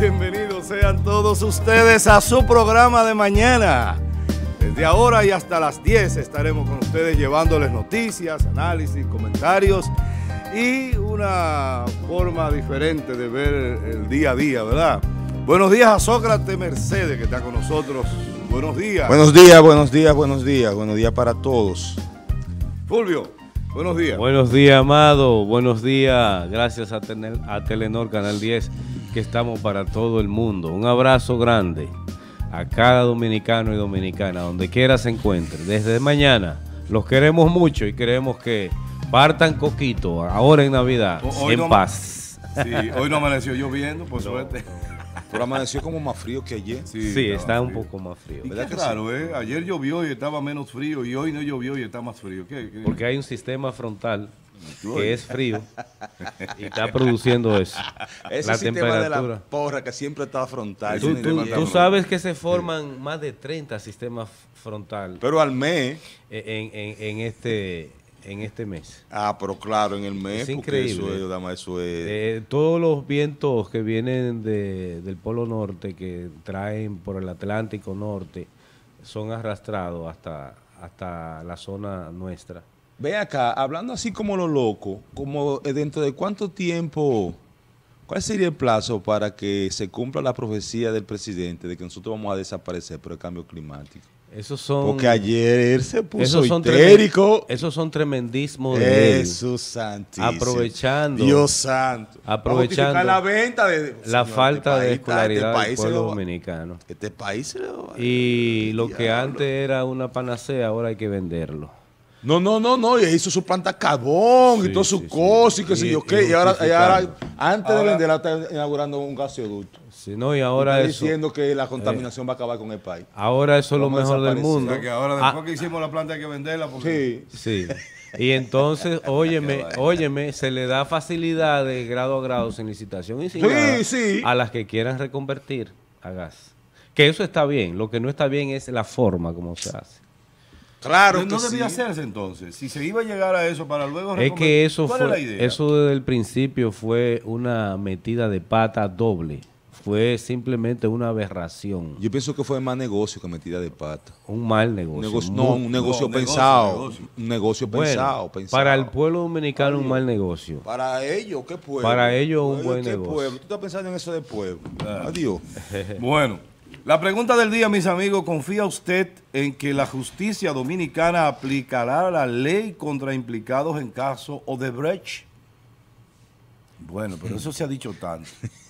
bienvenidos sean todos ustedes a su programa de mañana. Desde ahora y hasta las 10 estaremos con ustedes llevándoles noticias, análisis, comentarios y una forma diferente de ver el día a día, ¿verdad? Buenos días a Sócrates Mercedes que está con nosotros. Buenos días. Buenos días, buenos días, buenos días. Buenos días para todos. Fulvio, buenos días. Buenos días, Amado. Buenos días. Gracias a, a Telenor Canal 10 que estamos para todo el mundo. Un abrazo grande a cada dominicano y dominicana, donde quiera se encuentre. Desde mañana los queremos mucho y queremos que partan coquito ahora en Navidad, en paz. Sí, hoy no amaneció lloviendo, por suerte. Pero amaneció como más frío que ayer. Sí, está un poco más frío. ¿Verdad que claro, ¿eh? Ayer llovió y estaba menos frío y hoy no llovió y está más frío. Porque hay un sistema frontal que es frío y está produciendo eso. Ese la temperatura. De la porra que siempre está frontal. Tú, sabes que se forman más de 30 sistemas frontal. Pero al mes. En, en, este en este mes. Ah, pero claro, en el mes. Es increíble. Eso es, eh, todos los vientos que vienen del Polo Norte, que traen por el Atlántico Norte, son arrastrados hasta, hasta la zona nuestra. Ve acá, hablando así como lo loco, como eh, dentro de cuánto tiempo, ¿cuál sería el plazo para que se cumpla la profecía del presidente de que nosotros vamos a desaparecer por el cambio climático? Esos son, Porque ayer se puso esos son histérico. Esos son tremendismos de Jesús santísimo. Aprovechando. Dios santo. Aprovechando la venta de... La falta este de escolaridad este del pueblo dominicano. Este país se lo Y lo que antes era una panacea, ahora hay que venderlo. No, no, no, no, y hizo su planta carbón y todo su cosa y qué sé yo qué. Y, ahora, antes de venderla, está inaugurando un gasoducto. Sí, no, y ahora está diciendo que la contaminación va a acabar con el país. Ahora eso es lo mejor del mundo. que ahora ah. después que hicimos la planta hay que venderla. Sí. Sí. Y entonces, óyeme, óyeme, se le da facilidad de grado a grado sin licitación y sin sí, a las que quieran reconvertir a gas. Que eso está bien. Lo que no está bien es la forma como se hace. Claro no, debía hacerse entonces. Si se iba a llegar a eso para luego Es que eso fue, eso desde el principio fue una metida de pata doble. Fue simplemente una aberración. Yo pienso que fue más negocio que metida de pata. Un mal negocio. no, un negocio pensado. Un negocio pensado, Para el pueblo dominicano, un mal negocio. Para ellos, ¿qué pueblo? Para ellos, un buen negocio. Pueblo? Tú estás pensando en eso de pueblo. Adiós. bueno. La pregunta del día, mis amigos, ¿confía usted en que la justicia dominicana aplicará la ley contra implicados en caso Odebrecht? Bueno, pero eso se ha dicho tanto.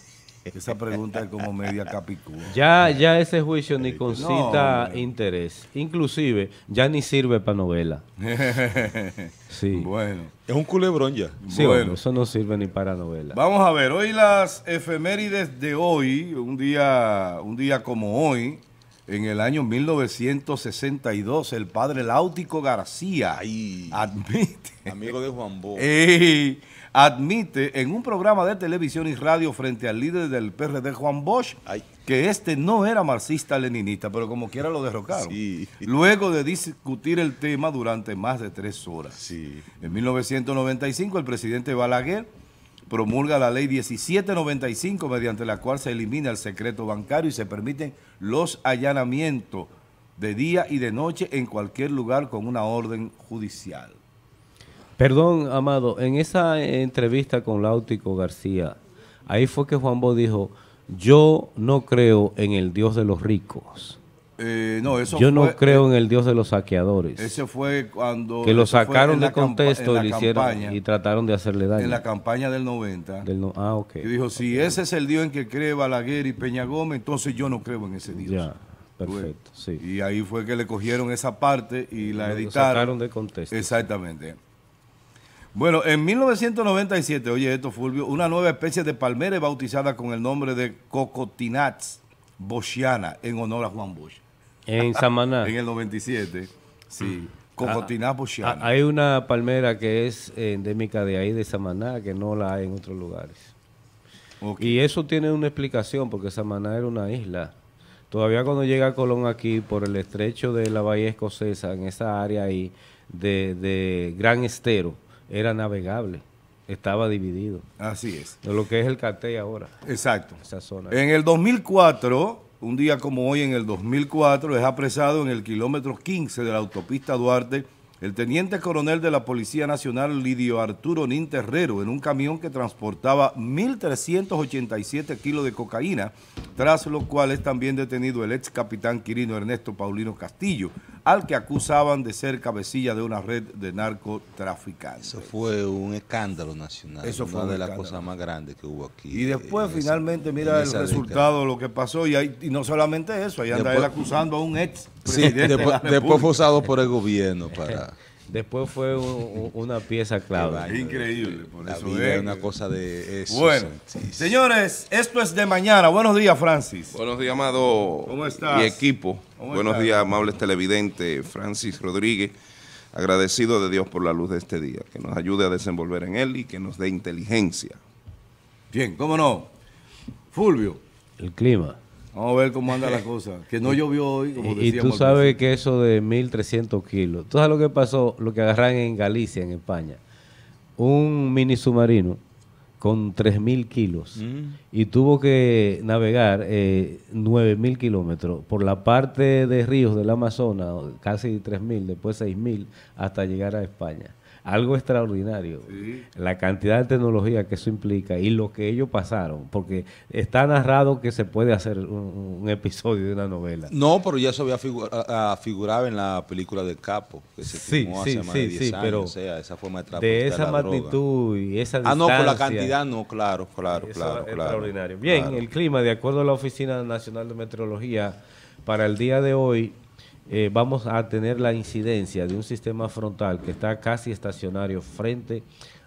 Esa pregunta es como media capicúa. Ya, ya ese juicio ni concita interés. Inclusive, ya ni sirve para novela. sí. Bueno. Es un culebrón ya. Sí, bueno. eso no sirve ni para novela. Vamos a ver, hoy las efemérides de hoy, un día, un día como hoy, en el año 1962, el padre Láutico García admite... Amigo de Juan Bo admite en un programa de televisión y radio frente al líder del PRD, Juan Bosch, que este no era marxista-leninista, pero como quiera lo derrocaron. Luego de discutir el tema durante más de tres horas. En 1995, el presidente Balaguer promulga la ley 1795, mediante la cual se elimina el secreto bancario y se permiten los allanamientos de día y de noche en cualquier lugar con una orden judicial. Perdón, Amado, en esa entrevista con Láutico García, ahí fue que Juan Bo dijo, yo no creo en el Dios de los ricos. Eh, no, eso yo no creo en el Dios de los saqueadores. Ese fue cuando... Que lo sacaron de contexto y, hicieron, y trataron de hacerle daño. En la campaña del 90. ah, ok. Y dijo, si ese es el Dios en que cree Balaguer y Peña Gómez, entonces yo no creo en ese Dios. Ya, perfecto, sí. Y ahí fue que le cogieron esa parte y la editaron. Lo sacaron de contexto. Exactamente. Bueno, en 1997, oye esto Fulvio, una nueva especie de palmera bautizada con el nombre de Cocotinats boschiana en honor a Juan Bosch. En Samaná. en el 97, sí. Cocotinats ah, boschiana. Ah, hay una palmera que es endémica de ahí, de Samaná, que no la hay en otros lugares. Y eso tiene una explicación, porque Samaná era una isla. Todavía cuando llega Colón aquí, por el estrecho de la bahía escocesa, en esa área ahí de, de gran estero, era navegable. estaba dividido. Así es. De lo que es el Catey ahora. Exacto. Esa zona. En el 2004, un día como hoy, en el 2004, es apresado en el kilómetro 15 de la autopista Duarte el teniente coronel de la Policía Nacional, Lidio Arturo Nin Terrero, en un camión que transportaba 1.387 kilos de cocaína, tras lo cual es también detenido el ex capitán Quirino Ernesto Paulino Castillo, al que acusaban de ser cabecilla de una red de narcotraficantes. Eso fue un escándalo nacional. Eso fue una de las cosas más grandes que hubo aquí. Y después, finalmente, mira el resultado de lo que pasó. Y, y no solamente eso, ahí anda él acusando a un ex Sí, después, fue usado por el gobierno para... Después fue una pieza clave. increíble, por eso es una cosa de eso. Bueno, señores, esto es de mañana. Buenos días, Francis. Buenos días, amado ¿Cómo estás? y equipo. Buenos días, amables televidentes. Francis Rodríguez, agradecido de Dios por la luz de este día, que nos ayude a desenvolver en él y que nos dé inteligencia. Bien, ¿cómo no? Fulvio. El clima. Vamos a ver cómo anda la cosa. Que no llovió hoy, como Y tú sabes que eso de 1.300 kilos. ¿Tú sabes lo que pasó? Lo que agarran en Galicia, en España. Un mini submarino con 3.000 kilos mm. y tuvo que navegar eh, 9.000 kilómetros por la parte de ríos del Amazonas, casi 3.000, después 6.000, hasta llegar a España algo extraordinario. La cantidad de tecnología que eso implica y lo que ellos pasaron, porque está narrado que se puede hacer un, episodio de una novela. No, pero ya eso había figurado en la película de Capo, que se sí, hace más de 10 años, pero o sea, esa forma de De esa magnitud y esa distancia. Ah, no, por la cantidad no, claro, claro, claro. Es extraordinario. Bien, el clima, de acuerdo a la Oficina Nacional de Meteorología, para el día de hoy eh, vamos a tener la incidencia de un sistema frontal que está casi estacionario frente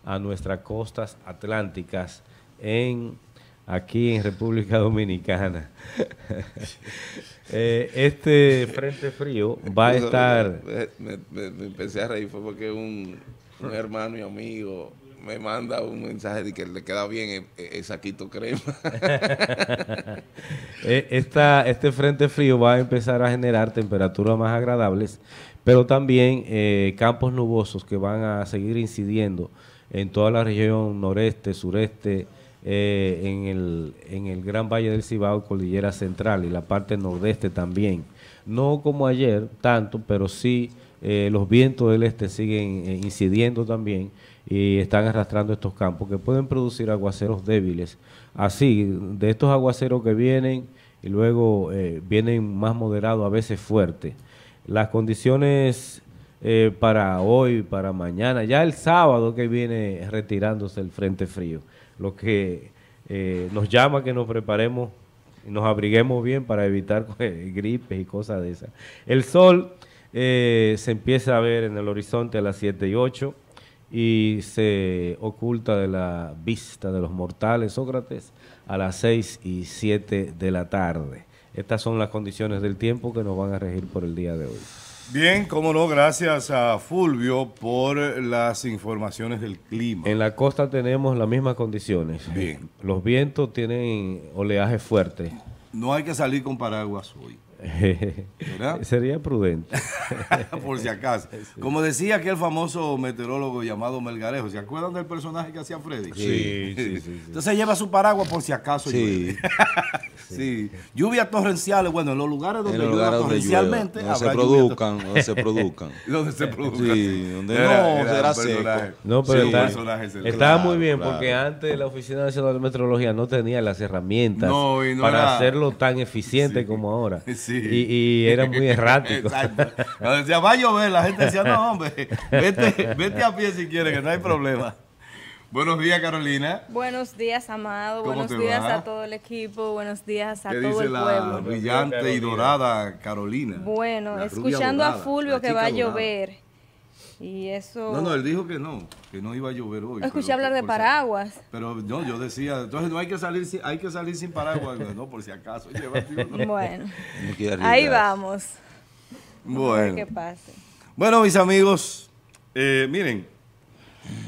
a nuestras costas atlánticas en aquí en República Dominicana. Eh, este frente frío va a estar... Me, empecé a reír fue porque un, un hermano y amigo me manda un mensaje de que le queda bien el, saquito crema. Eh, esta, este frente frío va a empezar a generar temperaturas más agradables, pero también eh, campos nubosos que van a seguir incidiendo en toda la región noreste, sureste, eh, en, el, en el Gran Valle del Cibao, Cordillera Central y la parte nordeste también. No como ayer tanto, pero sí los vientos del este siguen incidiendo también y están arrastrando estos campos que pueden producir aguaceros débiles. Así, de estos aguaceros que vienen y luego eh, vienen más moderados, a veces fuertes. Las condiciones eh, para hoy, para mañana, ya el sábado que viene retirándose el frente frío, lo que eh, nos llama que nos preparemos y nos abriguemos bien para evitar gripes y cosas de esas. El sol se empieza a ver en el horizonte a las 7 y 8 y se oculta de la vista de los mortales Sócrates a las 6 y 7 de la tarde. Estas son las condiciones del tiempo que nos van a regir por el día de hoy. Bien, cómo no, gracias a Fulvio por las informaciones del clima. En la costa tenemos las mismas condiciones. Bien. Los vientos tienen oleaje fuerte. No hay que salir con paraguas hoy. Sería prudente. por si acaso. Como decía aquel famoso meteorólogo llamado Melgarejo, ¿se acuerdan del personaje que hacía Freddy? Sí, sí, sí, Entonces lleva su paraguas por si acaso sí. sí. Lluvias torrenciales, bueno, en los lugares donde llueva torrencialmente. Donde se produzcan, donde se produzcan. donde se produzcan. Sí, donde no, será seco. No, pero está, estaba muy bien porque antes la Oficina Nacional de Meteorología no tenía las herramientas para hacerlo tan eficiente como ahora. Sí. Y, era muy errático. Exacto. Cuando decía, va a llover, la gente decía, no, hombre, vete, vete a pie si quieres, que no hay problema. Buenos días, Carolina. Buenos días, Amado. Buenos días a todo el equipo. Buenos días a todo el la pueblo. brillante y dorada Carolina. Bueno, escuchando a Fulvio que va a llover. Y eso... No, no, él dijo que no, que no iba a llover hoy. Escuché hablar de paraguas. Pero no, yo decía, entonces no hay que salir sin, hay que salir sin paraguas, no, por si acaso. Bueno, ahí vamos. Bueno. Bueno, mis amigos, eh, miren,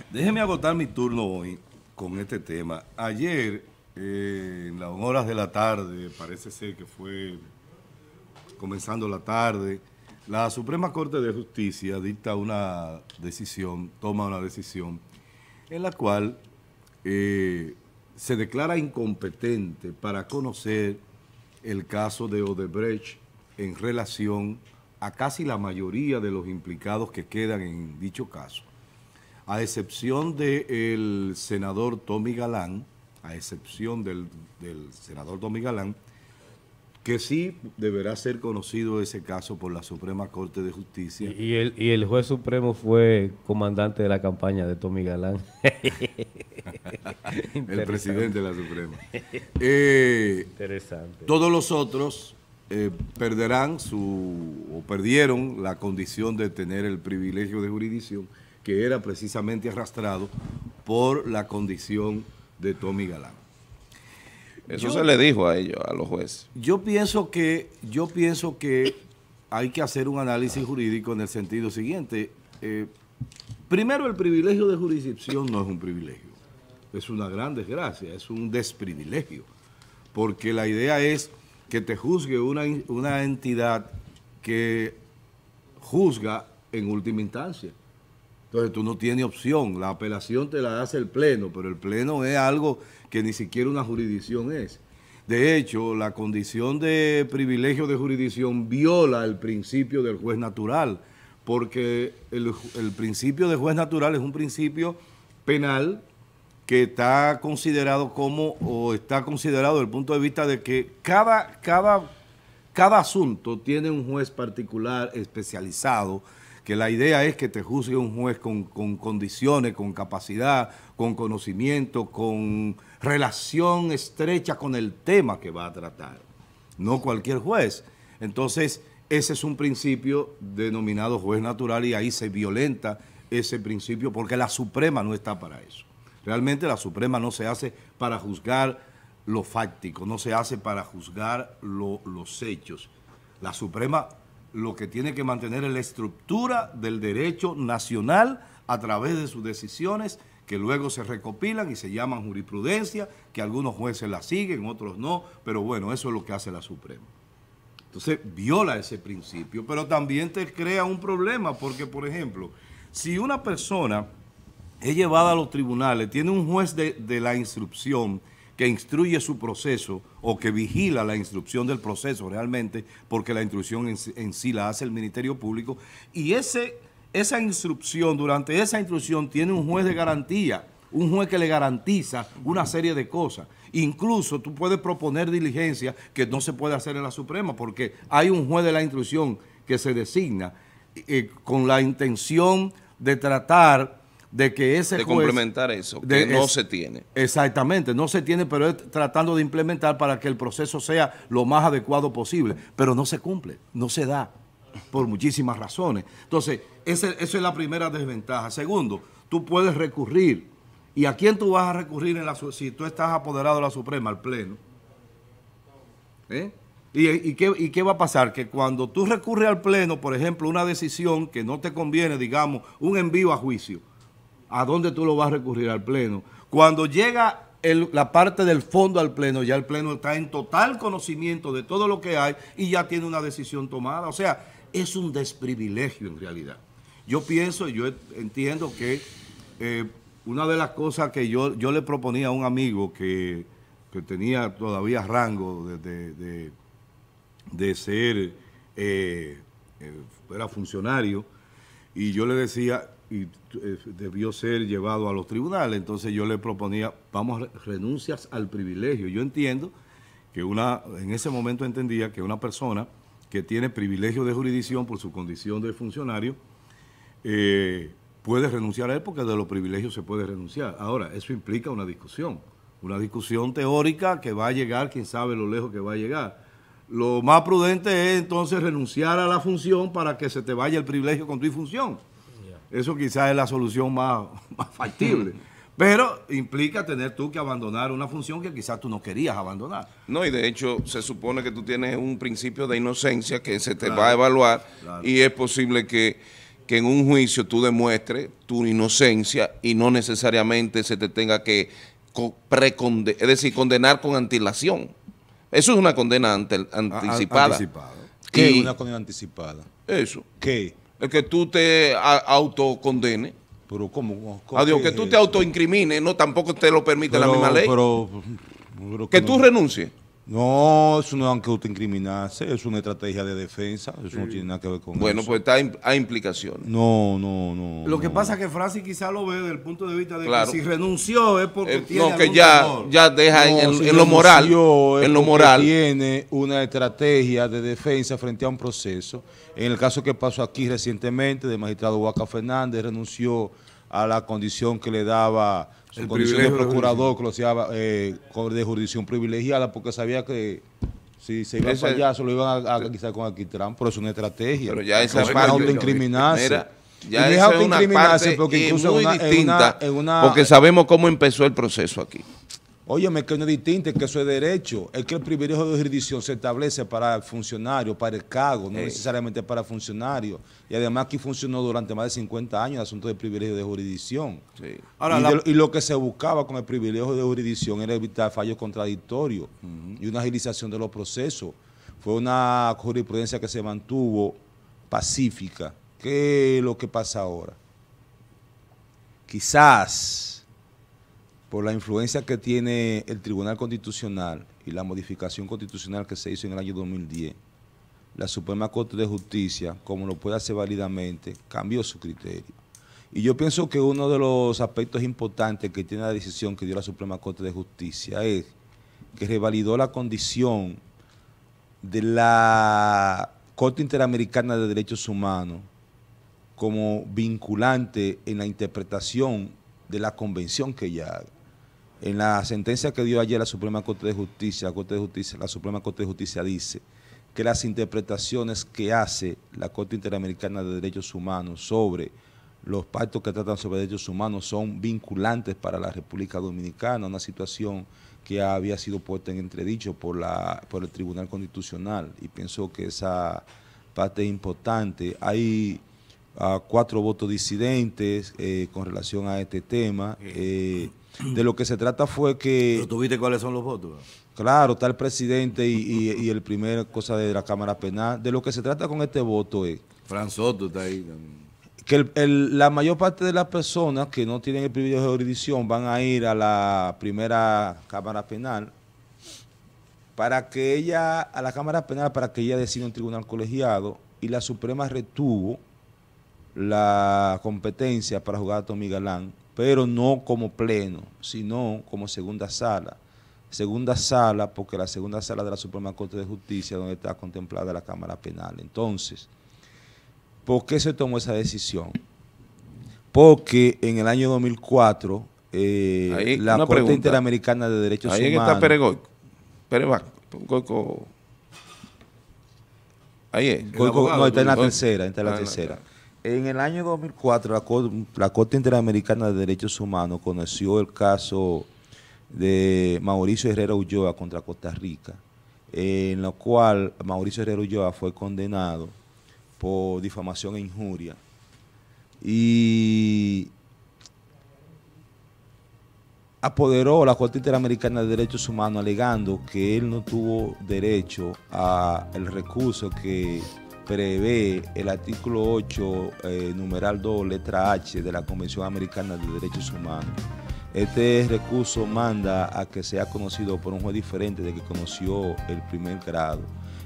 déjenme agotar mi turno hoy con este tema. Ayer, eh, en las horas de la tarde, parece ser que fue comenzando la tarde, la Suprema Corte de Justicia dicta una decisión, toma una decisión en la cual eh, se declara incompetente para conocer el caso de Odebrecht en relación a casi la mayoría de los implicados que quedan en dicho caso, a excepción del senador Tommy Galán, a excepción del, del senador Tommy Galán, que sí deberá ser conocido ese caso por la Suprema Corte de Justicia. Y el, y el juez supremo fue comandante de la campaña de Tommy Galán. el presidente de la Suprema. Eh, Interesante. Todos los otros eh, perderán su, o perdieron la condición de tener el privilegio de jurisdicción que era precisamente arrastrado por la condición de Tommy Galán. Eso se le dijo a ellos, a los jueces. Yo pienso que, yo pienso que hay que hacer un análisis jurídico en el sentido siguiente. Eh, primero, el privilegio de jurisdicción no es un privilegio. Es una gran desgracia, es un desprivilegio. Porque la idea es que te juzgue una, una entidad que juzga en última instancia. Entonces tú no tienes opción, la apelación te la hace el Pleno, pero el Pleno es algo que ni siquiera una jurisdicción es. De hecho, la condición de privilegio de jurisdicción viola el principio del juez natural, porque el, principio de juez natural es un principio penal que está considerado como, o está considerado desde el punto de vista de que cada, cada, cada asunto tiene un juez particular especializado, que la idea es que te juzgue un juez con, condiciones, con capacidad, con conocimiento, con relación estrecha con el tema que va a tratar, no cualquier juez. Entonces, ese es un principio denominado juez natural y ahí se violenta ese principio porque la Suprema no está para eso. Realmente la Suprema no se hace para juzgar lo fáctico, no se hace para juzgar los hechos. La Suprema lo que tiene que mantener es la estructura del derecho nacional a través de sus decisiones que luego se recopilan y se llaman jurisprudencia, que algunos jueces la siguen, otros no, pero bueno, eso es lo que hace la Suprema. Entonces, viola ese principio, pero también te crea un problema, porque, por ejemplo, si una persona es llevada a los tribunales, tiene un juez de, de la instrucción que instruye su proceso o que vigila la instrucción del proceso realmente, porque la instrucción en, sí la hace el Ministerio Público, y ese, esa instrucción, durante esa instrucción tiene un juez de garantía, un juez que le garantiza una serie de cosas. Incluso tú puedes proponer diligencia que no se puede hacer en la Suprema, porque hay un juez de la instrucción que se designa eh, con la intención de tratar de que ese de complementar eso, que no se tiene. Exactamente, no se tiene, pero es tratando de implementar para que el proceso sea lo más adecuado posible, pero no se cumple, no se da, por muchísimas razones. Entonces, esa es la primera desventaja. Segundo, tú puedes recurrir, ¿y a quién tú vas a recurrir en la, si tú estás apoderado de la Suprema, al Pleno? ¿Eh? ¿Y, qué, ¿Y, qué, va a pasar? Que cuando tú recurres al Pleno, por ejemplo, una decisión que no te conviene, digamos, un envío a juicio, ¿a dónde tú lo vas a recurrir? Al Pleno. Cuando llega la parte del fondo al Pleno, ya el Pleno está en total conocimiento de todo lo que hay y ya tiene una decisión tomada. O sea, es un desprivilegio en realidad. Yo pienso, yo entiendo que eh, una de las cosas que yo, yo le proponía a un amigo que, tenía todavía rango de, de, ser, eh, eh, era funcionario, y yo le decía, y eh, debió ser llevado a los tribunales. Entonces yo le proponía, vamos, renuncias al privilegio. Yo entiendo que una, en ese momento entendía que una persona que tiene privilegio de jurisdicción por su condición de funcionario, eh, puede renunciar a él porque de los privilegios se puede renunciar. Ahora, eso implica una discusión, una discusión teórica que va a llegar, quién sabe lo lejos que va a llegar. Lo más prudente es entonces renunciar a la función para que se te vaya el privilegio con tu función. Eso quizás es la solución más, factible. Pero implica tener tú que abandonar una función que quizás tú no querías abandonar. No, y de hecho se supone que tú tienes un principio de inocencia que se te va a evaluar y es posible que, que, en un juicio tú demuestres tu inocencia y no necesariamente se te tenga que es decir, condenar con antilación. Eso es una condena anticipada. ¿Qué es una condena anticipada? Eso. ¿Qué? Que tú te autocondenes. Pero ¿cómo? Adiós, que tú te autoincrimines, no, tampoco te lo permite la misma ley. Pero, que, tú renuncies. No, eso no es que usted incriminarse, es una estrategia de defensa, eso no tiene nada que ver con bueno, eso. Bueno, pues está, hay implicaciones. No, no, no. Lo que pasa es que Francis quizá lo ve desde el punto de vista de que si renunció es porque eh, tiene No, que ya, ya deja en, lo moral, en lo moral. Tiene una estrategia de defensa frente a un proceso. En el caso que pasó aquí recientemente, del magistrado Huaca Fernández renunció a la condición que le daba su condición de procurador, hacía eh, de jurisdicción privilegiada, porque sabía que si se iba para allá, se lo iban a, a quizás con Alquitrán, pero es una estrategia. Pero ya esa es autoincriminarse. Mira, ya y una parte porque incluso muy distinta, porque sabemos cómo empezó el proceso aquí. Óyeme, que no es distinto, que eso es derecho. Es que el privilegio de jurisdicción se establece para el funcionario, para el cargo, no necesariamente para el funcionario. Y además aquí funcionó durante más de 50 años el asunto del privilegio de jurisdicción. y, lo que se buscaba con el privilegio de jurisdicción era evitar fallos contradictorios y una agilización de los procesos. Fue una jurisprudencia que se mantuvo pacífica. ¿Qué es lo que pasa ahora? Quizás por la influencia que tiene el Tribunal Constitucional y la modificación constitucional que se hizo en el año 2010, la Suprema Corte de Justicia, como lo puede hacer válidamente, cambió su criterio. Y yo pienso que uno de los aspectos importantes que tiene la decisión que dio la Suprema Corte de Justicia es que revalidó la condición de la Corte Interamericana de Derechos Humanos como vinculante en la interpretación de la convención que ella haga. En la sentencia que dio ayer la Suprema Corte de Justicia, la, Corte de Justicia, la Suprema Corte de Justicia dice que las interpretaciones que hace la Corte Interamericana de Derechos Humanos sobre los pactos que tratan sobre derechos humanos son vinculantes para la República Dominicana, una situación que había sido puesta en entredicho por, la, por el Tribunal Constitucional y pienso que esa parte es importante. Hay ah, cuatro votos disidentes eh, con relación a este tema. Eh, de lo que se trata fue que... ¿Pero tú viste cuáles son los votos? Claro, está el presidente y, el primer cosa de la Cámara Penal. De lo que se trata con este voto es... Fran Soto está ahí también. Que la mayor parte de las personas que no tienen el privilegio de jurisdicción van a ir a la primera Cámara Penal para que ella, a la Cámara Penal, para que ella decida un tribunal colegiado y la Suprema retuvo la competencia para jugar a Tommy Galán pero no como pleno, sino como segunda sala. Segunda sala, porque la segunda sala de la Suprema Corte de Justicia, donde está contemplada la Cámara Penal. Entonces, ¿por qué se tomó esa decisión? Porque en el año 2004, eh, la Corte Interamericana de Derechos Humanos... Ahí está Peregoy. Ahí es. no, está en la tercera, está en la ah, tercera. En el año 2004, la, Corte Interamericana de Derechos Humanos conoció el caso de Mauricio Herrera Ulloa contra Costa Rica, en lo cual Mauricio Herrera Ulloa fue condenado por difamación e injuria. Y apoderó la Corte Interamericana de Derechos Humanos alegando que él no tuvo derecho al recurso que prevé el artículo 8, eh, numeral 2, letra H de la Convención Americana de Derechos Humanos. Este recurso manda a que sea conocido por un juez diferente de que conoció el primer grado.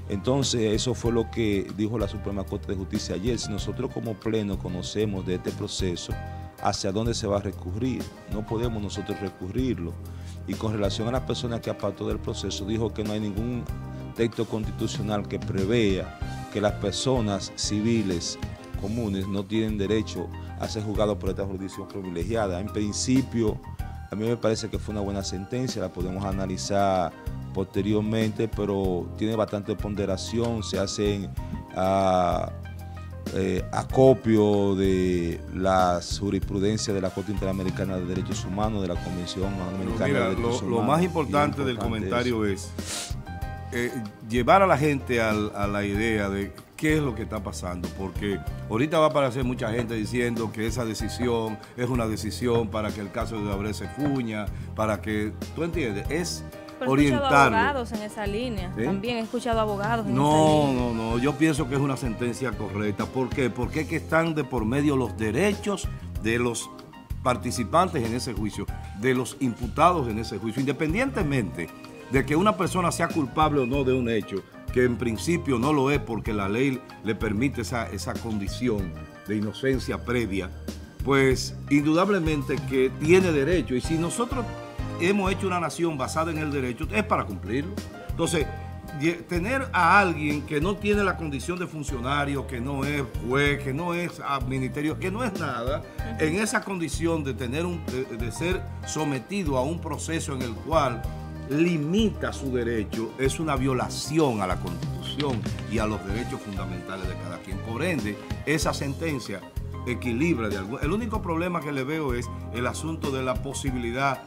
Entonces, eso fue lo que dijo la Suprema Corte de Justicia ayer. Si nosotros como pleno conocemos de este proceso, hacia dónde se va a recurrir. No podemos nosotros recurrirlo. Y con relación a las personas que apartó del proceso, dijo que no hay ningún texto constitucional que prevea que las personas civiles comunes no tienen derecho a ser juzgados por esta jurisdicción privilegiada. En principio, a mí me parece que fue una buena sentencia, la podemos analizar posteriormente, pero tiene bastante ponderación, se hacen ah, eh, acopio de las jurisprudencias de la Corte Interamericana de Derechos Humanos, de la Convención Americana de Derechos Humanos. Lo más importante del comentario es eh, llevar a la gente a la idea de qué es lo que está pasando, porque ahorita va a aparecer mucha gente diciendo que esa decisión es una decisión para que el caso de Abre se fuña, para que, ¿tú entiendes? Es orientar. He abogados en esa línea, también he escuchado abogados en no, esa línea. No, no, no, yo pienso que es una sentencia correcta. ¿Por qué? Porque es que están de por medio los derechos de los participantes en ese juicio, de los imputados en ese juicio, independientemente de que una persona sea culpable o no de un hecho, que en principio no lo es porque la ley le permite esa, esa condición de inocencia previa, pues indudablemente que tiene derecho. Y si nosotros hemos hecho una nación basada en el derecho, es para cumplirlo. Entonces, tener a alguien que no tiene la condición de funcionario, que no es juez, que no es ministerio, que no es nada, en esa condición de tener un, de, ser sometido a un proceso en el cual limita su derecho, es una violación a la Constitución y a los derechos fundamentales de cada quien. Por ende, esa sentencia equilibra de algún... El único problema que le veo es el asunto de la posibilidad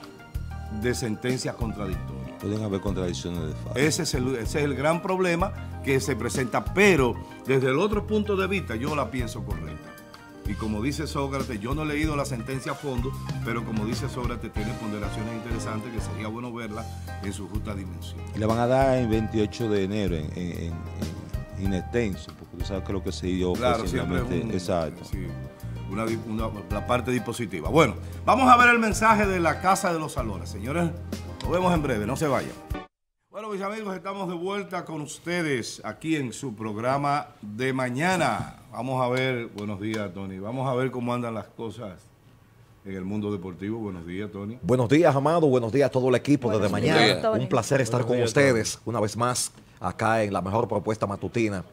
de sentencias contradictorias. Pueden haber contradicciones de facto. Ese es, el, ese es el gran problema que se presenta, pero desde el otro punto de vista yo la pienso correcta. Y como dice Sócrates, yo no he leído la sentencia a fondo, pero como dice Sócrates, tiene ponderaciones interesantes que sería bueno verla en su justa dimensión. Y le van a dar el 28 de enero en, en, en, extenso, porque tú sabes que lo que se dio claro, exacto. una, la parte dispositiva. Bueno, vamos a ver el mensaje de la Casa de los Salones. Señores, nos vemos en breve, no se vayan. Bueno, mis amigos, estamos de vuelta con ustedes aquí en su programa de mañana. Vamos a ver, buenos días, Tony. Vamos a ver cómo andan las cosas en el mundo deportivo. Buenos días, Tony. Buenos días, Amado. Buenos días a todo el equipo desde mañana. Un placer estar con ustedes una vez más acá en la mejor propuesta matutina.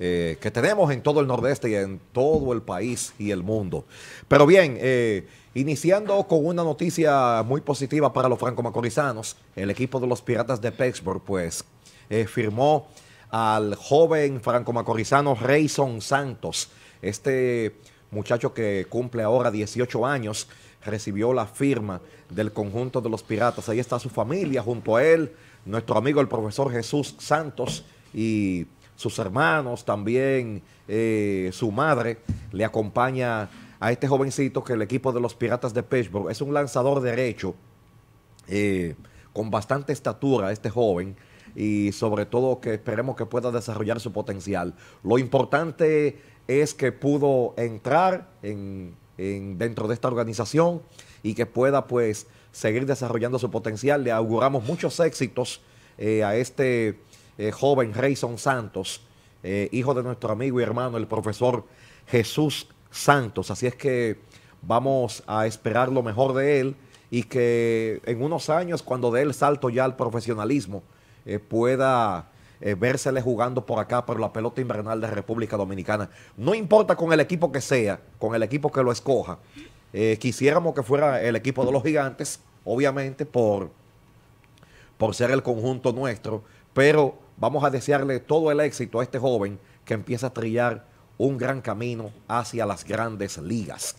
Eh, que tenemos en todo el nordeste y en todo el país y el mundo. Pero bien, eh, Iniciando con una noticia muy positiva para los franco-macorizanos, el equipo de los Piratas de Pittsburgh, pues, eh, firmó al joven franco-macorizano Rayson Santos. Este muchacho que cumple ahora 18 años, recibió la firma del conjunto de los Piratas. Ahí está su familia, junto a él, nuestro amigo el profesor Jesús Santos y sus hermanos, también eh, su madre, le acompaña a este jovencito que el equipo de los Piratas de Pittsburgh es un lanzador derecho eh, con bastante estatura, este joven, y sobre todo que esperemos que pueda desarrollar su potencial. Lo importante es que pudo entrar en, dentro de esta organización y que pueda pues seguir desarrollando su potencial. Le auguramos muchos éxitos eh, a este eh, joven Rayson Santos, hijo de nuestro amigo y hermano, el profesor Jesús Santos. Así es que vamos a esperar lo mejor de él y que en unos años, cuando dé el salto ya al profesionalismo, eh, pueda eh, jugando por acá por la pelota invernal de República Dominicana. No importa con el equipo que sea, con el equipo que lo escoja. Eh, quisiéramos que fuera el equipo de los gigantes, obviamente por, por ser el conjunto nuestro, pero vamos a desearle todo el éxito a este joven que empieza a trillar un gran camino hacia las grandes ligas.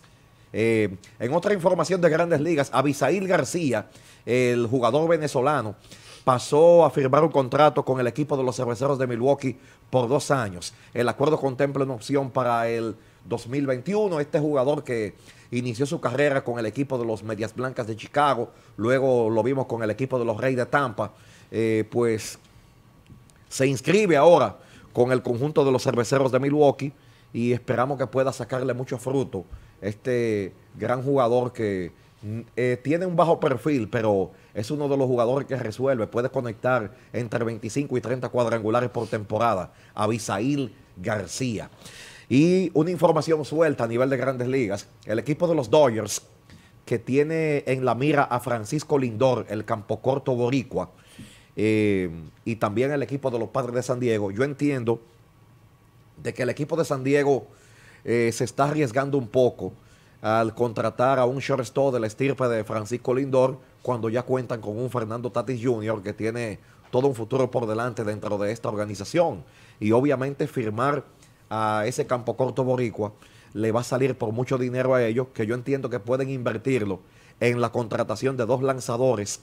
Eh, en otra información de grandes ligas, Abisail García, el jugador venezolano, pasó a firmar un contrato con el equipo de los cerveceros de Milwaukee por dos años. El acuerdo contempla una opción para el 2021. Este jugador que inició su carrera con el equipo de los Medias Blancas de Chicago, luego lo vimos con el equipo de los Reyes de Tampa, eh, pues se inscribe ahora con el conjunto de los cerveceros de Milwaukee y esperamos que pueda sacarle mucho fruto este gran jugador que eh, tiene un bajo perfil, pero es uno de los jugadores que resuelve, puede conectar entre 25 y 30 cuadrangulares por temporada. Abisail García. Y una información suelta a nivel de grandes ligas, el equipo de los Dodgers, que tiene en la mira a Francisco Lindor, el campo corto boricua, eh, y también el equipo de los Padres de San Diego, yo entiendo de que el equipo de San Diego eh, se está arriesgando un poco al contratar a un shortstop de la estirpe de Francisco Lindor cuando ya cuentan con un Fernando Tatis Jr. que tiene todo un futuro por delante dentro de esta organización. Y obviamente firmar a ese campo corto boricua le va a salir por mucho dinero a ellos, que yo entiendo que pueden invertirlo en la contratación de dos lanzadores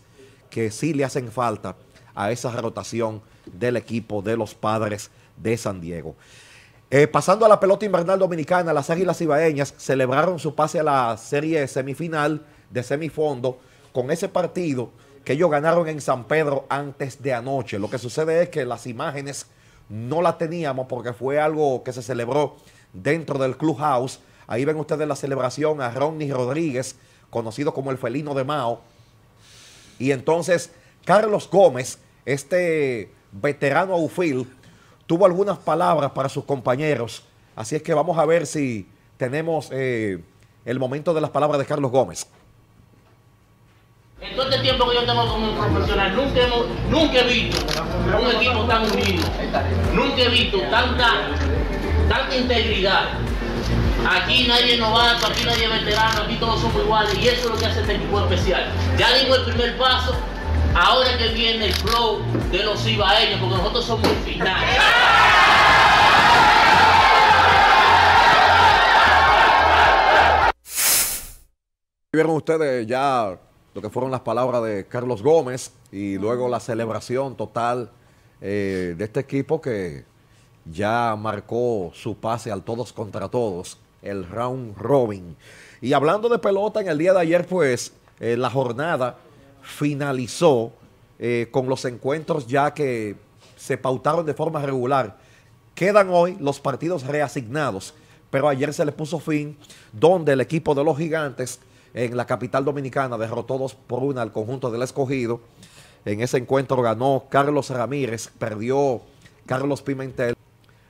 que sí le hacen falta a esa rotación del equipo de los padres de San Diego. Eh, pasando a la pelota invernal dominicana, las Águilas Ibaeñas celebraron su pase a la serie semifinal de semifondo con ese partido que ellos ganaron en San Pedro antes de anoche. Lo que sucede es que las imágenes no las teníamos porque fue algo que se celebró dentro del clubhouse Ahí ven ustedes la celebración a Ronnie Rodríguez, conocido como el felino de Mao. Y entonces Carlos Gómez, este veterano UFIL, tuvo algunas palabras para sus compañeros. Así es que vamos a ver si tenemos eh, el momento de las palabras de Carlos Gómez. En todo este tiempo que yo tengo como profesional, nunca, nunca he visto un equipo tan unido, nunca he visto tanta, tanta integridad. Aquí nadie es novato, aquí nadie es veterano, aquí todos somos iguales y eso es lo que hace este equipo especial. Ya dimos el primer paso, ahora que viene el flow de los ibaeños, porque nosotros somos el final. Vieron ustedes ya lo que fueron las palabras de Carlos Gómez y luego la celebración total eh, de este equipo que ya marcó su pase al todos contra todos, el round robin. Y hablando de pelota, en el día de ayer, pues, eh, la jornada finalizó eh, con los encuentros ya que se pautaron de forma regular. Quedan hoy los partidos reasignados, pero ayer se le puso fin, donde el equipo de los gigantes en la capital dominicana, derrotó dos por una al conjunto del escogido. En ese encuentro ganó Carlos Ramírez, perdió Carlos Pimentel.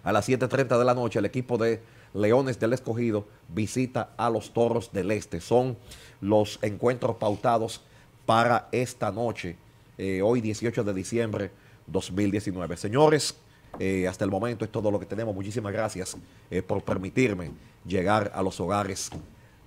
A las 7.30 de la noche el equipo de Leones del Escogido visita a los Toros del Este. Son los encuentros pautados para esta noche, eh, hoy 18 de diciembre 2019. Señores, eh, hasta el momento es todo lo que tenemos. Muchísimas gracias eh, por permitirme llegar a los hogares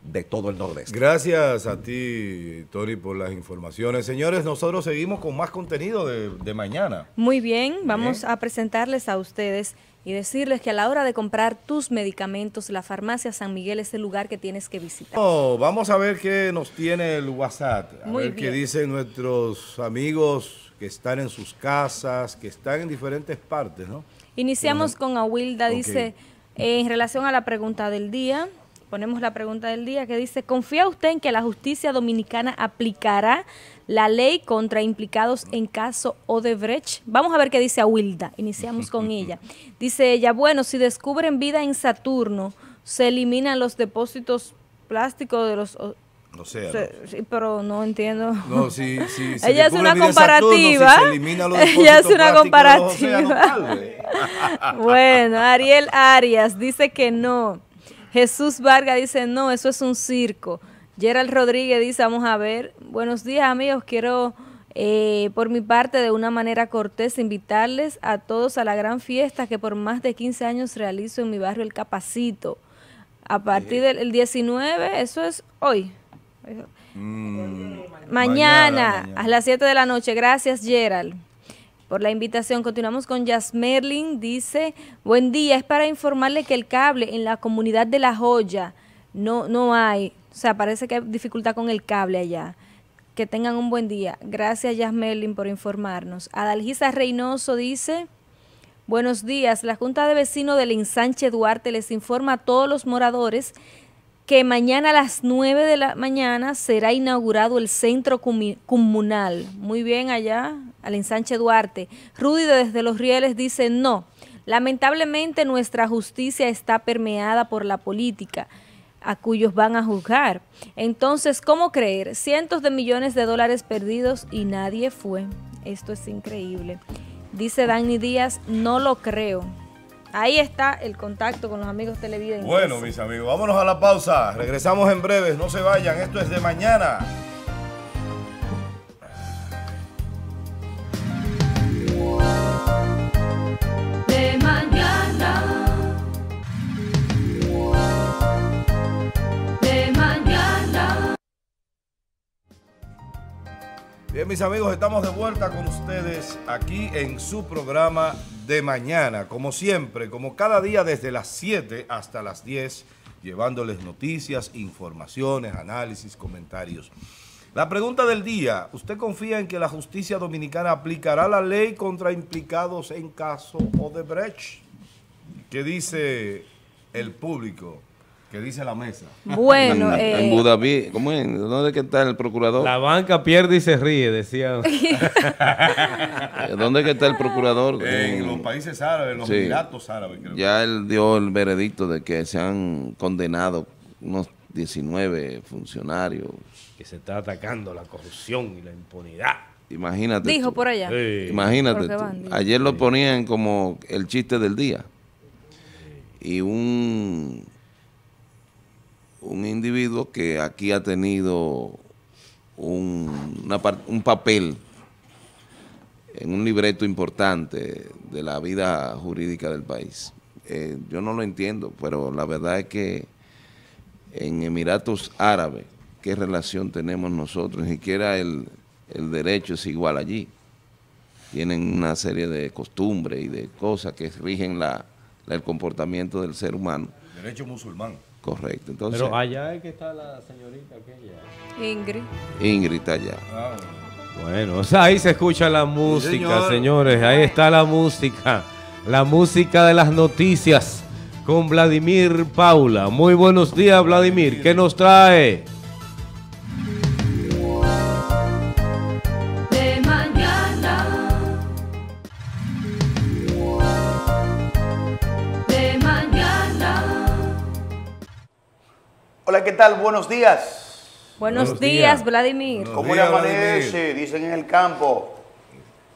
de todo el Nordeste. Gracias a ti, Tori, por las informaciones. Señores, nosotros seguimos con más contenido de, mañana. Muy bien, vamos a presentarles a ustedes y decirles que a la hora de comprar tus medicamentos, la farmacia San Miguel es el lugar que tienes que visitar. vamos a ver qué nos tiene el WhatsApp, a ver qué dicen nuestros amigos que están en sus casas, que están en diferentes partes, ¿no? Iniciamos con Awilda, dice, en relación a la pregunta del día, ponemos la pregunta del día que dice, ¿confía usted en que la justicia dominicana aplicará la ley contra implicados en caso Odebrecht? Vamos a ver qué dice Awilda, iniciamos con ella. Dice ella, bueno, si descubren vida en Saturno, se eliminan los depósitos plásticos de los... No sé. Sí, pero no entiendo. No, sí, sí. ella es una comparativa. ella es una comparativa. bueno, Ariel Arias dice que no. Jesús Vargas dice, no, eso es un circo. Gerald Rodríguez dice, vamos a ver, buenos días amigos, quiero eh, por mi parte de una manera cortés invitarles a todos a la gran fiesta que por más de 15 años realizo en mi barrio El Capacito. A partir del 19, eso es hoy. Mm, mañana, a las 7 de la noche. Gracias Gerald por la invitación. Continuamos con Jasmerlin. Dice, buen día, es para informarle que el cable en la comunidad de La Joya no, no hay. O sea, parece que hay dificultad con el cable allá. Que tengan un buen día. Gracias, Jasmerlin, por informarnos. Adalgisa Reynoso dice, buenos días. La Junta de Vecinos del Ensanche Duarte les informa a todos los moradores que mañana a las 9 de la mañana será inaugurado el centro comunal. Muy bien allá, al ensanche Duarte. Rudy desde Los Rieles dice no. Lamentablemente nuestra justicia está permeada por la política a cuyos van a juzgar. Entonces, ¿cómo creer? Cientos de millones de dólares perdidos y nadie fue. Esto es increíble. Dice Dani Díaz, no lo creo. Ahí está el contacto con los amigos televidentes. Bueno, mis amigos, vámonos a la pausa. Regresamos en breve. No se vayan. Esto es de mañana. Bien, mis amigos, estamos de vuelta con ustedes aquí en su programa de mañana, como siempre, como cada día desde las 7 hasta las 10, llevándoles noticias, informaciones, análisis, comentarios. La pregunta del día, ¿usted confía en que la justicia dominicana aplicará la ley contra implicados en caso Odebrecht? ¿Qué dice el público? ¿Qué dice la mesa? Bueno, en, eh, ¿cómo es? ¿Dónde está el procurador? La banca pierde y se ríe, decía. ¿Dónde está el procurador? En, los países árabes, en los Emiratos árabes. ya él dio el veredicto de que se han condenado unos 19 funcionarios. Que se está atacando la corrupción y la impunidad. Imagínate. Dijo por allá. Imagínate. Ayer lo ponían como el chiste del día. Y un, un individuo que aquí ha tenido un, un papel en un libreto importante de la vida jurídica del país. Eh, yo no lo entiendo, pero la verdad es que en Emiratos Árabes, ¿qué relación tenemos nosotros? Ni siquiera el, el derecho es igual allí. Tienen una serie de costumbres y de cosas que rigen la, el comportamiento del ser humano. Derecho musulmán. Correcto. Entonces, Pero allá es que está la señorita aquella. Ingrid. Ingrid está allá. Ah, Bueno, o sea, ahí se escucha la música, señor. señores. Ahí está la música. La música de las noticias con Vladimir Paula. Muy buenos días, Vladimir. ¿Qué nos trae? Hola, ¿qué tal? Buenos días. Buenos, Buenos días, días. Vladimir. Buenos ¿Cómo le amanece? Dicen en el campo.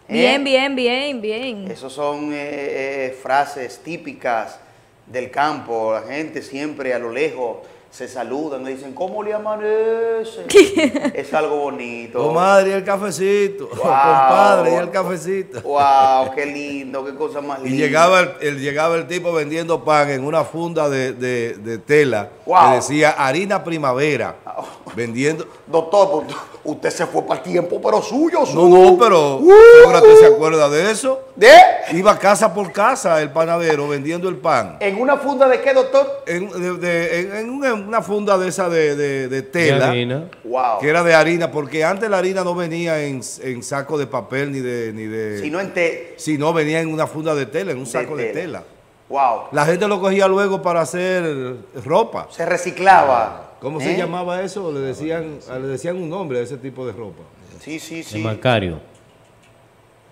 ¿Eh? Bien, bien, bien, bien. Esas son eh, eh, frases típicas del campo. La gente siempre a lo lejos se saludan, le dicen, ¿cómo le amanece? es algo bonito. Comadre y el cafecito. Wow. Compadre y el cafecito. Wow, qué lindo, qué cosa más linda. Y llegaba el, el- llegaba el tipo vendiendo pan en una funda de, de- de tela Wow. que decía harina primavera. Vendiendo. Doctor, pues, usted se fue para el tiempo, pero suyo, No, suyo. no, pero Uh. Sócrates se acuerda de eso. ¿De? Iba casa por casa el panadero vendiendo el pan. ¿En una funda de qué, doctor? En, de- de- en- en una, funda de esa de, de- de De tela. harina. Wow. Que era de harina, porque antes la harina no venía en, en saco de papel ni de. Ni de Si no en té. Sí, no, venía en una funda de tela, en un saco de, tela. tela. Wow. La gente lo cogía luego para hacer ropa. Se reciclaba. ¿Cómo ¿Eh? se llamaba eso? Le decían, le decían un nombre a ese tipo de ropa. Sí, sí, sí. Macario.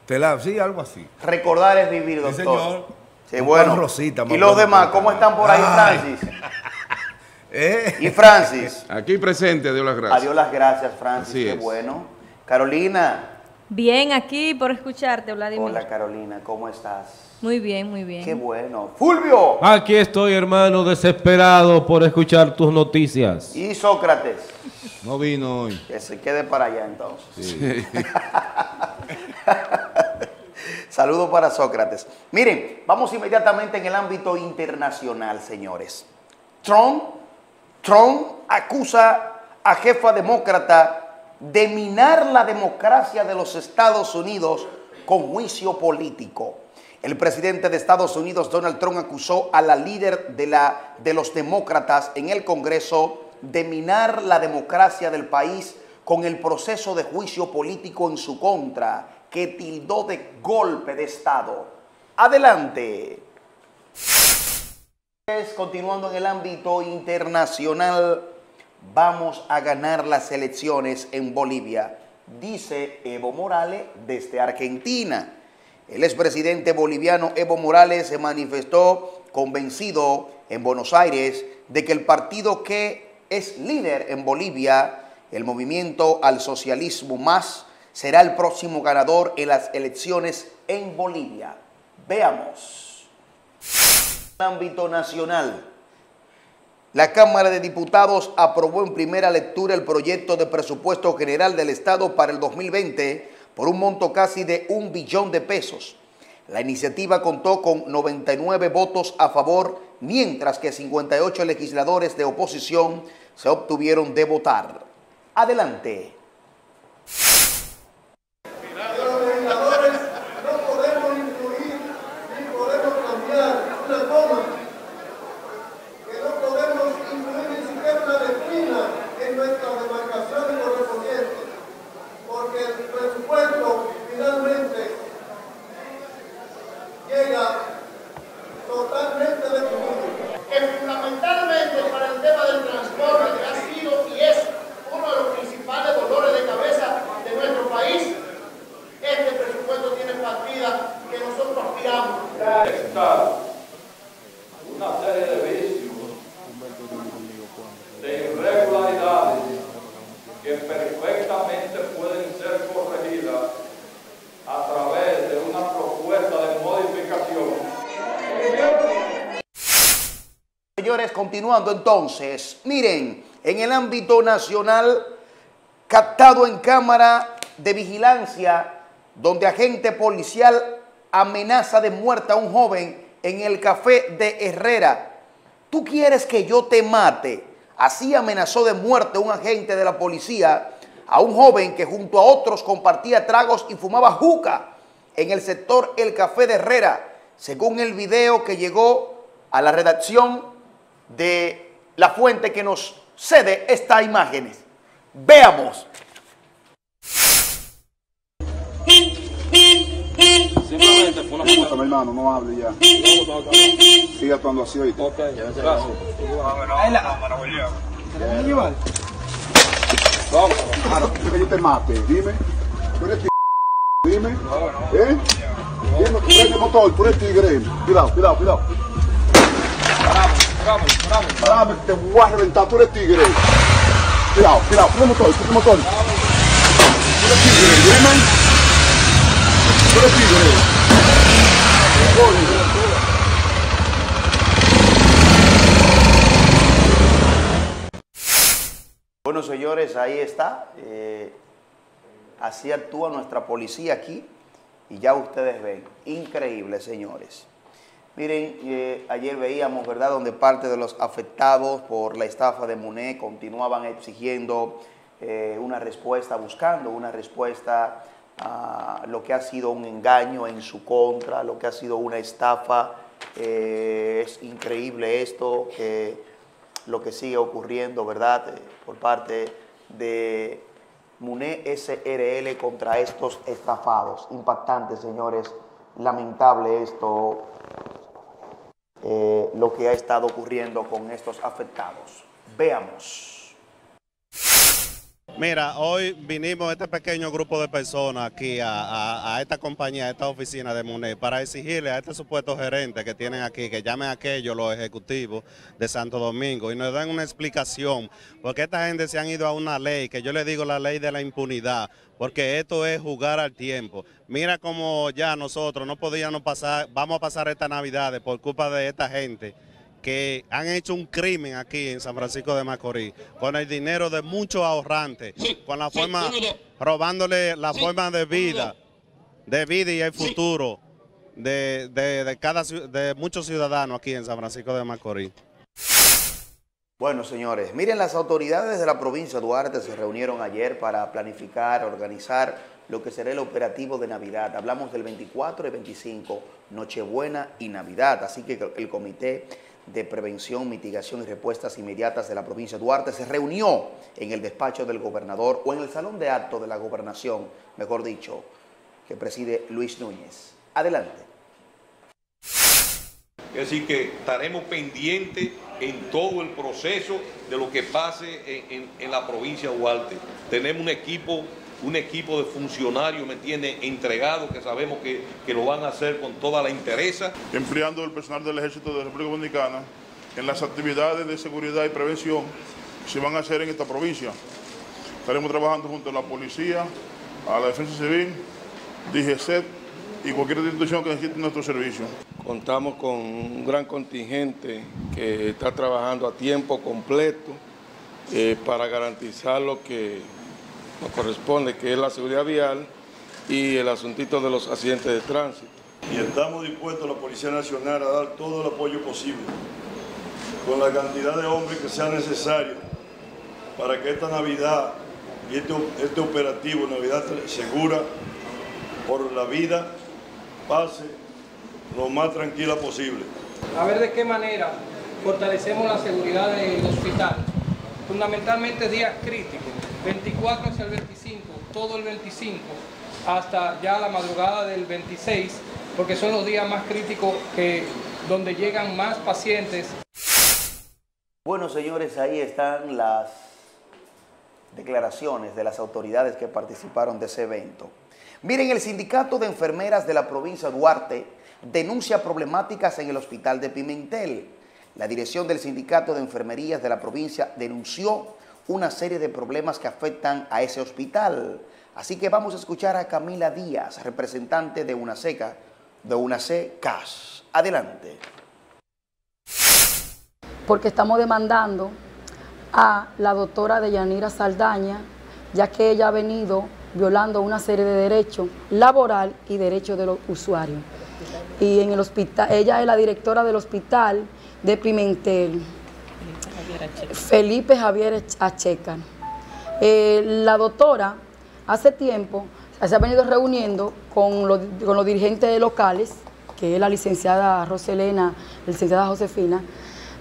Tela, sí, algo así. Recordar es vivir, Sí, doctor. señor. Sí, bueno. rosita, y los demás, ¿cómo el están por ahí, Ay. Francis? ¿Eh? Y Francis. Aquí presente, Dios las gracias. Adiós las gracias, Francis. Así Qué es. bueno. Carolina. Bien aquí por escucharte, Vladimir. Hola, Carolina. ¿Cómo estás? Muy bien, muy bien. Qué bueno. Fulvio. Aquí estoy, hermano, desesperado por escuchar tus noticias. Y Sócrates. No vino hoy. Que se quede para allá entonces. Saludos para Sócrates. Miren, vamos inmediatamente en el ámbito internacional, señores. Trump, Trump acusa a jefa demócrata de minar la democracia de los Estados Unidos con juicio político. El presidente de Estados Unidos, Donald Trump, acusó a la líder de, la, de los demócratas en el Congreso de minar la democracia del país con el proceso de juicio político en su contra, que tildó de golpe de Estado. Adelante. Continuando en el ámbito internacional, vamos a ganar las elecciones en Bolivia, dice Evo Morales desde Argentina. El expresidente boliviano Evo Morales se manifestó convencido en Buenos Aires de que el partido que es líder en Bolivia, el movimiento al socialismo más, será el próximo ganador en las elecciones en Bolivia. Veamos. Ámbito nacional. La Cámara de Diputados aprobó en primera lectura el proyecto de presupuesto general del Estado para el 2020 por un monto casi de un billón de pesos. La iniciativa contó con 99 votos a favor, mientras que 58 legisladores de oposición se obtuvieron de votar. Adelante. que no podemos incluir ni siquiera una esquina en nuestras demarcaciones correspondientes, porque el presupuesto finalmente llega totalmente definido. que fundamentalmente para el tema del transporte, que ha sido y es uno de los principales dolores de cabeza de nuestro país, este presupuesto tiene partida que nosotros aspiramos. una serie de vicios entonces, miren, en el ámbito nacional, captado en cámara de vigilancia, donde agente policial amenaza de muerte a un joven en el café de Herrera. ¿Tú quieres que yo te mate? Así amenazó de muerte un agente de la policía a un joven que junto a otros compartía tragos y fumaba juca en el sector El Café de Herrera, según el video que llegó a la redacción de la fuente que nos cede estas imágenes. Veamos. Simplemente fue una mi hermano, no hable ya. Sigue actuando así ahorita. Ok, gracias. Ahí la cámara, ¿Quieres llevar? Vamos. Ahora, que yo te mate, dime. Tú eres Dime. ¿Eh? Dime, prende el motor, tú eres tigre. Cuidado, cuidado, cuidado. Parame, parame, parame. te voy a reventar, tú eres tigre. Cuidado, cuidado, el motor, el motor. Tú eres tigre, dime. Bueno, señores, ahí está. Eh, así actúa nuestra policía aquí. Y ya ustedes ven. Increíble, señores. Miren, eh, ayer veíamos, ¿verdad?, donde parte de los afectados por la estafa de Muné continuaban exigiendo eh, una respuesta, buscando una respuesta lo que ha sido un engaño en su contra, lo que ha sido una estafa. Eh, es increíble esto, que lo que sigue ocurriendo, ¿verdad?, por parte de MUNE SRL contra estos estafados. Impactante, señores, lamentable esto, eh, lo que ha estado ocurriendo con estos afectados. Veamos. Mira, hoy vinimos este pequeño grupo de personas aquí a, esta compañía, a esta oficina de MUNE, para exigirle a este supuesto gerente que tienen aquí, que llamen a aquellos los ejecutivos de Santo Domingo y nos den una explicación, porque esta gente se han ido a una ley, que yo le digo la ley de la impunidad, porque esto es jugar al tiempo. Mira cómo ya nosotros no podíamos pasar, vamos a pasar esta Navidad por culpa de esta gente que han hecho un crimen aquí en San Francisco de Macorís, con el dinero de muchos ahorrantes, con la forma, robándole la forma de vida, de vida y el futuro de, de, cada, de muchos ciudadanos aquí en San Francisco de Macorís. Bueno, señores, miren, las autoridades de la provincia de Duarte se reunieron ayer para planificar, organizar lo que será el operativo de Navidad. Hablamos del 24 y 25, Nochebuena y Navidad. Así que el comité de Prevención, Mitigación y Respuestas Inmediatas de la provincia de Duarte se reunió en el despacho del gobernador o en el salón de actos de la gobernación, mejor dicho, que preside Luis Núñez. Adelante. Decir, que estaremos pendientes en todo el proceso de lo que pase en, en la provincia de Duarte. Tenemos un equipo un equipo de funcionarios, ¿me entiende?, entregados, que sabemos que, lo van a hacer con toda la interesa. Empleando el personal del Ejército de la República Dominicana en las actividades de seguridad y prevención que se van a hacer en esta provincia. Estaremos trabajando junto a la policía, a la defensa civil, DGCET y cualquier institución que necesite nuestro servicio. Contamos con un gran contingente que está trabajando a tiempo completo eh, para garantizar lo que nos corresponde, que es la seguridad vial y el asuntito de los accidentes de tránsito. Y estamos dispuestos, la Policía Nacional, a dar todo el apoyo posible, con la cantidad de hombres que sea necesario, para que esta Navidad y este, este operativo, Navidad segura, por la vida, pase lo más tranquila posible. A ver de qué manera fortalecemos la seguridad del hospital, fundamentalmente días críticos 24 hacia el 25, todo el 25, hasta ya la madrugada del 26, porque son los días más críticos que, donde llegan más pacientes. Bueno, señores, ahí están las declaraciones de las autoridades que participaron de ese evento. Miren, el sindicato de enfermeras de la provincia de Duarte denuncia problemáticas en el hospital de Pimentel. La dirección del sindicato de enfermerías de la provincia denunció una serie de problemas que afectan a ese hospital. Así que vamos a escuchar a Camila Díaz, representante de una seca, de una C CAS. Adelante. porque estamos demandando a la doctora Deyanira Saldaña, ya que ella ha venido violando una serie de derechos laboral y derechos de los usuarios. Y en el hospital, ella es la directora del hospital de Pimentel, Felipe Javier Acheca. Eh, la doctora hace tiempo se ha venido reuniendo con los, con los dirigentes locales, que es la licenciada Roselena, la licenciada Josefina,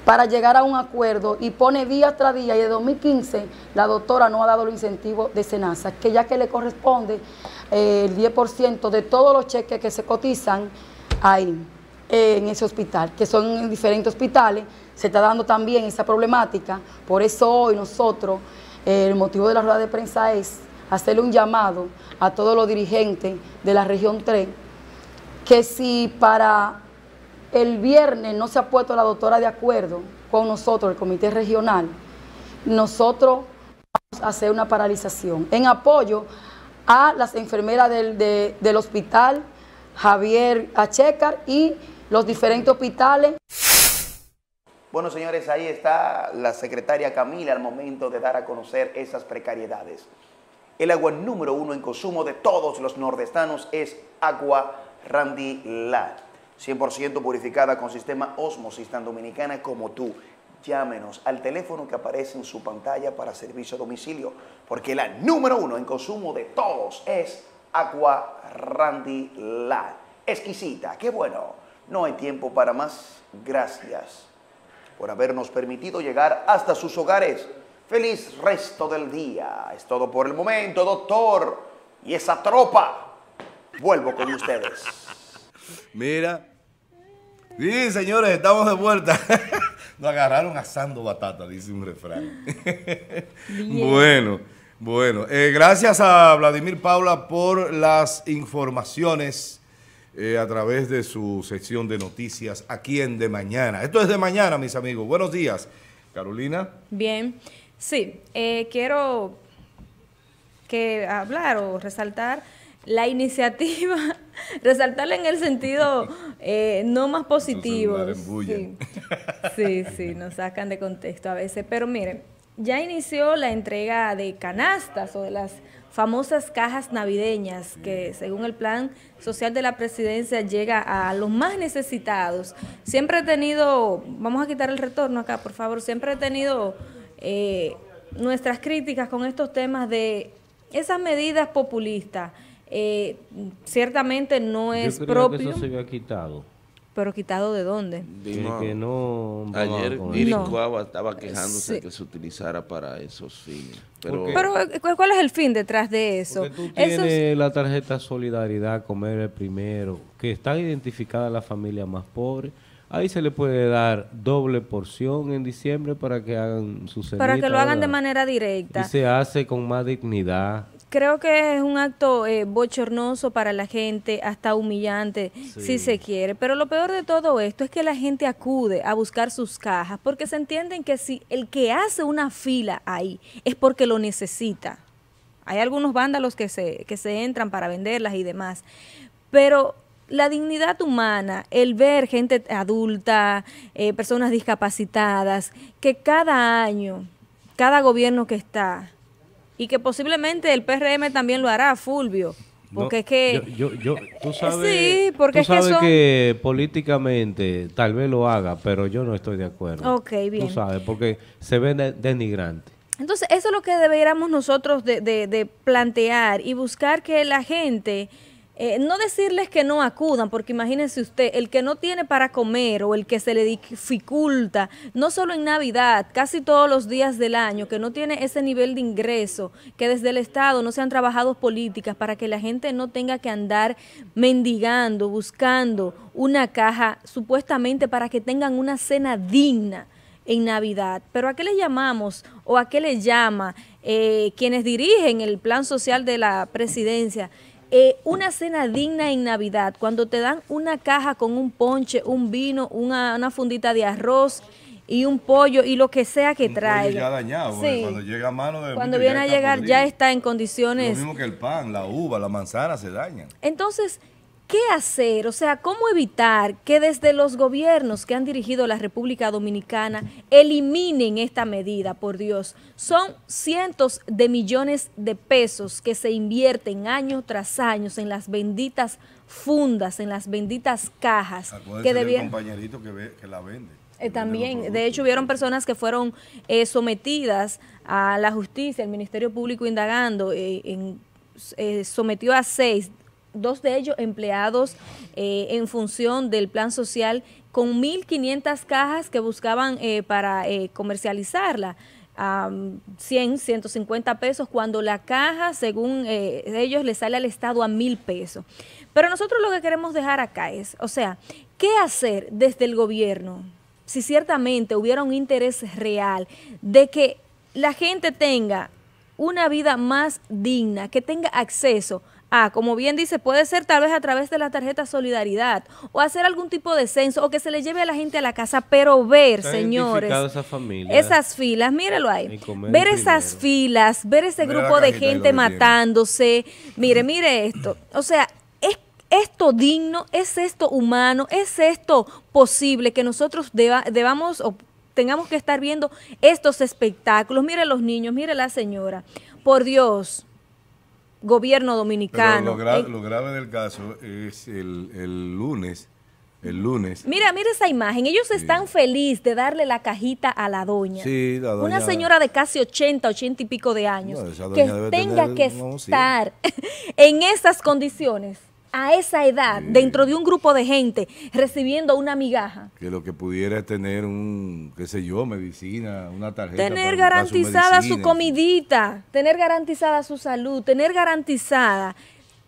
para llegar a un acuerdo y pone día tras día y de 2015 la doctora no ha dado los incentivos de SENASA, que ya que le corresponde eh, el 10% de todos los cheques que se cotizan ahí, en ese hospital, que son en diferentes hospitales, se está dando también esa problemática, por eso hoy nosotros, eh, el motivo de la rueda de prensa es hacerle un llamado a todos los dirigentes de la región 3, que si para el viernes no se ha puesto la doctora de acuerdo con nosotros, el comité regional, nosotros vamos a hacer una paralización en apoyo a las enfermeras del, del hospital Javier Achecar y los diferentes hospitales. Bueno, señores, ahí está la secretaria Camila al momento de dar a conocer esas precariedades. El agua número uno en consumo de todos los nordestanos es agua Randy La. 100% purificada con sistema Osmosis tan dominicana como tú. Llámenos al teléfono que aparece en su pantalla para servicio a domicilio, porque la número uno en consumo de todos es Aqua Randy La. Exquisita, qué bueno. No hay tiempo para más. Gracias por habernos permitido llegar hasta sus hogares. Feliz resto del día. Es todo por el momento, doctor. Y esa tropa. Vuelvo con ustedes. Mira. Sí, señores, estamos de vuelta. Nos agarraron asando batata, dice un refrán. Bueno, bueno. Eh, gracias a Vladimir Paula por las informaciones eh, a través de su sección de noticias aquí en De Mañana. Esto es De Mañana, mis amigos. Buenos días. Carolina. Bien. Sí, eh, quiero que hablar o resaltar la iniciativa, resaltarla en el sentido eh, no más positivo. Sí. sí, sí, nos sacan de contexto a veces. Pero miren, ya inició la entrega de canastas o de las famosas cajas navideñas que según el plan social de la presidencia llega a los más necesitados. Siempre he tenido, vamos a quitar el retorno acá, por favor, siempre he tenido eh, nuestras críticas con estos temas de esas medidas populistas eh, ciertamente no es propio. Que eso se había quitado. ¿Pero quitado de dónde? que no ayer Iris estaba quejándose de que se utilizara para esos fines. Pero, Pero, eh, ¿cuál es el fin detrás de eso? Porque tú tienes la tarjeta Solidaridad, Comer el Primero, que están identificadas las familias más pobres. Ahí se le puede dar doble porción en diciembre para que hagan su Para que lo hagan de manera directa. Y se hace con más dignidad creo que es un acto eh, bochornoso para la gente, hasta humillante, si se quiere. Pero lo peor de todo esto es que la gente acude a buscar sus cajas, porque se entienden que si el que hace una fila ahí es porque lo necesita. Hay algunos vándalos que se, que se entran para venderlas y demás. Pero la dignidad humana, el ver gente adulta, eh, personas discapacitadas, que cada año, cada gobierno que está, y que posiblemente el PRM también lo hará, Fulvio. Porque es que... Yo, yo, tú sabes, sí, porque tú sabes que, políticamente tal vez lo haga, pero yo no estoy de acuerdo. Ok, bien. Tú sabes, porque se ve denigrante. Entonces, eso es lo que deberíamos nosotros de, de, de plantear y buscar que la gente eh, no decirles que no acudan, porque imagínense usted, el que no tiene para comer o el que se le dificulta, no solo en Navidad, casi todos los días del año, que no tiene ese nivel de ingreso, que desde el Estado no se han trabajado políticas para que la gente no tenga que andar mendigando, buscando una caja supuestamente para que tengan una cena digna en Navidad. Pero ¿a qué le llamamos o a qué le llama eh, quienes dirigen el plan social de la presidencia? Eh, una cena digna en Navidad, cuando te dan una caja con un ponche, un vino, una, una fundita de arroz y un pollo y lo que sea que traiga. ya dañado, cuando llega a mano de Cuando viene a llegar ya está en condiciones. Lo mismo que el pan, la uva, la manzana se dañan. Entonces, ¿Qué hacer? O sea, ¿cómo evitar que desde los gobiernos que han dirigido la República Dominicana eliminen esta medida? Por Dios, son cientos de millones de pesos que se invierten año tras año en las benditas fundas, en las benditas cajas. que debían... compañerito que, la vende. Eh, también, de hecho, hubieron personas que fueron eh, sometidas a la justicia, el Ministerio Público indagando, eh, en, sometió a seis dos de ellos empleados eh, en función del plan social con 1.500 cajas que buscaban eh, para eh, comercializarla. a 100, 150 pesos, cuando la caja, según ellos, le sale al Estado a mil pesos. Pero nosotros lo que queremos dejar acá es, o sea, ¿qué hacer desde el gobierno si ciertamente hubiera un interés real de que la gente tenga una vida más digna, que tenga acceso Ah, como bien dice, puede ser tal vez a través de la tarjeta Solidaridad o hacer algún tipo de censo o que se le lleve a la gente a la casa, pero ver, señores, esas filas, mírelo ahí, ver esas filas, ver ese grupo de gente matándose, mire, mire esto, o sea, ¿es esto digno? ¿Es esto humano? ¿Es esto posible que nosotros debamos o tengamos que estar viendo estos espectáculos? Mire los niños, mire la señora, por Dios gobierno dominicano. lo, grave del caso es el, lunes. El lunes. Mira, mira esa imagen. Ellos están felices de darle la cajita a la doña. Sí, la doña. Una señora de casi 80, 80 y pico de años. que tenga que estar en esas condiciones a esa edad, dentro de un grupo de gente, recibiendo una migaja. Que lo que pudiera es tener un, qué sé yo, medicina, una tarjeta. Tener garantizada su, comidita, tener garantizada su salud, tener garantizada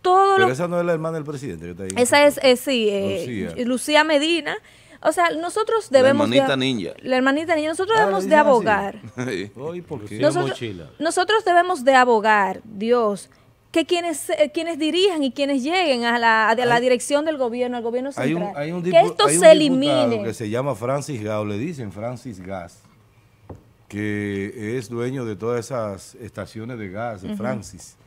todo Pero esa no es la hermana del presidente. esa es, eh, sí, eh, Lucía. Medina. O sea, nosotros debemos... La hermanita ninja. La hermanita ninja. Nosotros ah, debemos de abogar. Nosotros, nosotros debemos de abogar, Dios, que quienes, eh, quienes dirijan y quienes lleguen a la, a la dirección del gobierno, al gobierno central, que esto se elimine. que se llama Francis Gao, le dicen Francis Gas, que es dueño de todas esas estaciones de gas, Francis.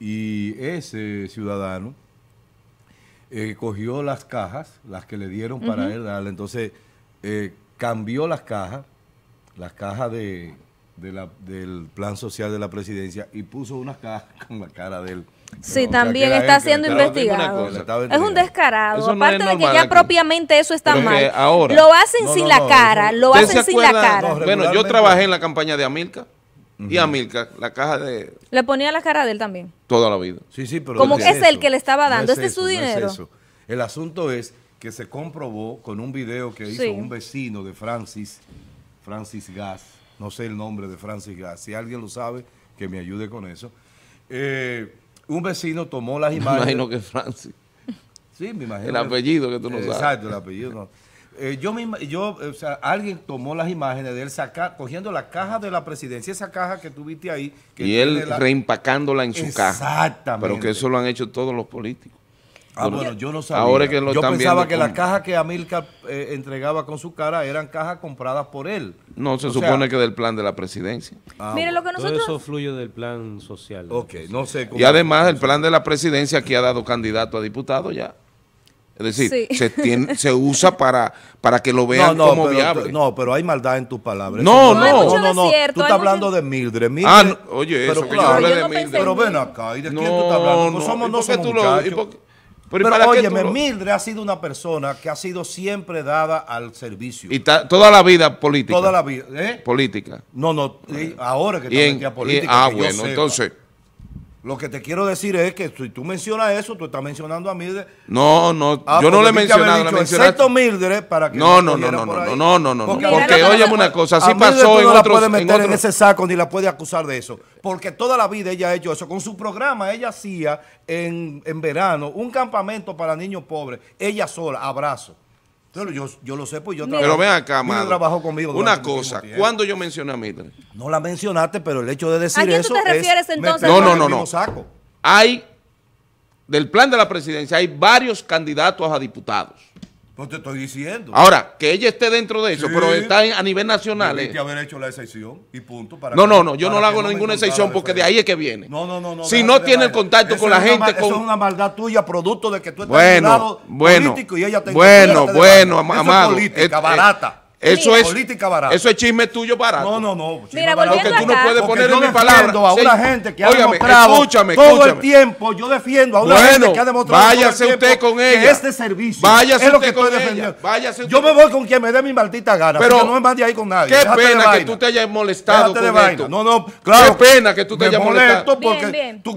Y ese ciudadano eh, cogió las cajas, las que le dieron para él darle, entonces eh, cambió las cajas, las cajas de del plan social de la presidencia y puso una caja con la cara de él. Sí, también está siendo investigado. es un descarado. Aparte de que ya propiamente eso está mal. lo hacen sin la cara, lo hacen sin la cara. bueno, yo trabajé en la campaña de Amilca. Y Amilca, la caja de... Le ponía la cara de él también. Toda la vida. Sí, sí, pero Como que es, el que le estaba dando. este es su dinero. el asunto es que se comprobó con un video que hizo un vecino de Francis, Francis Gas, no sé el nombre de Francis Gas, si alguien lo sabe, que me ayude con eso. Eh, un vecino tomó las imágenes. Me imagino que Francis. Sí, me imagino. El apellido que tú no sabes. Exacto, el apellido no. Eh, yo, yo o sea, alguien tomó las imágenes de él sacar, cogiendo la caja de la presidencia, esa caja que tuviste ahí. y él reempacándola en su caja. Exactamente. Pero que eso lo han hecho todos los políticos. Ah, bueno, yo no sabía. yo pensaba que la caja que Amilcar eh, entregaba con su cara eran cajas compradas por él. No, se supone que del plan de la presidencia. Ah, Mire, lo que nosotros... Todo eso fluye del plan social. Ok, no sé Y además el plan de la presidencia que ha dado candidato a diputado ya. Es decir, se, tiene, se usa para, para que lo vean como viable. No, pero hay maldad en tus palabras. No, no, no, no, no. Tú estás hablando de Mildred. Mildred ah, oye, eso que yo hablé de Mildred. Pero ven acá, ¿y de quién tú estás hablando? Pues somos, no somos muchachos. Pero, oye, Mildred ha sido una persona que ha sido siempre dada al servicio. Y toda la vida política. Toda la vida, ¿eh? Política. No, no, ahora que está metida política. ah, bueno, entonces... Lo que te quiero decir es que si tú mencionas eso, tú estás mencionando a Mildred. No, no, ah, yo no le he mencionado. Dicho, excepto Mildred para que no, no, no, no, por no, no, no, no, porque, óyeme una cosa, así pasó en otros. No la puede meter en, en, ese saco ni la puede acusar de eso, porque toda la vida ella ha hecho eso. Con su programa ella hacía en, en verano un campamento para niños pobres, ella sola, abrazo. Yo, yo lo sé, pues yo trabajo. Pero ven acá, trabajo conmigo. Una cosa, ¿cuándo yo mencioné a Mildred? No la mencionaste, pero el hecho de decir ¿A quién eso tú te refieres entonces? No, no, no, no. Hay, del plan de la presidencia, hay varios candidatos a diputados. Pues te estoy diciendo. Ahora, que ella esté dentro de eso, pero está a nivel nacional. Debiste haber hecho la excepción y punto. Para no, no, no, yo no le hago ninguna excepción porque de ahí es que viene. No, no, no. no si no tiene el contacto con la gente. Eso es una maldad tuya, producto de que tú estás bueno, bueno, político y ella te Bueno, bueno, amado. Es política barata. Eso es política barata. Eso es chisme tuyo barato. No, no, no. Mira, volviendo Porque tú no puedes poner en mi palabra. a una gente que ha demostrado escúchame, todo el tiempo. Yo defiendo a una gente que ha demostrado váyase todo el usted con ella. que este servicio váyase es lo que usted estoy con defendiendo. Ella. Váyase yo me voy con quien me dé mi maldita gana. Pero no me mande ahí con nadie. Qué pena que tú te hayas molestado Déjate con de esto. No, no, claro. Qué pena que tú te hayas molestado. porque tú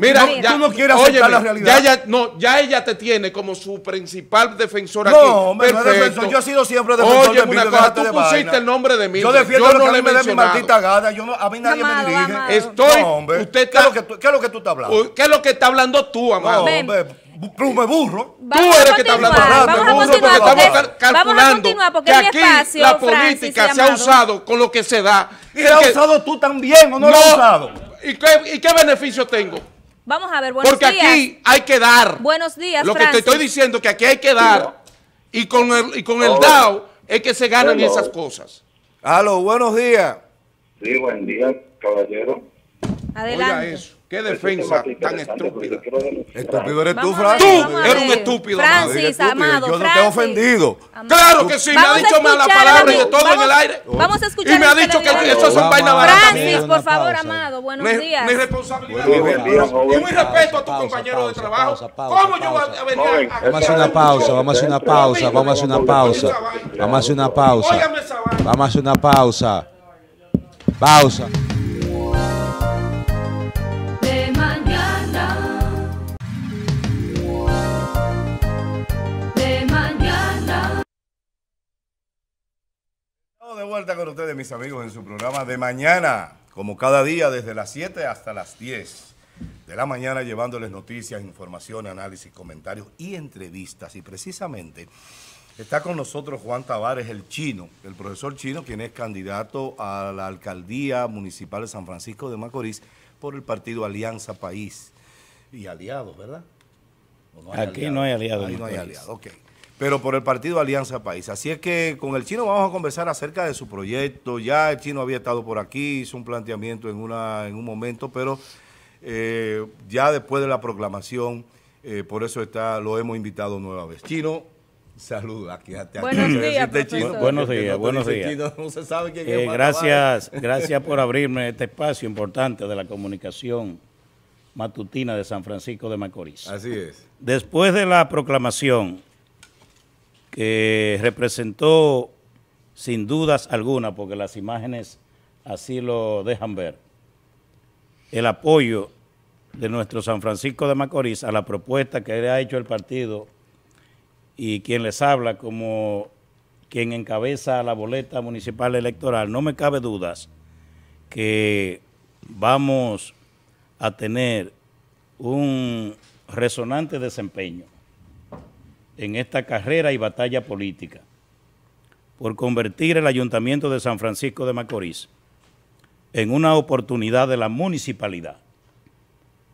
no quieres aceptar la realidad. Ya ella te tiene como su principal defensor aquí. No, no es defensor. Yo he sido siempre defensor de Pusiste el nombre de mí. Yo defiendo lo que me dé mi maldita gana. Yo no, a mí nadie me dirige. Estoy. hombre. Usted ¿Qué, es lo que tú, ¿Qué es lo que tú estás hablando? ¿Qué es lo que está hablando tú, amado? No, hombre. Tú me burro. Tú eres que está hablando. Vamos a continuar porque, vamos a continuar porque que es mi aquí espacio, la política Francis, se ha usado con lo que se da. ¿Y la has usado tú también o no, la has usado? ¿Y qué, ¿Y qué beneficio tengo? Vamos a ver, buenos Porque días. aquí hay que dar. Buenos días, Lo que Francis. te estoy diciendo es que aquí hay que dar. Y con el, y con el DAO es que se ganan Hello. esas cosas. Aló, buenos días. Sí, buen día, caballero. Adelante. Oiga eso. Qué defensa tan estúpida. Estúpido eres tú, Francis. a eres un estúpido, Francis, amado, Yo no te he ofendido. Claro que sí, me ha dicho malas palabras y de todo en el aire. Vamos a escuchar Y me ha dicho que eso son vainas baratas. Francis, por favor, amado, buenos días. ni responsabilidad. Y muy respeto a tu compañero de trabajo. ¿Cómo yo voy a venir Vamos a hacer una pausa, vamos a hacer una pausa, vamos a hacer una pausa. Vamos a hacer una pausa. Vamos a hacer una pausa. Pausa. Vuelta con ustedes, mis amigos, en su programa de mañana, como cada día, desde las 7 hasta las 10 de la mañana, llevándoles noticias, información, análisis, comentarios y entrevistas. Y precisamente está con nosotros Juan Tavares, el chino, el profesor chino, quien es candidato a la alcaldía municipal de San Francisco de Macorís por el partido Alianza País. Y aliados, ¿verdad? ¿O no hay Aquí no hay aliados Ahí no hay aliados, ok. Pero por el partido Alianza País. Así es que con el chino vamos a conversar acerca de su proyecto. Ya el chino había estado por aquí, hizo un planteamiento en, una, en un momento, pero eh, ya después de la proclamación, eh, por eso está lo hemos invitado nueva vez. Chino. Aquí, aquí, Buenos aquí, días, chino. Buenos días, no buenos días. chino, no se sabe quién Eh, es Juan gracias, gracias por abrirme este espacio importante de la comunicación matutina de San Francisco de Macorís. Así es. Después de la proclamación que representó sin dudas alguna, porque las imágenes así lo dejan ver, el apoyo de nuestro San Francisco de Macorís a la propuesta que ha hecho el partido y quien les habla como quien encabeza la boleta municipal electoral, no me cabe dudas que vamos a tener un resonante desempeño en esta carrera y batalla política por convertir el Ayuntamiento de San Francisco de Macorís en una oportunidad de la municipalidad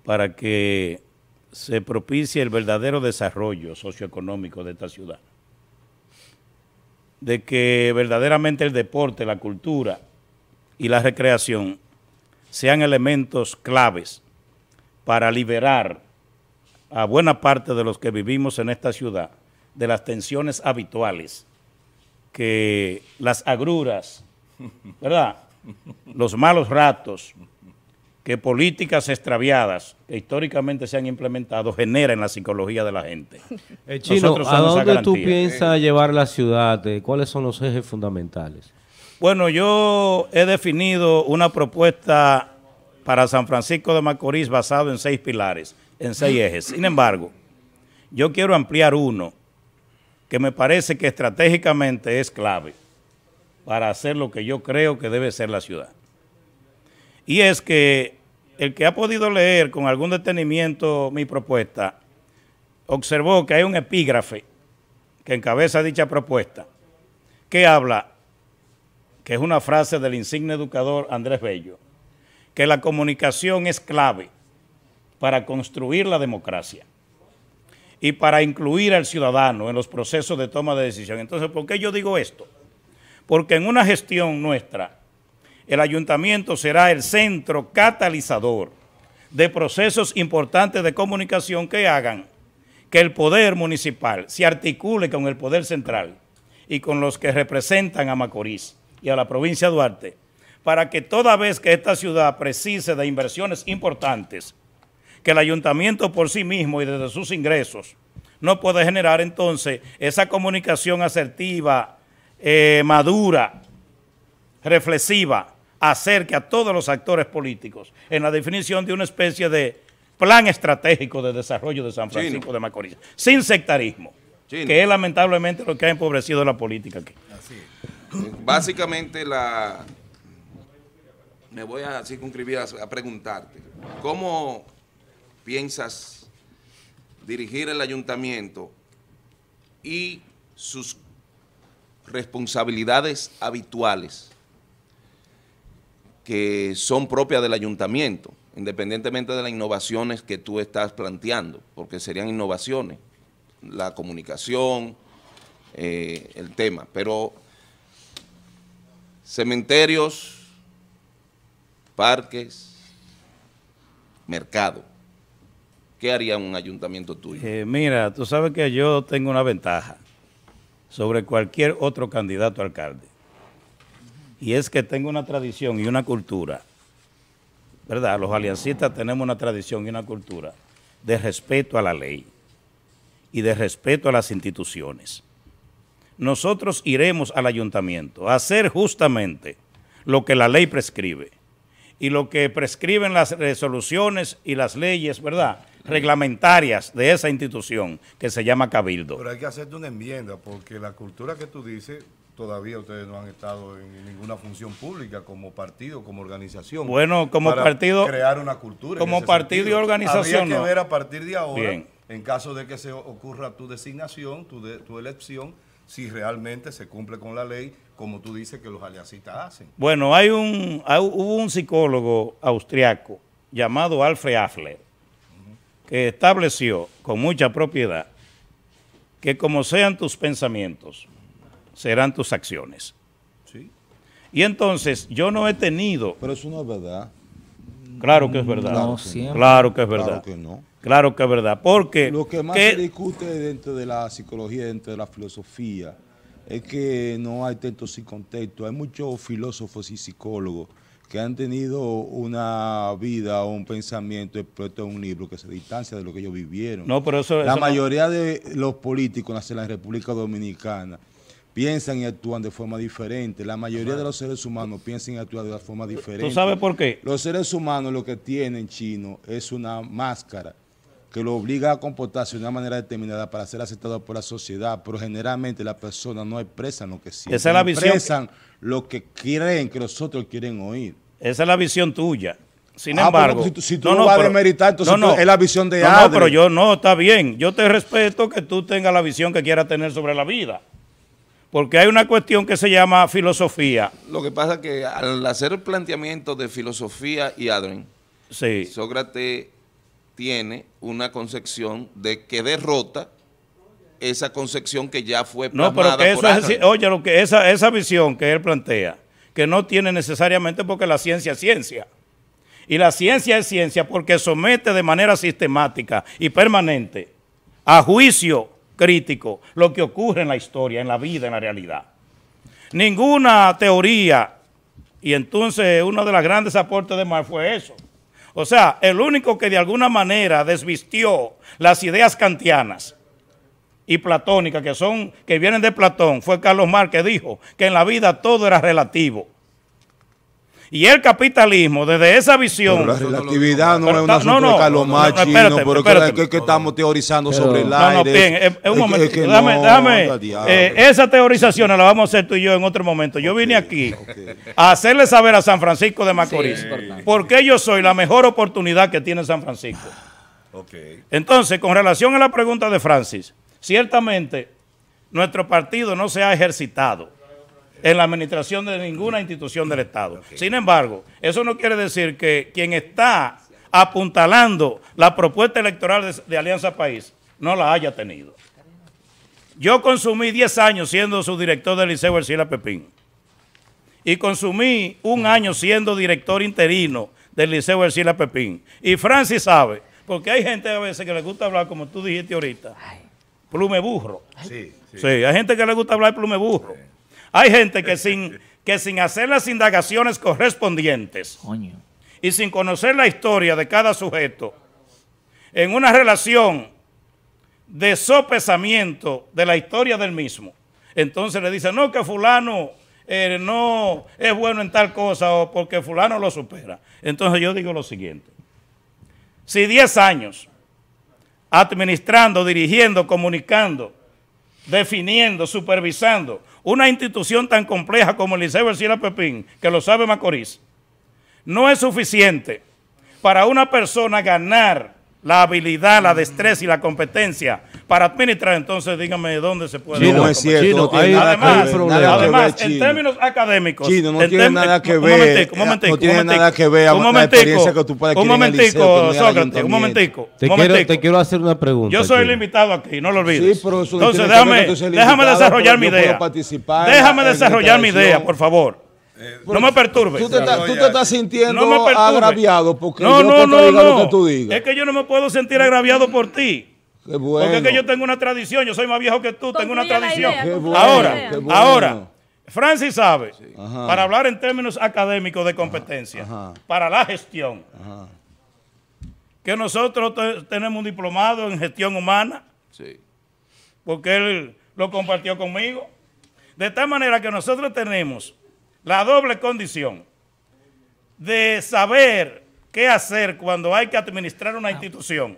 para que se propicie el verdadero desarrollo socioeconómico de esta ciudad. De que verdaderamente el deporte, la cultura y la recreación sean elementos claves para liberar a buena parte de los que vivimos en esta ciudad de las tensiones habituales, que las agruras, ¿verdad? Los malos ratos, que políticas extraviadas que históricamente se han implementado generan en la psicología de la gente. Eh, Chino, ¿a dónde tú piensas llevar la ciudad? Eh, ¿Cuáles son los ejes fundamentales? Bueno, yo he definido una propuesta para San Francisco de Macorís basado en seis pilares, en seis ejes. Sin embargo, yo quiero ampliar uno que me parece que estratégicamente es clave para hacer lo que yo creo que debe ser la ciudad. Y es que el que ha podido leer con algún detenimiento mi propuesta, observó que hay un epígrafe que encabeza dicha propuesta, que habla, que es una frase del insigne educador Andrés Bello, que la comunicación es clave para construir la democracia. y para incluir al ciudadano en los procesos de toma de decisión. Entonces, ¿por qué yo digo esto? Porque en una gestión nuestra, el ayuntamiento será el centro catalizador de procesos importantes de comunicación que hagan que el poder municipal se articule con el poder central y con los que representan a Macorís y a la provincia de Duarte, para que toda vez que esta ciudad precise de inversiones importantes, que el ayuntamiento por sí mismo y desde sus ingresos no puede generar entonces esa comunicación asertiva, eh, madura, reflexiva, acerque a todos los actores políticos en la definición de una especie de plan estratégico de desarrollo de San Francisco de Macorís, sin sectarismo, que es lamentablemente lo que ha empobrecido la política aquí. Básicamente la me voy a circunscribir a, a preguntarte, ¿cómo piensas dirigir el ayuntamiento y sus responsabilidades habituales que son propias del ayuntamiento, independientemente de las innovaciones que tú estás planteando, porque serían innovaciones, la comunicación, eh, el tema, pero cementerios, parques, mercado, ¿qué haría un ayuntamiento tuyo? Eh, mira, tú sabes que yo tengo una ventaja sobre cualquier otro candidato alcalde y es que tengo una tradición y una cultura, ¿verdad? Los aliancistas tenemos una tradición y una cultura de respeto a la ley y de respeto a las instituciones. Nosotros iremos al ayuntamiento a hacer justamente lo que la ley prescribe y lo que prescriben las resoluciones y las leyes, ¿verdad?, reglamentarias de esa institución que se llama Cabildo. Pero hay que hacerte una enmienda porque la cultura que tú dices todavía ustedes no han estado en ninguna función pública como partido, como organización. Bueno, como para partido. Crear una cultura. Como partido sentido. y organización. Habría que ver a partir de ahora, en caso de que se ocurra tu designación, tu, de, tu elección, si realmente se cumple con la ley, como tú dices que los aliancistas hacen. Bueno, hay un, hay, hubo un psicólogo austriaco llamado Alfred Affler, que estableció con mucha propiedad que como sean tus pensamientos, serán tus acciones. Sí. Y entonces yo no he tenido... Pero eso no es verdad. Claro que es verdad. No, claro que es verdad. Claro que no. Claro que es verdad. Porque... Lo que más se discute dentro de la psicología, dentro de la filosofía, es que no hay texto sin contexto. Hay muchos filósofos y psicólogos que han tenido una vida o un pensamiento expuesto en un libro que se distancia de lo que ellos vivieron. No, pero eso, la eso mayoría no. de los políticos en la República Dominicana piensan y actúan de forma diferente. La mayoría de los seres humanos piensan y actúan de forma diferente. ¿Tú sabes por qué? Los seres humanos lo que tienen, chino, es una máscara que lo obliga a comportarse de una manera determinada para ser aceptado por la sociedad, pero generalmente las personas no expresan lo que sienten, Esa es la visión expresan lo que creen que los otros quieren oír. Esa es la visión tuya. Sin Ah, embargo, pero si tú- si tú vas a demeritar, entonces tú- es la visión de no, no, pero yo no, está bien. Yo te respeto que tú tengas la visión que quieras tener sobre la vida. Porque hay una cuestión que se llama filosofía. Lo que pasa es que al hacer el planteamiento de filosofía y Adrien, sí. Sócrates tiene una concepción de que derrota esa concepción que ya fue No, pero que eso es, oye, lo que esa, esa visión que él plantea, que no tiene necesariamente porque la ciencia es ciencia. Y la ciencia es ciencia porque somete de manera sistemática y permanente a juicio crítico lo que ocurre en la historia, en la vida, en la realidad. Ninguna teoría, y entonces uno de los grandes aportes de Marx fue eso. O sea, el único que de alguna manera desvistió las ideas kantianas y platónicas que son que vienen de Platón fue Carlos Marx que dijo que en la vida todo era relativo. Y el capitalismo, desde esa visión... Pero la relatividad no Pero es un ta- asunto de Carlos Marx, chino, espérate, pero que- espérate. que, que estamos teorizando Pero- sobre el No, no, aire. bien, un Es momento, que- que déjame, no, déjame, anda, diablo. eh, esa teorización la vamos a hacer tú y yo en otro momento. Yo vine aquí a hacerle saber a San Francisco de Macorís Sí, es importante. por qué yo soy la mejor oportunidad que tiene San Francisco. Entonces, con relación a la pregunta de Francis, ciertamente nuestro partido no se ha ejercitado en la administración de ninguna institución del Estado. Sin embargo, eso no quiere decir que quien está apuntalando la propuesta electoral de, de Alianza País no la haya tenido. Yo consumí 10 años siendo su director del Liceo Ercila Pepín. Y consumí un año siendo director interino del Liceo Ercila Pepín. Y Francis sabe, porque hay gente a veces que le gusta hablar, como tú dijiste ahorita, plume burro. Sí, Sí, hay gente que le gusta hablar plume burro. Hay gente que sin, que sin hacer las indagaciones correspondientes y sin conocer la historia de cada sujeto, en una relación de sopesamiento de la historia del mismo, entonces le dicen, no, que fulano eh, no es bueno en tal cosa o porque fulano lo supera. Entonces yo digo lo siguiente, si 10 años administrando, dirigiendo, comunicando, definiendo, supervisando una institución tan compleja como el Liceo Ercila Pepín, que lo sabe Macorís, no es suficiente para una persona ganar la habilidad, la destreza y la competencia para administrar, entonces dígame dónde se puede. Chino, no es cierto, Chino, no tiene hay- nada además, que ver, nada que además, ver, en términos académicos. Chino, no en tiene nada que un ver, momentico, un momentico, no tiene un momentico, nada que ver un la experiencia que tú puedes un momentico, Sócrates, un momentico, Te un quiero, momentico. te quiero hacer una pregunta. Yo soy el invitado aquí, no lo olvides. Sí, pero eso Entonces déjame, déjame desarrollar mi idea. Déjame desarrollar mi idea, por favor. No me perturbes. Tú te, estás- tú te estás sintiendo No me agraviado porque No, yo no, que te no, diga no. lo que tú digas. Es que yo no me puedo sentir agraviado por ti. Qué bueno. Porque es que yo tengo una tradición, yo soy más viejo que tú, tengo una tradición. idea, ahora, bueno. ahora, Francis sabe, para hablar en términos académicos de competencia, Ajá. para la gestión, Ajá. que nosotros te- tenemos un diplomado en gestión humana, Sí. porque él lo compartió conmigo. De tal manera que nosotros tenemos la doble condición de saber qué hacer cuando hay que administrar una institución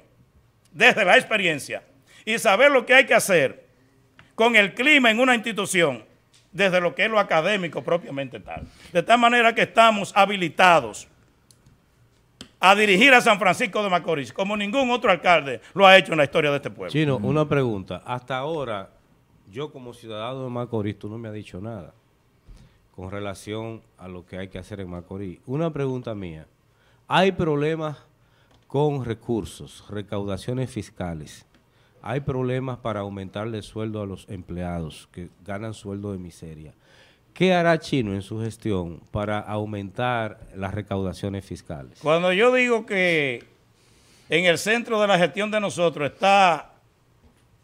desde la experiencia y saber lo que hay que hacer con el clima en una institución desde lo que es lo académico propiamente tal. De tal manera que estamos habilitados a dirigir a San Francisco de Macorís como ningún otro alcalde lo ha hecho en la historia de este pueblo. Chino, una pregunta. Hasta ahora, yo como ciudadano de Macorís, tú no me has dicho nada con relación a lo que hay que hacer en Macorís. Una pregunta mía. ¿Hay problemas con recursos, recaudaciones fiscales? ¿Hay problemas para aumentarle el sueldo a los empleados que ganan sueldo de miseria? ¿Qué hará Chino en su gestión para aumentar las recaudaciones fiscales? Cuando yo digo que en el centro de la gestión de nosotros está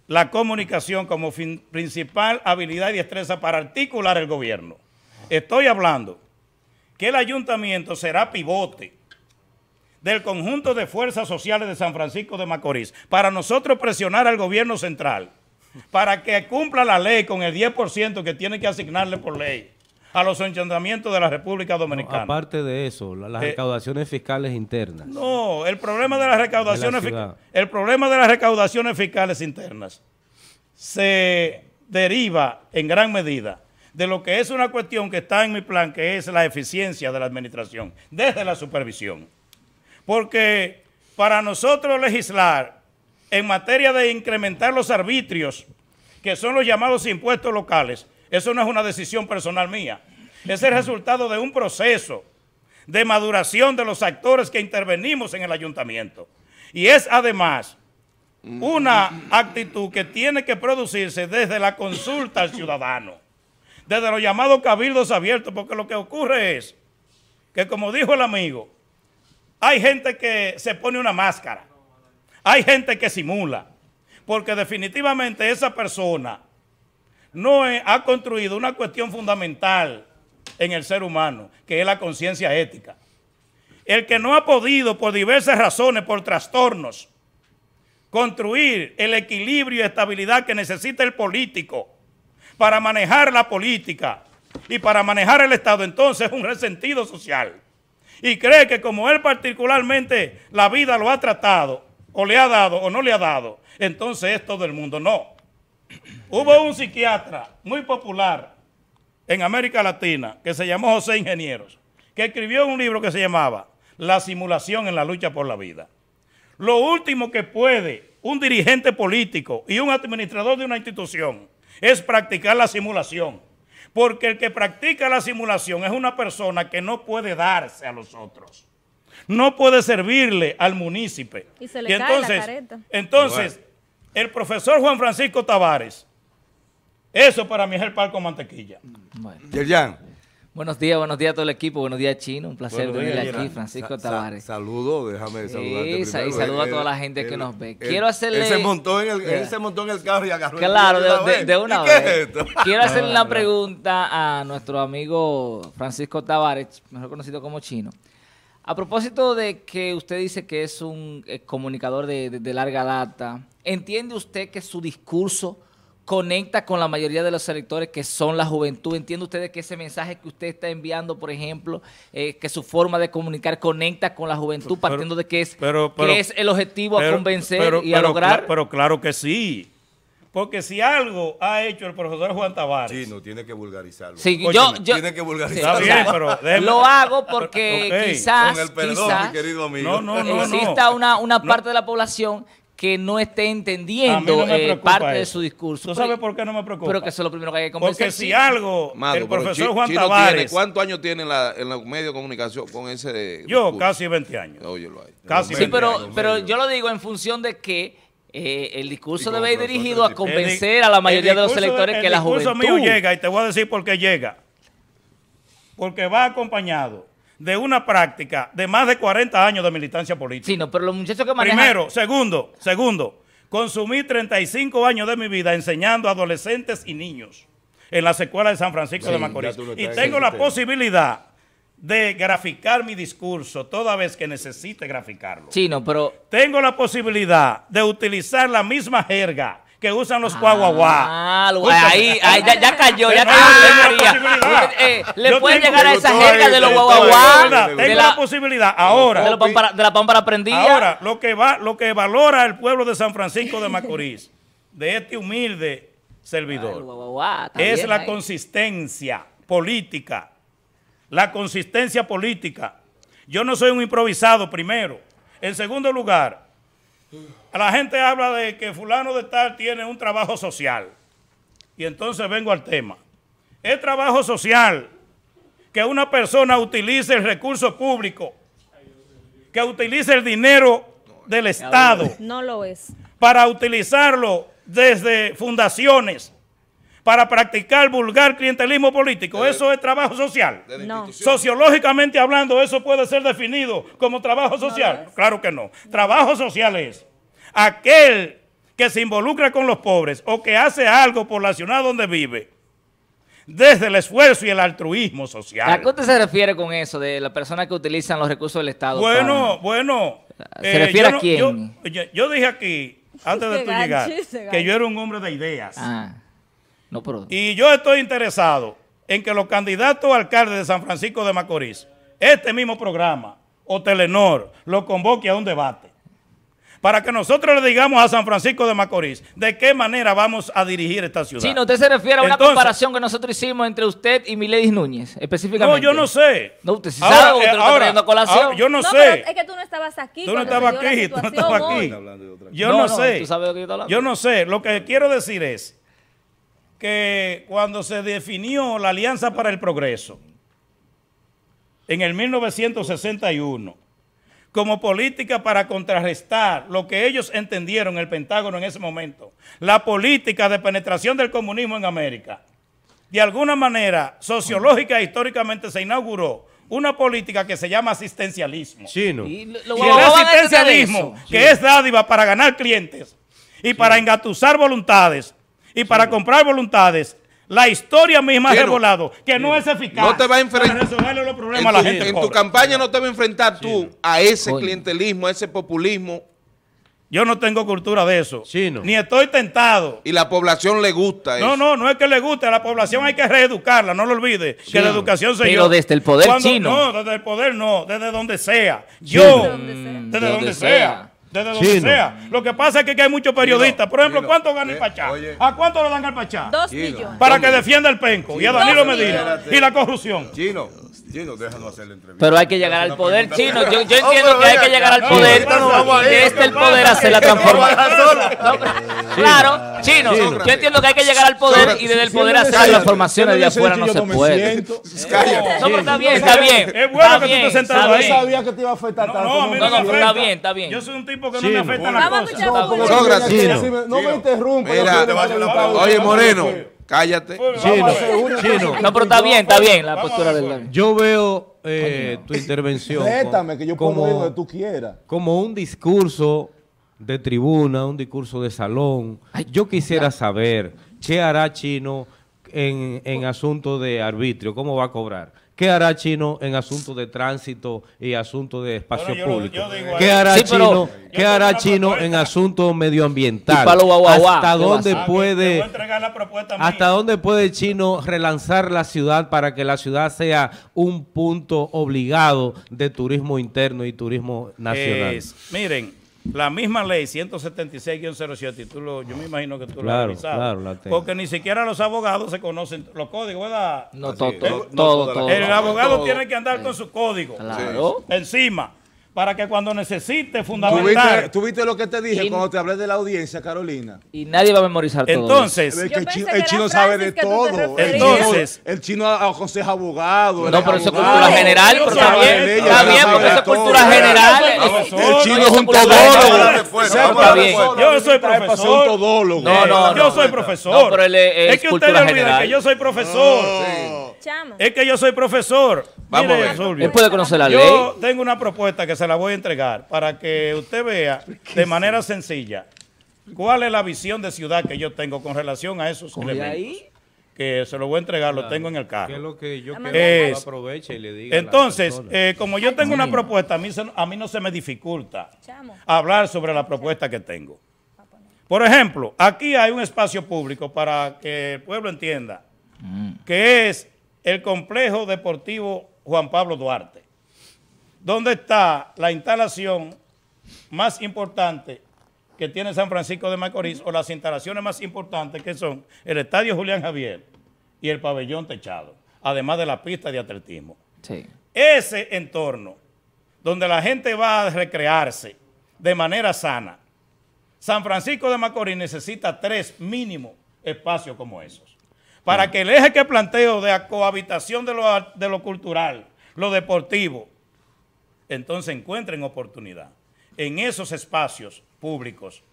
la comunicación como principal habilidad y destreza para articular el gobierno, estoy hablando que el ayuntamiento será pivote del conjunto de fuerzas sociales de San Francisco de Macorís para nosotros presionar al gobierno central para que cumpla la ley con el 10% que tiene que asignarle por ley a los ayuntamientos de la República Dominicana. Aparte de eso, la- las Eh, recaudaciones fiscales internas. No, el problema de las recaudaciones, De la el problema de las recaudaciones fiscales internas se deriva en gran medida de lo que es una cuestión que está en mi plan, que es la eficiencia de la administración, desde la supervisión. Porque para nosotros legislar en materia de incrementar los arbitrios, que son los llamados impuestos locales, eso no es una decisión personal mía, es el resultado de un proceso de maduración de los actores que intervenimos en el ayuntamiento. Y es además una actitud que tiene que producirse desde la consulta al ciudadano, desde los llamados cabildos abiertos, porque lo que ocurre es que, como dijo el amigo, hay gente que se pone una máscara, hay gente que simula, porque definitivamente esa persona no ha construido una cuestión fundamental en el ser humano, que es la conciencia ética. El que no ha podido, por diversas razones, por trastornos, construir el equilibrio y estabilidad que necesita el político para manejar la política y para manejar el Estado, entonces es un resentido social. Y cree que como él particularmente la vida lo ha tratado, o le ha dado, o no le ha dado, entonces es todo el mundo. No. Hubo un psiquiatra muy popular en América Latina que se llamó José Ingenieros, que escribió un libro que se llamaba La simulación en la lucha por la vida. Lo último que puede un dirigente político y un administrador de una institución es practicar la simulación. Porque el que practica la simulación es una persona que no puede darse a los otros. No puede servirle al municipio. Y se le cae la careta. Entonces, el profesor Juan Francisco Tavares. Eso para mí es el palco mantequilla. Bueno. Buenos días, buenos días a todo el equipo, buenos días Chino, un placer Buenos venir aquí, Sa- Tavares. sa- Saludo, déjame saludarte Sí, sa- y primero. saludo a Él- toda la gente él- que nos ve. Quiero hacerle... Él se montó en el, él Yeah. se montó en el carro y agarró el Claro, video de, de- de una ¿Y qué vez. es esto? Quiero hacerle una pregunta a nuestro amigo Francisco Tavares, mejor conocido como Chino. A propósito de que usted dice que es un eh, comunicador de larga data, ¿entiende usted que su discurso conecta con la mayoría de los electores que son la juventud? ¿Entiende usted que ese mensaje que usted está enviando, por ejemplo, eh, que su forma de comunicar conecta con la juventud, partiendo de que es, pero- que es el objetivo a convencer pero- y a pero lograr? pero claro que sí. Porque si algo ha hecho el profesor Juan Tavares. Chino, tiene que vulgarizarlo. Sí, yo, yo tiene que vulgarizarlo. Está bien, pero déjeme- lo hago porque quizás, Con el perdón, quizás mi querido amigo. No, no, no, no. exista una, una parte de la población que no esté entendiendo no eh, parte de su discurso. ¿Tú sabes por qué no me preocupa? Pero que eso es lo primero que hay que convencer. Porque si algo, el profesor Juan Chino Tavares, tiene- ¿Cuántos años tiene en, la, en los medios de comunicación con ese yo discurso? casi 20 años. Óyelo ahí. Casi Sí, 20 pero, años. pero yo lo digo en función de que eh, el discurso debe ir dirigido a El convencer a la mayoría de los electores que la El discurso juventud... mío llega, y te voy a decir por qué llega. Porque va acompañado de una práctica de más de 40 años de militancia política. Sí, no, pero los muchachos que manejan... Primero, segundo, segundo, consumí 35 años de mi vida enseñando a adolescentes y niños en las escuelas de San Francisco Sí, de Macorís. Y tengo en la posibilidad de graficar mi discurso toda vez que necesite graficarlo. Chino, pero... Tengo la posibilidad de utilizar la misma jerga que usan los guaguaguá. Ah, lo- Escúchame. ahí, ahí ya, ya cayó, ya No, cayó. tengo la María. posibilidad. Eh, le Yo puede llegar a esa jerga de los guaguaguá, Tengo la, la posibilidad. Ahora, de la pámpara, de la pámpara prendida. Ahora, lo que va, lo que valora el pueblo de San Francisco de Macorís, de este humilde servidor, Guaguaguá, es bien la ahí. consistencia política. La consistencia política. Yo no soy un improvisado, primero. En segundo lugar, la gente habla de que fulano de tal tiene un trabajo social. Y entonces vengo al tema. Es trabajo social que una persona utilice el recurso público, que utilice el dinero del Estado No lo es. para utilizarlo desde fundaciones para practicar vulgar clientelismo político. Eso es trabajo social. No. Sociológicamente hablando, eso puede ser definido como trabajo social. Claro que no. Trabajo social es aquel que se involucra con los pobres o que hace algo por la ciudad donde vive desde el esfuerzo y el altruismo ¿A social. qué usted se refiere con eso de las personas que utilizan los recursos del Estado? Bueno, bueno. ¿Se eh, refiere yo a quién? Yo, yo- yo dije aquí, antes de tú llegar, que yo era un hombre de ideas. Ah, no, pero... Y yo estoy interesado en que los candidatos a alcaldes de San Francisco de Macorís, este mismo programa o Telenor, lo convoque a un debate. Para que nosotros le digamos a San Francisco de Macorís de qué manera vamos a dirigir esta ciudad. Chino, usted se refiere a una Entonces- comparación que nosotros hicimos entre usted y Miledis Núñez, específicamente. No, yo no sé. No, usted sí Ahora, sabe, usted eh, lo está ahora, a colación. ahora, yo no, No, sé. pero es que tú no estabas aquí. Tú no estabas aquí, tú no estabas aquí. Yo No, no, no, sé. tú sabes de que yo. Yo no sé. Lo que quiero decir es que cuando se definió la Alianza para el Progreso en el 1961 como política para contrarrestar lo que ellos entendieron el Pentágono en ese momento, la política de penetración del comunismo en América, de alguna manera, sociológica e históricamente se inauguró una política que se llama asistencialismo. Chino. Y lo- Y lo- el ¿cómo van a entender asistencialismo, que es dádiva para ganar clientes y para engatusar voluntades y para comprar voluntades, la historia misma ha Chino, revelado que no es eficaz No te va a enfrentar. para resolverle los problemas En a la tu, gente en tu pobre. campaña no te va a enfrentar tú a ese clientelismo, a ese populismo. Yo no tengo cultura de eso. Chino. Ni estoy tentado. Y la población le gusta eso. No, no, no es que le guste. A la población hay que reeducarla. No lo olvide. Que la educación se Pero desde el poder chino. No, desde el poder no. Desde donde sea. Yo. Desde de donde sea. Desde donde Chino. sea. Lo que pasa es que aquí hay muchos periodistas. Por ejemplo, ¿cuánto gana el eh, Pachá? oye. ¿A cuánto le dan al Pachá? Dos millones. Para que defienda el penco. Y a. Danilo Medina. Y la corrupción. Chino, Chino, déjanos hacer la entrevista. Pero hay que llegar al poder chino. Yo, yo entiendo que hay que llegar al poder No, no, desde ¿qué el poder hacer la no transformación. No, claro, chino. Chino. Yo entiendo que hay que llegar al poder y desde el poder hacer las transformaciones de afuera no se puede. No, pero está bien, está bien. Es bueno está que tú bien, te sentado ahí. bien. sabía que te iba a afectar No, tanto. no, No, no, no, está bien, está bien. Yo soy un tipo porque no me afectan las cosas. No me oye, Moreno, cállate. Chino. No, pero está bien, está bien la postura del. Yo veo eh, tu intervención Rétame, que yo puedo como- ir donde tú quieras. como un discurso de tribuna, un discurso de salón. Yo quisiera saber qué hará Chino en, en asunto de arbitrio, cómo va a cobrar. ¿Qué hará Chino en asunto de tránsito y asunto de espacio Bueno, público? yo ¿Qué hará Sí, Chino, ¿qué hará Chino en asunto medioambiental? Y palo guau, guau, guau, ¿Hasta ¿qué va a dónde puede. ¿Hasta dónde puede Chino relanzar la ciudad para que la ciudad sea un punto obligado de turismo interno y turismo nacional? Es- miren, la misma ley 176-07, y tú lo, yo me imagino que tú lo has revisado. claro, la tengo. Porque ni siquiera los abogados se conocen los códigos, ¿verdad? No, todo, todo, todo, todo. El abogado todo. tiene que andar con su código Claro. encima para que cuando necesite ¿Tú viste, fundamentar. tú viste lo que te dije Y- cuando te hablé de la audiencia, Carolina? Y nadie va a memorizar todo. Entonces, Es Yo que el chino, el sabe de todo. Entonces- chino, el chino aconseja abogado. No, pero eso es cultura general, pero está bien, está bien, porque eso es cultura general. Eso- El chino eso es un todólogo. eso, Yo soy profesor. No, no, yo soy profesor. No, pero él es- que ustedes olvidan que yo soy profesor. Chamo. Es que yo soy profesor. Vamos Mire, a ver. Él puede conocer la Yo ley. tengo una propuesta que se la voy a entregar para que usted vea de manera sencilla cuál es la visión de ciudad que yo tengo con relación a esos elementos. ahí. Que se lo voy a entregar, lo tengo en el ¿Qué es carro. lo que yo quiero que es- lo aproveche y le diga Entonces, eh, como yo tengo una propuesta, a mí, se- a mí no se me dificulta Chamo. hablar sobre la propuesta que tengo. Por ejemplo, aquí hay un espacio público para que el pueblo entienda, que es el complejo deportivo Juan Pablo Duarte, donde está la instalación más importante que tiene San Francisco de Macorís, o las instalaciones más importantes que son el Estadio Julián Javier y el pabellón techado, además de la pista de atletismo. Sí. Ese entorno donde la gente va a recrearse de manera sana, San Francisco de Macorís necesita tres mínimos espacios como esos. Para que el eje que planteo de la cohabitación de lo, de lo cultural, lo deportivo, entonces encuentren oportunidad en esos espacios públicos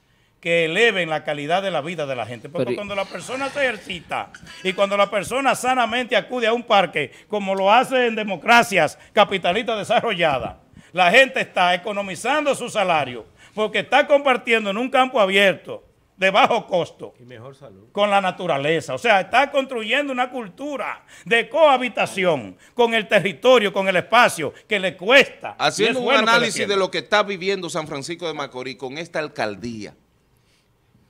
que eleven la calidad de la vida de la gente. Porque Pero cuando la persona se ejercita y cuando la persona sanamente acude a un parque, como lo hace en democracias capitalistas desarrolladas, la gente está economizando su salario porque está compartiendo en un campo abierto de bajo costo Y mejor salud. con la naturaleza. O sea, está construyendo una cultura de cohabitación con el territorio, con el espacio, que le cuesta. Haciendo un bueno análisis de lo que está viviendo San Francisco de Macorís con esta alcaldía,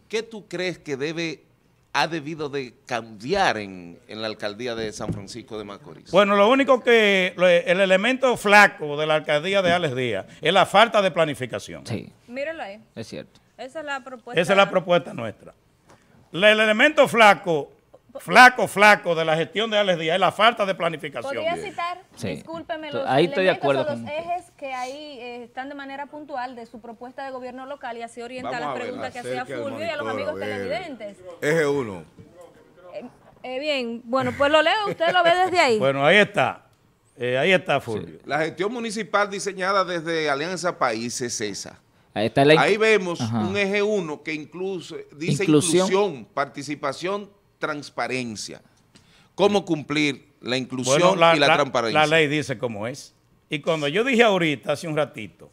¿qué tú crees que debe, ha debido de cambiar en, en la alcaldía de San Francisco de Macorís? Bueno, lo único que, lo- el elemento flaco de la alcaldía de Alex Díaz es la falta de planificación. Sí, Míralo ahí. es cierto. Esa es la propuesta. Esa es la propuesta nuestra. El elemento flaco, flaco, flaco de la gestión de Alex Díaz es la falta de planificación. ¿Podría citar, Sí. discúlpeme, los ahí estoy de elementos acuerdo o los con- ejes que ahí eh, están de manera puntual de su propuesta de gobierno local y así orienta Vamos las ver, preguntas que hacía Fulvio y a los amigos a televidentes. Eje 1. Eh, bien, bueno, pues lo leo, usted lo ve desde ahí. Bueno, ahí está. Eh, ahí está, Fulvio. La gestión municipal diseñada desde Alianza País es esa. Ahí está la... Ahí vemos Ajá. un eje 1 que incluso dice Inclusión. inclusión, participación, transparencia. ¿Cómo cumplir la inclusión Bueno, la, y la, la- transparencia? la ley dice cómo es. Y cuando yo dije ahorita, hace un ratito,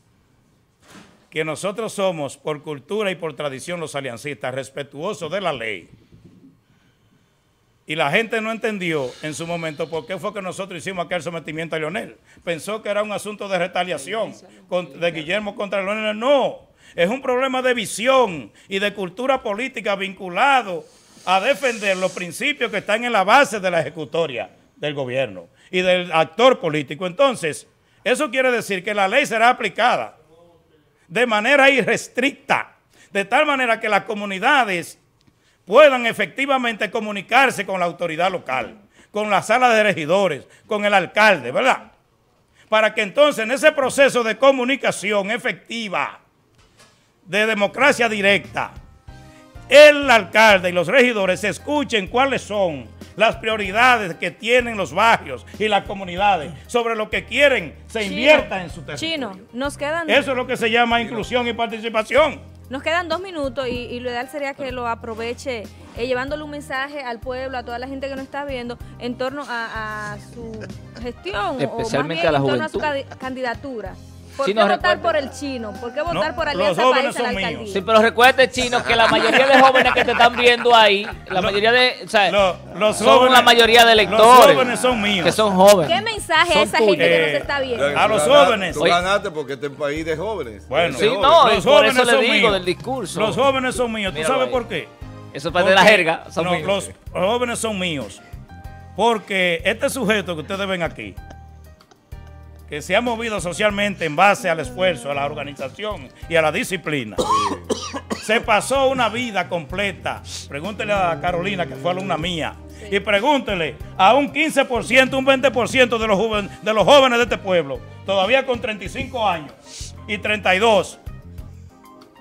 que nosotros somos por cultura y por tradición los aliancistas respetuosos de la ley, y la gente no entendió en su momento por qué fue que nosotros hicimos aquel sometimiento a Leonel. Pensó que era un asunto de retaliación de Guillermo contra Leonel. No, es un problema de visión y de cultura política vinculado a defender los principios que están en la base de la ejecutoria del gobierno y del actor político. Entonces, eso quiere decir que la ley será aplicada de manera irrestricta, de tal manera que las comunidades puedan efectivamente comunicarse con la autoridad local, con la sala de regidores, con el alcalde, ¿verdad? Para que entonces en ese proceso de comunicación efectiva, de democracia directa, el alcalde y los regidores escuchen cuáles son las prioridades que tienen los barrios y las comunidades sobre lo que quieren se Chino, invierta en su territorio. Chino, nos quedan, Eso es lo que se llama inclusión y participación. Nos quedan dos minutos y, y lo ideal sería que lo aproveche eh, llevándole un mensaje al pueblo, a toda la gente que nos está viendo en torno a, a su gestión Especialmente o más bien a la en torno a su candidatura. ¿Por qué votar recuerda- por el chino? ¿Por qué votar No, por los Alianza jóvenes País a la son míos. alcaldía? Sí, pero recuerde, Chino, que la mayoría de jóvenes que te están viendo ahí, la mayoría de, o sea, los son jóvenes- la mayoría de los electores. jóvenes son míos. Que son jóvenes. ¿Qué mensaje a esa gente que nos está viendo? A los jóvenes. Tú ganaste porque este es un país de jóvenes. Bueno, Sí, no, jóvenes. los por jóvenes eso le son digo míos. del discurso. Los jóvenes son míos. ¿Tú Míralo sabes ahí. por qué? Eso es parte de la jerga, son no, míos. los jóvenes son míos. Porque este sujeto que ustedes ven aquí, que se ha movido socialmente en base al esfuerzo, a la organización y a la disciplina, se pasó una vida completa. Pregúntele a Carolina, que fue alumna mía, y pregúntele a un 15%, un 20% de los, joven- de los jóvenes de este pueblo, todavía con 35 años y 32.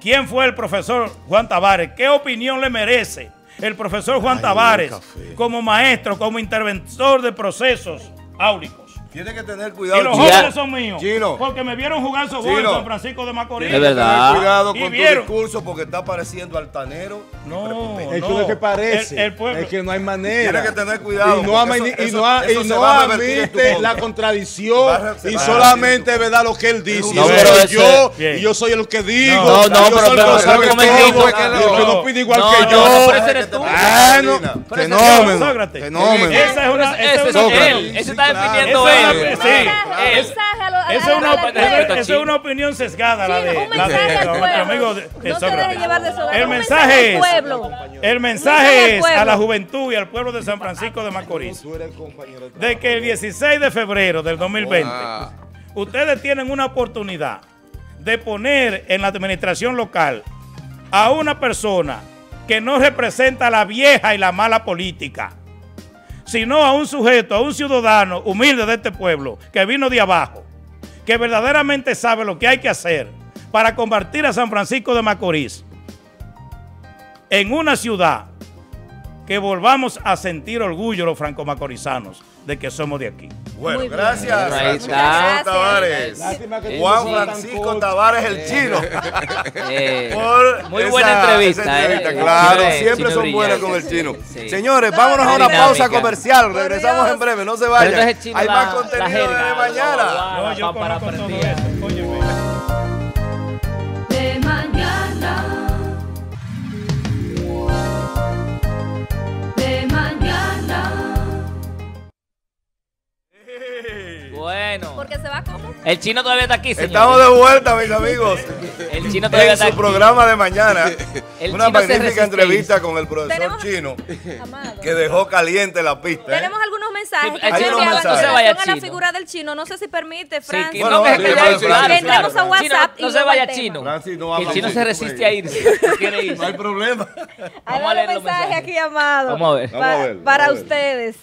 ¿Quién fue el profesor Juan Tavares? ¿Qué opinión le merece el profesor Juan Tavares como maestro, como interventor de procesos áuricos? Tiene que tener Y cuidado. los Chino. jóvenes son míos. Chino. Porque me vieron jugar softball en. San Francisco de Macorís. Tienes que tener cuidado Y con vieron- tu discurso porque está pareciendo altanero. No, Es que no. lo que parece El- el es que no hay manera. Tiene que tener cuidado, Y no, y eso- no, y no admite la contradicción y solamente es verdad lo que él dice. un Y yo y yo soy el que digo. No, no, y yo pero- soy el que pero- pero todo, y que no pide igual No, que no, yo. no, pero ese eres tú. Bueno, Pero ese- fenómeno. Sócrates. Fenómeno. Esa es una. Ese es es está definiendo es él. Es una, opinión sesgada la de, un la de mensaje al nuestro pueblo. amigo de, de No se Sócrates. deje llevar de Sócrates. El mensaje es, al pueblo. el mensaje es a la juventud y al pueblo de San Francisco de Macorís de que el 16 de febrero del 2020 ustedes tienen una oportunidad de poner en la administración local a una persona que no representa la vieja y la mala política, sino a un sujeto, a un ciudadano humilde de este pueblo que vino de abajo, que verdaderamente sabe lo que hay que hacer para convertir a San Francisco de Macorís en una ciudad que volvamos a sentir orgullo los franco-macorizanos de que somos de aquí. Bueno, Muy bien. gracias. Francisco. Tavares. Lástima que Juan Francisco. Tavares el chino. Eh, Por muy esa- buena entrevista, esa entrevista, eh. Claro, Chino, siempre chino son buenas con el chino. Sí. Señores, vámonos a una Dinámica. pausa comercial. Regresamos en breve, no se vayan. Hay la- más la contenido de mañana. No, yo la pámpara Bueno. Porque se va como. El chino todavía está aquí, señor. Estamos de vuelta, mis amigos. El chino todavía En está su aquí. programa de mañana. El Una magnífica entrevista con el profesor Tenemos- chino Amado. que dejó caliente la pista. ¿eh? Tenemos algunos mensajes Sí, que no se vaya, a la chino. figura del chino. No sé si permite, Sí, Francis. que Bueno, no, que, claro, claro, entremos a WhatsApp Chino, y no se vaya chino. Francis, no Que el chino se resiste a irse. No hay problema. Hay Vamos a varios leer los mensajes mensajes. aquí, Amado. Vamos a ver. Para ustedes.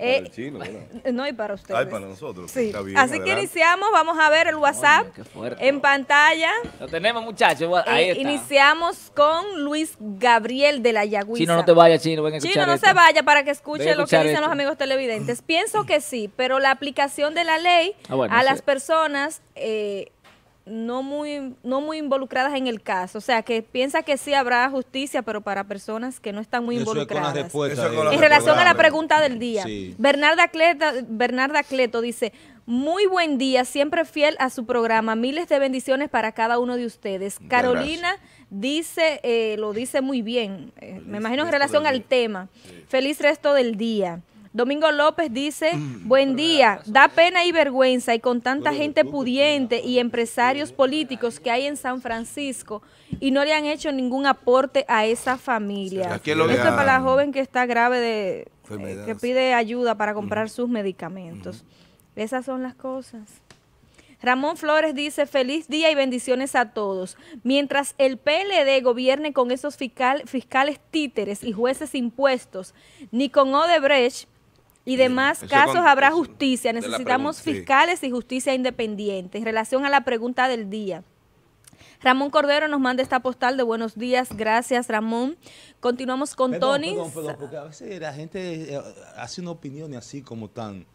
Para Eh, el chino, ¿verdad? No, y para ustedes. Ay, para nosotros. Sí. Está bien, Así que iniciamos, vamos a ver el WhatsApp qué fuerte. en pantalla. Lo tenemos, muchachos. Ahí Eh, está. iniciamos con Luis Gabriel de la Yagüiza. Chino, no te vayas, chino. Ven a escuchar Chino, no esto. se vaya para que escuche Ven lo que dicen esto. los amigos televidentes. Pienso que sí, pero la aplicación de la ley Ah, bueno, a sí. las personas eh, no muy no muy involucradas en el caso, o sea, que piensa que sí habrá justicia, pero para personas que no están muy Eso es con la involucradas. respuesta. Eso es de- con la En relación a la pregunta del día, Sí. Bernarda, Cleta, Bernarda Cleto dice, muy buen día, siempre fiel a su programa, miles de bendiciones para cada uno de ustedes. Carolina dice, eh, lo dice muy bien, eh, me imagino en relación al tema. Feliz resto del día. Domingo López dice, buen día, da pena y vergüenza y con tanta gente pudiente y empresarios políticos que hay en San Francisco y no le han hecho ningún aporte a esa familia. Esto es para la joven que está grave de, eh, que pide ayuda para comprar sus medicamentos. Esas son las cosas. Ramón Flores dice, feliz día y bendiciones a todos. Mientras el PLD gobierne con esos fiscal- fiscales títeres y jueces impuestos, ni con Odebrecht y demás casos con- habrá justicia. Necesitamos sí. fiscales y justicia independiente. En relación a la pregunta del día, Ramón Cordero nos manda esta postal de buenos días. Gracias, Ramón. Continuamos con Perdón, Tony. perdón, perdón, porque a veces la gente eh, hace una opinión así como tan...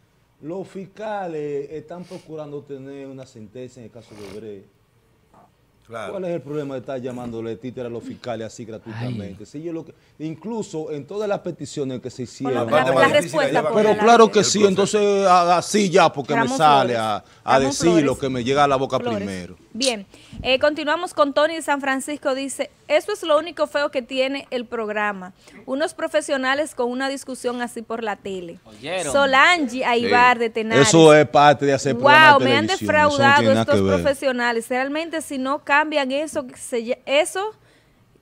Los fiscales están procurando tener una sentencia en el caso de ¿Cuál es el problema de estar llamándole títere a los fiscales así gratuitamente? Si yo lo que- incluso en todas las peticiones que se hicieron. la- la Pero respuesta, pero Paula. claro que sí, entonces así ya, porque Ramón me sale Flores. a, decir Flores. lo que me llega a la boca Flores. primero. Bien, eh, continuamos con Tony de San Francisco. Dice, eso es lo único feo que tiene el programa. Unos profesionales con una discusión así por la tele. ¿Oyeron? Solange Aibar de Tenares. Eso es parte de hacer programas Wow, de me han no defraudado estos profesionales. Realmente si no cambian eso, que se, eso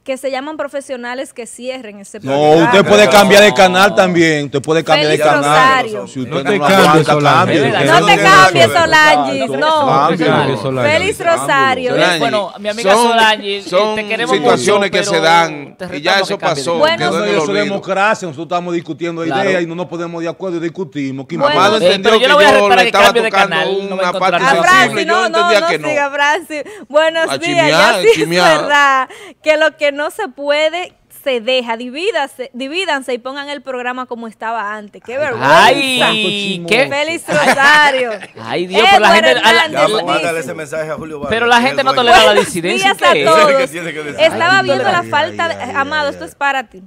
que se llaman profesionales que cierren ese No, programa. usted puede cambiar de canal también. Usted puede cambiar de Félix canal. Rosario. Si usted No no, te cambies, Solange. cambie. No No te que cambies. Solange. No. Félix Rosario. Solange, Bueno, mi amiga son- Solange, son te queremos situaciones mucho, que se dan y ya eso que de pasó. Bueno, el Eso es democracia, nosotros estamos discutiendo Claro. ideas y no nos ponemos de acuerdo y discutimos. ¿Qué Bueno, más? Eh, entendió pero yo que no voy a yo respetar le que estaba de tocando canal, no una encontrar parte A. Francis, yo no, no, entendía no que no. siga, Francis. Buenos A días, chimiar, ya sí es verdad que lo que no se puede se deja, divídase, divídanse y pongan el programa como estaba antes. ¡Qué vergüenza! Ay, qué Félix Rosario. Ay, Dios, pero la gente... a la- la- Mándale ese mensaje a Julio Vargas. pero la gente no tolera la Buenos disidencia. días a ¿qué? todos. Estaba Ay, viendo ay, la ay, falta, de- ay, ay, Amado, ay, esto ay. es para ti.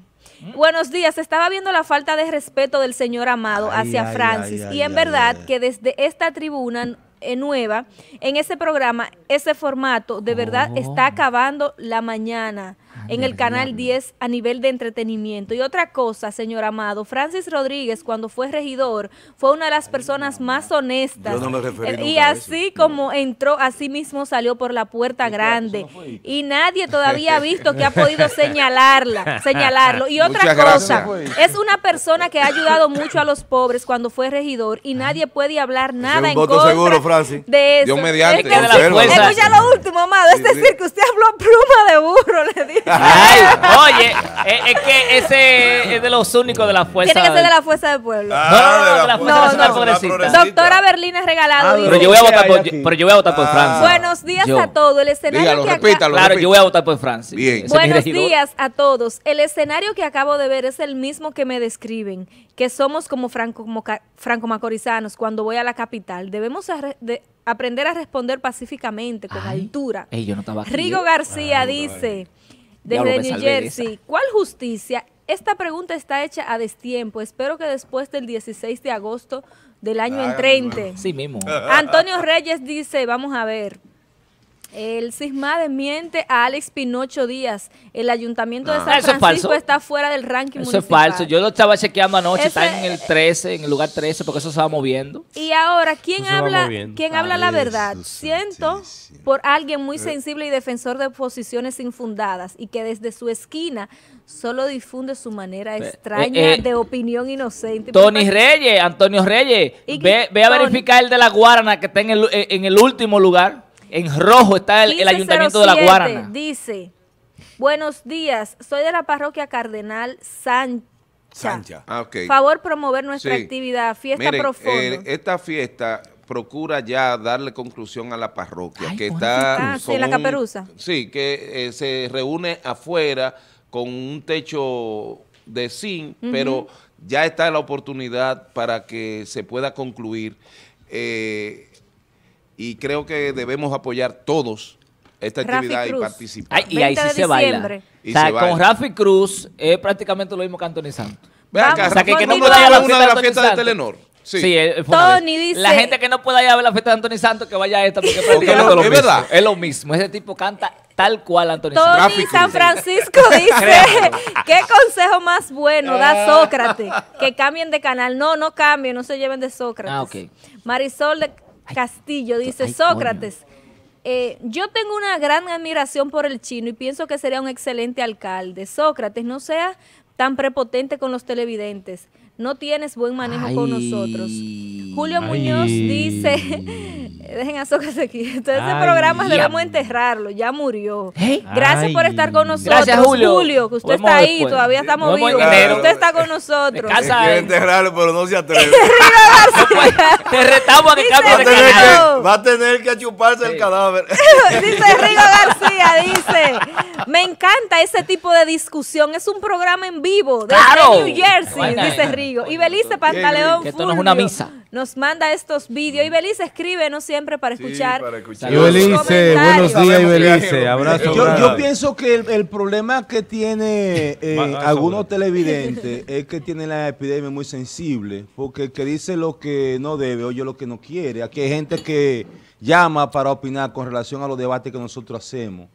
Buenos días, estaba viendo la falta de respeto del señor Amado Ay, hacia ay, Francis ay, y en ay, verdad ay. que desde esta tribuna eh, nueva, en ese programa, ese formato, de verdad Oh. está acabando la mañana en el canal 10 a nivel de entretenimiento. Y otra cosa, señor Amado, Francis Rodríguez cuando fue regidor fue una de las personas más honestas. Yo no me referí Eh, y nunca a eso. así como entró, así mismo salió por la puerta grande. Y nadie todavía ha visto que ha podido señalarla, señalarlo. Y otra cosa, es una persona que ha ayudado mucho a los pobres cuando fue regidor y nadie puede hablar nada en contra seguro, Francis. de eso. Dios mediante, Es que-. Escucha lo último, Amado. Es decir, que usted habló pluma de burro, le dije. Ay, oye, eh, es que ese es de los únicos de la fuerza. Tiene que ser de la fuerza del pueblo. No, no, no, de la fuerza No, nacional no. progresista. Doctora Berlina Regalado. Ah, Pero yo voy a votar por, pero yo voy a votar por Francia. Buenos días Yo. a todos. El escenario Dígalo, que acá- repítalo. Claro, repítalo. yo voy a votar por Francia. Bien. Ese es Buenos días a todos. El escenario que acabo de ver es el mismo que me describen, que somos como franco, franco-macorizanos cuando voy a la capital. Debemos de- aprender a responder pacíficamente, con Ay. altura. Ey, yo no estaba aquí. Rigo. García dice, desde New Jersey, ¿cuál justicia? Esta pregunta está hecha a destiempo. Espero que después del 16 de agosto del año entrante. Sí mismo. Antonio Reyes dice, vamos a ver. El CISMA desmiente a Alex Pinocho Díaz. El ayuntamiento de Ah. San es Francisco falso. está fuera del ranking Eso es falso. Yo lo estaba chequeando anoche, está Ese- en el 13, en el lugar 13, porque eso se va moviendo. Y ahora, ¿quién Eso habla. ¿quién habla la verdad? Siento por alguien muy sensible y defensor de posiciones infundadas y que desde su esquina solo difunde su manera extraña eh, eh, de opinión inocente. Tony Reyes, Antonio Reyes, ve, ve a Tony. verificar el de la Guarana que está en el, en el último lugar. En rojo está el, el ayuntamiento de la 1507 Guarana. Dice, buenos días, soy de la parroquia Cardenal Sancha. Sancha. Ah, ok. Favor promover nuestra Sí. actividad, fiesta Miren, profundo. eh, esta fiesta procura ya darle conclusión a la parroquia, Ay, que ¿cuándo está... Ah, sí, la un- caperuza. sí, que eh, se reúne afuera con un techo de zinc, pero ya está la oportunidad para que se pueda concluir. eh, y creo que debemos apoyar todos esta Rafi actividad y Cruz. participar. Ay, y ahí 20 sí se baila. Y o sea, se baila. con Rafi Cruz es prácticamente lo mismo que Anthony Santos. Ve acá, Vamos, O sea, que, que no pueda ir a la una fiesta de las fiestas de. Telenor. Sí. Sí, una Tony dice- La gente que no pueda ir a ver la fiesta de Anthony Santos, que vaya a esta, porque es Porque prácticamente lo- lo es mismo. verdad. Es lo mismo. Ese tipo canta tal cual Anthony Tony Santos. Gráfico. San Francisco dice. ¿qué consejo más bueno da Sócrates? Que cambien de canal. No, no cambien, no se lleven de Sócrates. Ah, ok. Marisol de Castillo dice, ay, Sócrates, eh, yo tengo una gran admiración por el chino y pienso que sería un excelente alcalde. Sócrates, no sea tan prepotente con los televidentes. No tienes buen manejo con nosotros. Julio Ay. Muñoz dice, dejen a Sócrates aquí. Entonces ese programa ya. debemos enterrarlo, ya murió. ¿Eh? Gracias por estar con nosotros. Gracias, Julio. que usted está ahí, después. todavía estamos en vivos. Usted está con nosotros. Quiere enterrarlo, pero no se atreve. Te retamos a que cambie Va a de tener canal. que, va a tener que chuparse el cadáver. Dice Rigo García. Dice, me encanta ese tipo de discusión. Es un programa en vivo desde Claro. New Jersey, dice Rigo. Y Belice Pantaleón Que esto no es una Fulvio misa. Nos manda estos vídeos. Y Belice escríbenos siempre para escuchar. para Ibelice, comentarios. buenos días, Ibelice. Abrazo. Yo, pienso que el, el problema que tiene eh, algunos televidentes es que tienen la epidemia muy sensible, porque el que dice lo que no debe oye lo que no quiere. Aquí hay gente que llama para opinar con relación a los debates que nosotros hacemos.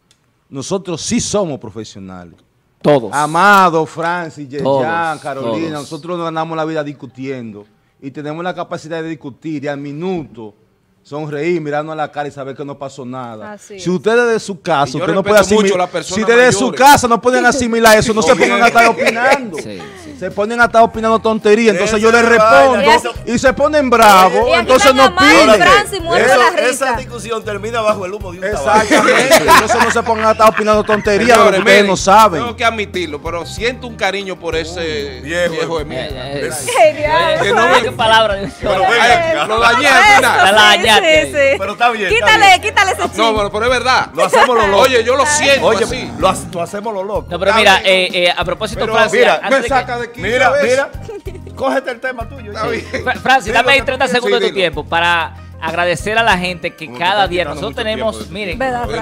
Nosotros sí somos profesionales. Todos. Amado, Francis, Yeyan, Carolina, todos. nosotros nos ganamos la vida discutiendo y tenemos la capacidad de discutir y al minuto sonreír, mirarnos a la cara y saber que no pasó nada. Así si ustedes de su casa, usted no puede asimilar, si desde su mayores. casa no pueden asimilar eso, no se pongan a estar opinando. Se ponen a estar opinando tonterías, entonces yo les respondo y se ponen bravos, entonces no piden. De esa discusión termina bajo el humo de un Exactamente, entonces no se pongan a estar opinando tonterías, lo que Señores, ustedes miren, no saben. Tengo que admitirlo, pero siento un cariño por ese viejo, de mierda. Genial. Que no Oye, me- qué palabra. Lo dañé al final. Sí, sí. Pero está bien. está Quítale, bien. quítale ese chiste. No, pero, pero es verdad. Lo hacemos lo loco. Oye, yo lo siento Oye, así. lo, ha- lo hacemos lo loco. No, pero mira, eh, eh, a propósito, Pero, Francis, mira, antes me saca de aquí. Mira, mira. Cógete el tema tuyo. ya. Fra- Francis, dame ahí 30 Sí, segundos de tu tiempo para agradecer a la gente que Como cada está día nosotros tenemos, miren,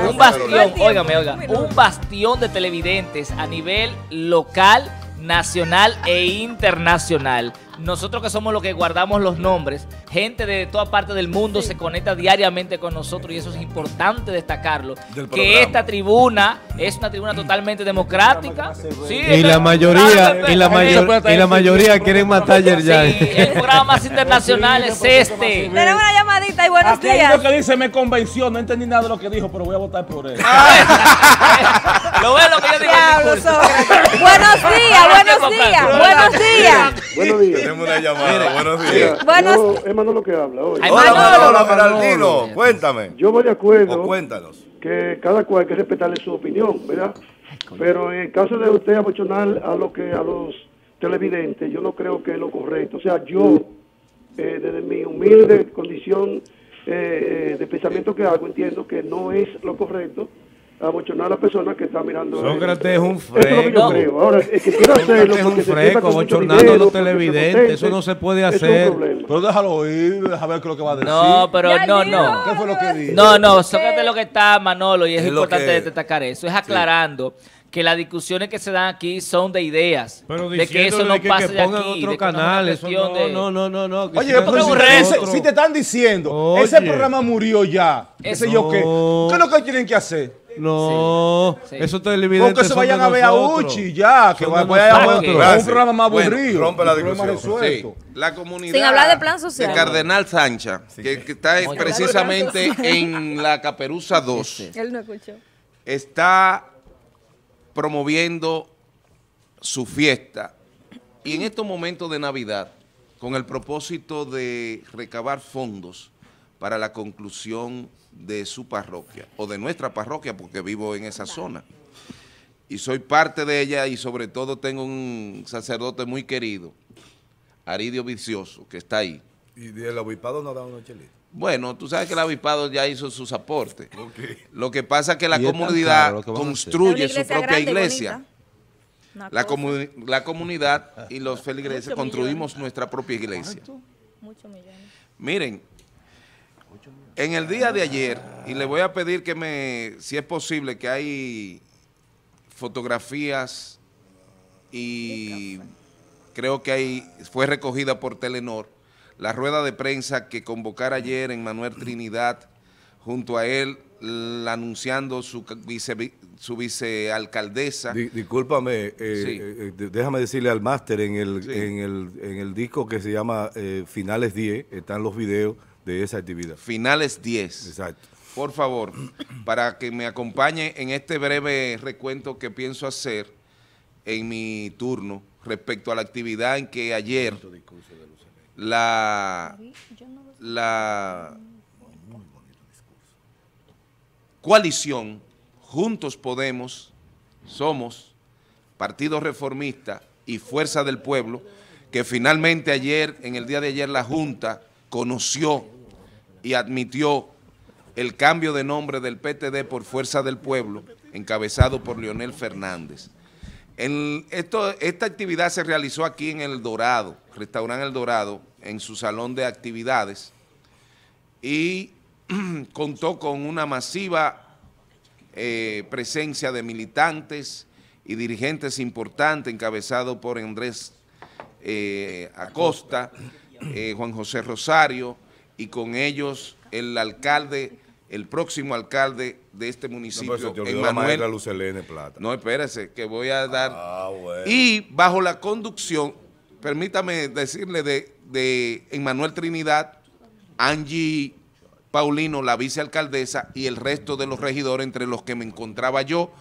un bastión, óigame, oiga, un bastión de televidentes a nivel local, nacional e internacional. Nosotros que somos los que guardamos los nombres, gente de toda parte del mundo se conecta diariamente con nosotros y eso es importante destacarlo. Del Que programa. esta tribuna es una tribuna totalmente democrática. Sí, Y la mayoría, y la sí, mayor, y la mayoría quieren matar a Yerjan. Sí, el programa más internacional es este. Tenemos una llamadita y buenos Aquí días. uno que dice me convenció, no entendí nada de lo que dijo, pero voy a votar por él. Lo ves lo que yo digo. Diablo. Sócrates. Buenos días, buenos días, buenos días. Buenos días. Tenemos una llamada. Buenos días. Buenos es Manolo que habla. Ay, Hola, Manolo. hola, Geraldino. Cuéntame. yo voy de O acuerdo cuéntanos. que cada cual hay que respetarle su opinión, ¿verdad? Pero en el caso de usted abochonar a lo que a los televidentes, yo no creo que es lo correcto. O sea, yo eh, desde mi humilde condición eh, eh, de pensamiento que hago entiendo que no es lo correcto abochonar a la persona que está mirando. Sócrates es un Eso es lo que yo fresco. creo. Ahora, el que hacerlo Sócrates es un mucho abochornando a los televidentes. Eso no se puede es hacer. Pero déjalo ir, deja ver qué es lo que va a decir. No, pero Ya no, dijo. no. ¿Qué fue lo que dijo? No, no, Sócrates lo que está, Manolo, y es, Es importante que- destacar eso, es aclarando que las discusiones que se dan aquí son de ideas. Pero de que eso no que, pase que de pongan aquí. otro de que no es. Eso no, de- no, no, no, no. que Oye, porque con reto. otro. si te están diciendo, Oye. ese programa murió ya, sé yo qué, No. ¿qué es lo que tienen que hacer? No, Sí. esos televidentes Porque se son vayan de a ver a. Uchi ya, que vayan a ver un programa más Bueno, aburrido. rompe la discusión. Sí, comunidad Sin hablar de plan social. de Cardenal Sancha, que, que está precisamente en la Caperuza 2, Él no escuchó. está promoviendo su fiesta y en estos momentos de Navidad, con el propósito de recabar fondos para la conclusión de su parroquia o de nuestra parroquia, porque vivo en esa zona. Y soy parte de ella y sobre todo tengo un sacerdote muy querido, Aridio Vicioso, que está ahí. Y el obispado nos da unos chelitos. Bueno, tú sabes que el abispado ya hizo sus aportes. Lo que pasa es que la comunidad que construye su propia grande iglesia. La, comu- la comunidad y los feligreses construimos nuestra propia iglesia. Miren, en el día de ayer, y le voy a pedir que me, si es posible, que hay fotografías y creo que hay, fue recogida por Telenor, la rueda de prensa que convocara ayer en Manuel Trinidad, junto a él, anunciando su, vice, su vicealcaldesa. Di- discúlpame, eh, Sí. eh, eh, déjame decirle al máster en el, Sí. en, el, en el disco que se llama eh, Finales 10, están los videos de esa actividad. Finales 10. Exacto. por favor, para que me acompañe en este breve recuento que pienso hacer en mi turno respecto a la actividad en que ayer la, la coalición Juntos Podemos, Somos, Partido Reformista y Fuerza del Pueblo, que finalmente ayer, en el día de ayer, la Junta conoció y admitió el cambio de nombre del PTD por Fuerza del Pueblo encabezado por Leonel Fernández. esto, esta actividad se realizó aquí en El Dorado, Restaurante El Dorado, en su salón de actividades y contó con una masiva eh, presencia de militantes y dirigentes importantes encabezado por Andrés eh, Acosta, eh, Juan José Rosario y con ellos el alcalde, el próximo alcalde de este municipio, no, Emmanuel. Plata. No, espérese, que voy a dar. Ah, y bajo la conducción, permítame decirle de, de Emmanuel Trinidad, Angie Paulino, la vicealcaldesa, y el resto de los regidores, entre los que me encontraba yo,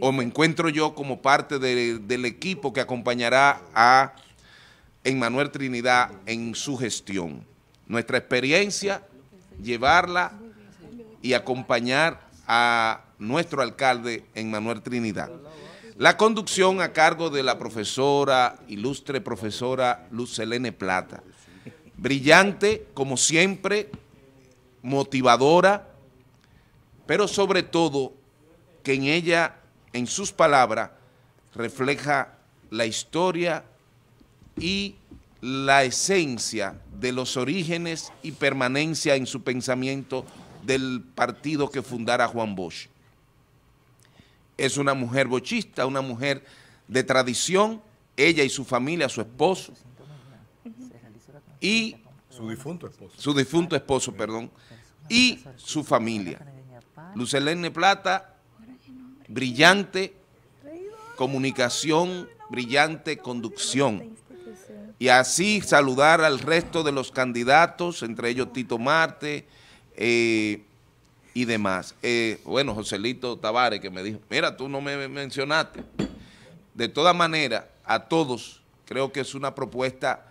o me encuentro yo como parte del equipo que acompañará a Emmanuel Trinidad en su gestión. Nuestra experiencia, llevarla y acompañar a nuestro alcalde Emmanuel Trinidad. La conducción a cargo de la profesora, ilustre profesora Luz Plata. Brillante, como siempre, motivadora, pero sobre todo que en ella, en sus palabras, refleja la historia y la esencia de los orígenes y permanencia en su pensamiento del partido que fundara Juan Bosch. Es una mujer bochista, una mujer de tradición, ella y su familia, su esposo, y su difunto esposo. Su difunto esposo, perdón, y su familia. Lucelene Plata, brillante comunicación, brillante conducción y así saludar al resto de los candidatos, entre ellos Tito Marte eh, y demás. Eh, bueno, Joselito Tavares que me dijo, mira, tú no me mencionaste. De todas maneras, a todos, creo que es una propuesta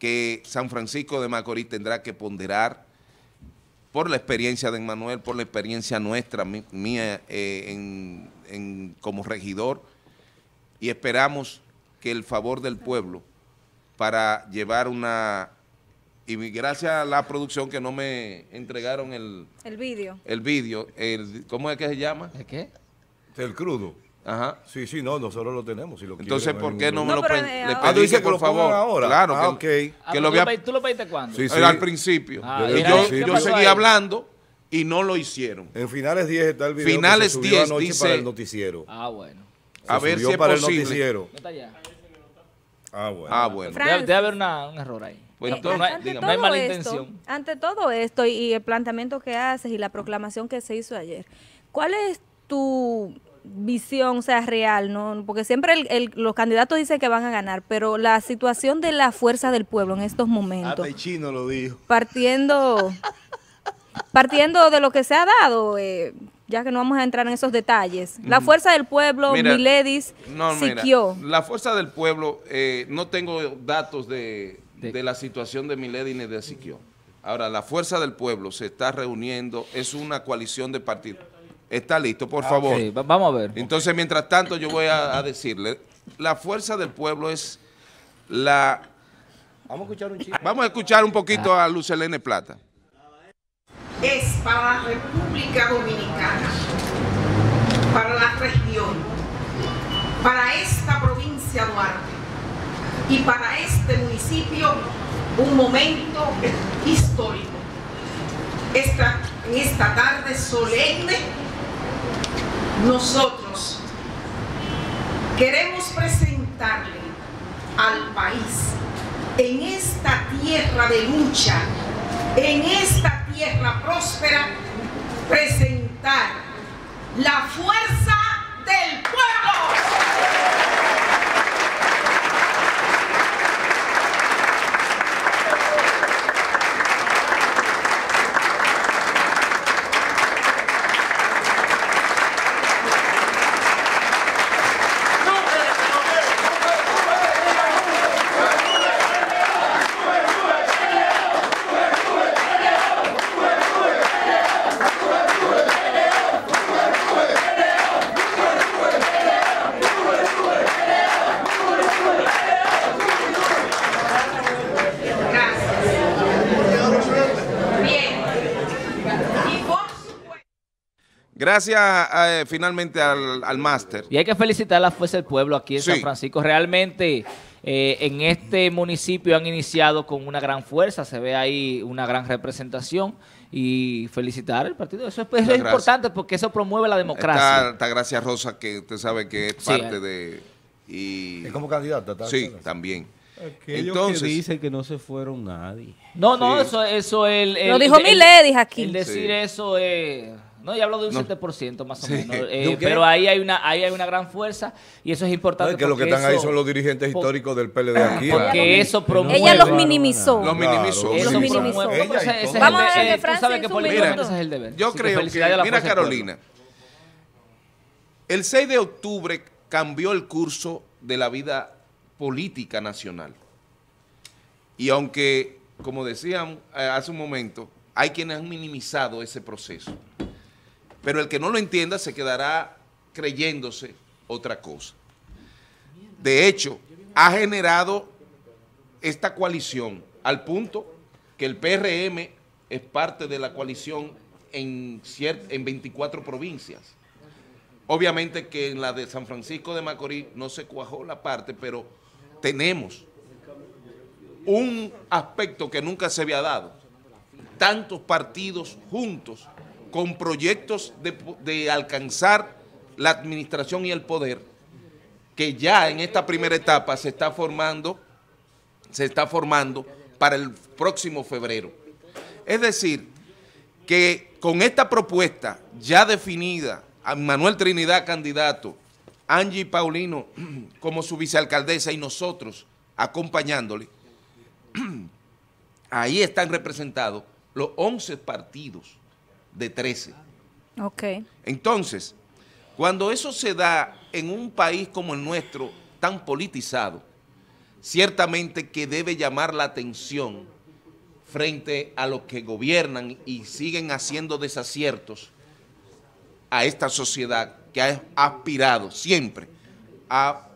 que San Francisco de Macorís tendrá que ponderar por la experiencia de Emmanuel, por la experiencia nuestra, mía eh, como regidor, y esperamos que el favor del pueblo para llevar una... Y gracias a la producción que no me entregaron el... El vídeo. El vídeo. El, ¿Cómo es que se llama? ¿El qué? El crudo. Ajá. Sí, sí, no, nosotros lo tenemos. Si lo Entonces, ¿por qué no me lo? Le pedí que, por favor. Ahora. Claro, ah, que, ah, que lo había... ¿Tú lo pediste cuándo? Sí, sí. al principio. Ah, y yo, yo seguí hablando y no lo hicieron. En finales 10 está el video finales que se 10 dice, para el noticiero. Ah, bueno. a ver si es para posible. el noticiero. ¿No está allá? Ah, bueno. Ah, bueno. Debe, debe, haber una, un error ahí. Pues entonces, no, hay, no hay mala intención. Ante todo esto y el planteamiento que haces y la proclamación que se hizo ayer, ¿cuál es tu visión, o sea, real, ¿no? Porque siempre el, el, los candidatos dicen que van a ganar, pero la situación de la fuerza del pueblo en estos momentos. Hasta el chino lo dijo. Partiendo, partiendo de lo que se ha dado, eh, ya que no vamos a entrar en esos detalles. La fuerza del pueblo, mira, Miledis, no, Siquio. la fuerza del pueblo, eh, no tengo datos de, de, la situación de Miledis ni de Siquio. Ahora, la fuerza del pueblo se está reuniendo, es una coalición de partidos. Está listo, por favor. vamos a ver. Entonces, mientras tanto, yo voy a, a, decirle, la fuerza del pueblo es la... Vamos a escuchar un chico. Vamos a escuchar un poquito a Lucelene Plata es para la República Dominicana, para la región, para esta provincia Duarte y para este municipio un momento histórico. Esta, en esta tarde solemne, nosotros queremos presentarle al país en esta tierra de lucha, en esta tierra próspera, presentar la fuerza del pueblo. Gracias eh, finalmente al, al máster. Y hay que felicitar a la Fuerza del Pueblo aquí en San Francisco. Realmente eh, en este municipio han iniciado con una gran fuerza, se ve ahí una gran representación y felicitar al partido. Eso es, importante porque eso promueve la democracia. Está, Gracia Rosa, que usted sabe que es parte eh. de... Y, es como candidata. Sí, también. Entonces, que dicen que no se fueron nadie. No, no, eso, eso el, Lo dijo Miledis aquí. El decir eso es... No, ya hablo de un 7% más o menos. Eh, pero ahí hay una ahí hay una gran fuerza y eso es importante. No, es que los que están ahí son los dirigentes históricos del PLD aquí. Porque eso promueve. Ella los minimizó. Los minimizó. Eso los minimizó. Vamos a ver, sabes que es el deber. Yo creo que, mira Carolina, el 6 de octubre cambió el curso de la vida política nacional. Y aunque, como decían eh, hace un momento, hay quienes han minimizado ese proceso pero el que no lo entienda se quedará creyéndose otra cosa. De hecho, ha generado esta coalición al punto que el PRM es parte de la coalición en, en 24 provincias. Obviamente que en la de San Francisco de Macorís no se cuajó la parte, pero tenemos un aspecto que nunca se había dado. Tantos partidos juntos con proyectos de, alcanzar la administración y el poder, que ya en esta primera etapa se está formando, se está formando para el próximo febrero. Es decir, que con esta propuesta ya definida, a Manuel Trinidad candidato, Angie Paulino como su vicealcaldesa y nosotros acompañándole, ahí están representados los 11 partidos de 13. Ok. Entonces, cuando eso se da en un país como el nuestro, tan politizado, ciertamente que debe llamar la atención frente a los que gobiernan y siguen haciendo desaciertos a esta sociedad que ha aspirado siempre a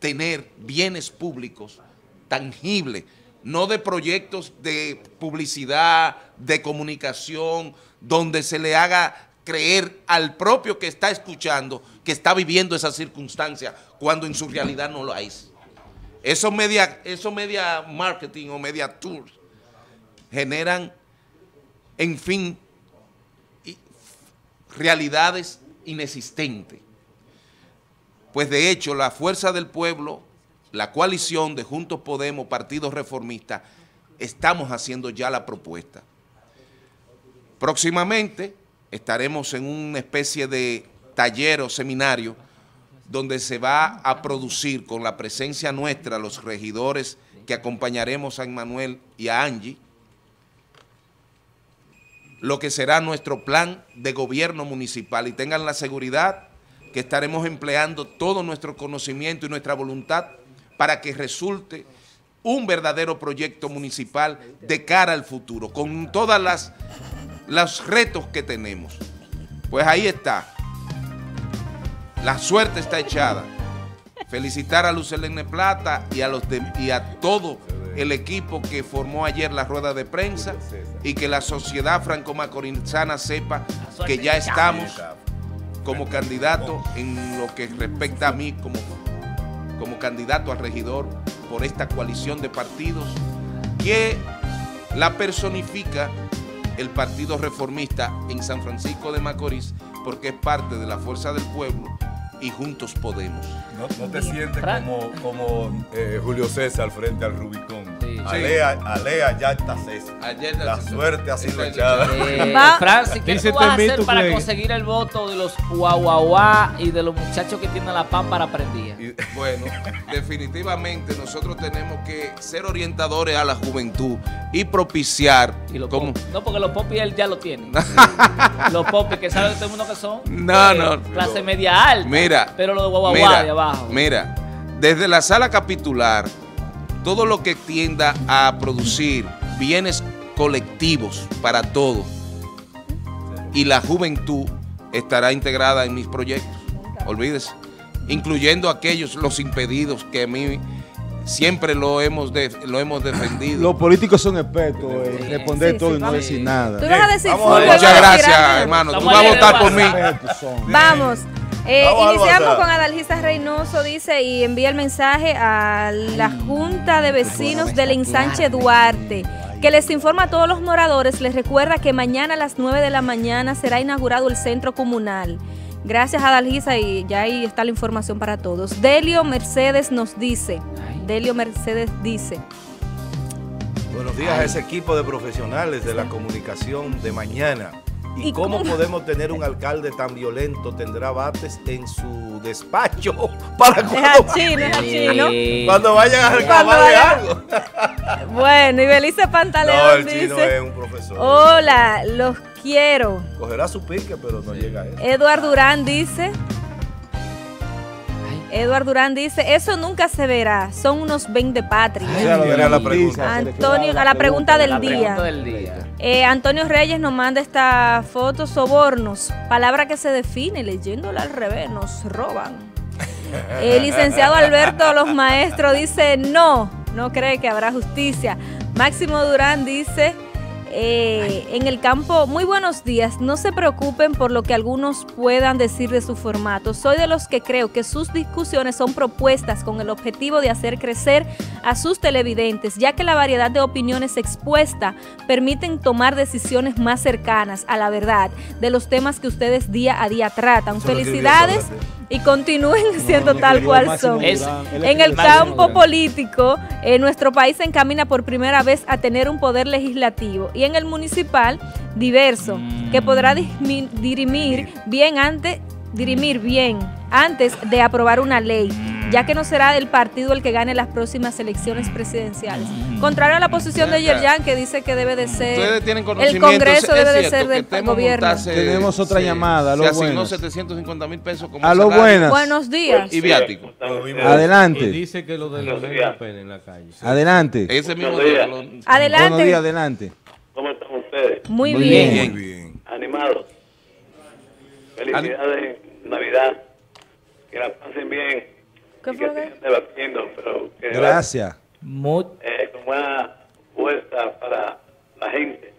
tener bienes públicos tangibles, no de proyectos de publicidad, de comunicación, donde se le haga creer al propio que está escuchando que está viviendo esa circunstancia cuando en su realidad no lo es. Esos media, esos media marketing o media tours generan, en fin, realidades inexistentes. Pues de hecho la fuerza del pueblo, la coalición de Juntos Podemos, Partidos Reformistas, estamos haciendo ya la propuesta. Próximamente estaremos en una especie de taller o seminario donde se va a producir con la presencia nuestra, los regidores que acompañaremos a Emmanuel y a Angie, lo que será nuestro plan de gobierno municipal y tengan la seguridad que estaremos empleando todo nuestro conocimiento y nuestra voluntad para que resulte un verdadero proyecto municipal de cara al futuro, con todas las los retos que tenemos. Pues ahí está. La suerte está echada. Felicitar a Lucelene Plata y a, los y a todo el equipo que formó ayer la rueda de prensa y que la sociedad franco-macorizana sepa que ya estamos como candidato en lo que respecta a mí como, como candidato a regidor por esta coalición de partidos que la personifica el Partido Reformista en San Francisco de Macorís porque es parte de la Fuerza del Pueblo y Juntos Podemos. No, te sientes como, como eh, Julio César frente al Rubicón. Alea, Alea, ya está César. la suerte ha sido echada. Eh, Francis, ¿qué tú vas a hacer para conseguir el voto de los guaguaguá y de los muchachos que tienen la para prendida? Bueno, definitivamente nosotros tenemos que ser orientadores a la juventud y propiciar. Y no, porque los popis él ya lo tiene. los popis que sabe todo el mundo que son. No, pues, no. Clase media alta. Mira. Pero los de guaguaguá de abajo. Mira, desde la sala capitular todo lo que tienda a producir bienes colectivos para todos y la juventud estará integrada en mis proyectos, olvídese, incluyendo aquellos, los impedidos que a mí siempre lo hemos de, lo hemos defendido. Los políticos son expertos en responder todo y no decir nada. Tú ibas a decir Vamos, fútbol, muchas gracias, hermano. Tú vas a votar por mí. Vamos. Eh, iniciamos con Adalgisa Reynoso, dice, y envía el mensaje a la Junta de Vecinos del Ensanche Duarte, que les informa a todos los moradores, les recuerda que mañana a las 9 de la mañana será inaugurado el centro comunal. Gracias Adalgisa y ya ahí está la información para todos. Delio Mercedes nos dice, Delio Mercedes dice, Buenos días a ese equipo de profesionales de la comunicación de mañana. ¿Y, ¿Y cómo, cómo? podemos tener un alcalde tan violento? Tendrá bates en su despacho para Es cuando, a chino, es a chino. cuando vayan a reclamarle vayan- algo. Bueno, y Belice Pantaleón No, el chino dice, es un profesor. hola, los quiero. Cogerá su pique, pero no llega a eso. Eduard Durán dice. Eduard Durán dice, eso nunca se verá, son unos 20 patrios. Ay, Era lo de la pregunta. Antonio, a la pregunta del La día. pregunta del día. Eh, Antonio Reyes nos manda esta foto, sobornos, palabra que se define, leyéndola al revés, nos roban. El licenciado Alberto Los Maestros dice, no, no cree que habrá justicia. Máximo Durán dice, eh, en el campo, muy buenos días, no se preocupen por lo que algunos puedan decir de su formato. Soy de los que creo que sus discusiones son propuestas con el objetivo de hacer crecer a sus televidentes, ya que la variedad de opiniones expuesta permiten tomar decisiones más cercanas a la verdad de los temas que ustedes día a día tratan. Eso Felicidades y continúen siendo tal cual son. Es En el campo Durán. político, eh, nuestro país se encamina por primera vez a tener un poder legislativo y en el municipal diverso, que podrá dismi- dirimir bien antes dirimir bien antes de aprobar una ley, ya que no será el partido el que gane las próximas elecciones presidenciales. Contrario a la posición de Yerjan que dice que debe de ser Ustedes tienen el. Congreso es debe de ser del gobierno. Tenemos otra se- llamada, a lo Se asignó buenas. 750 mil pesos como A lo salario. buenas. Buenos días. Y viático. Adelante. Y dice que lo de los en la calle. Adelante. Ese mismo día, lo- Adelante. Buenos días, adelante. ¿Cómo están ustedes? Muy Muy bien. bien. Muy bien. Animados. Felicidades, Navidad. Que la pasen bien. ¿Qué y que sigan debatiendo, pero que Gracias. eh, con buena fuerza para la gente,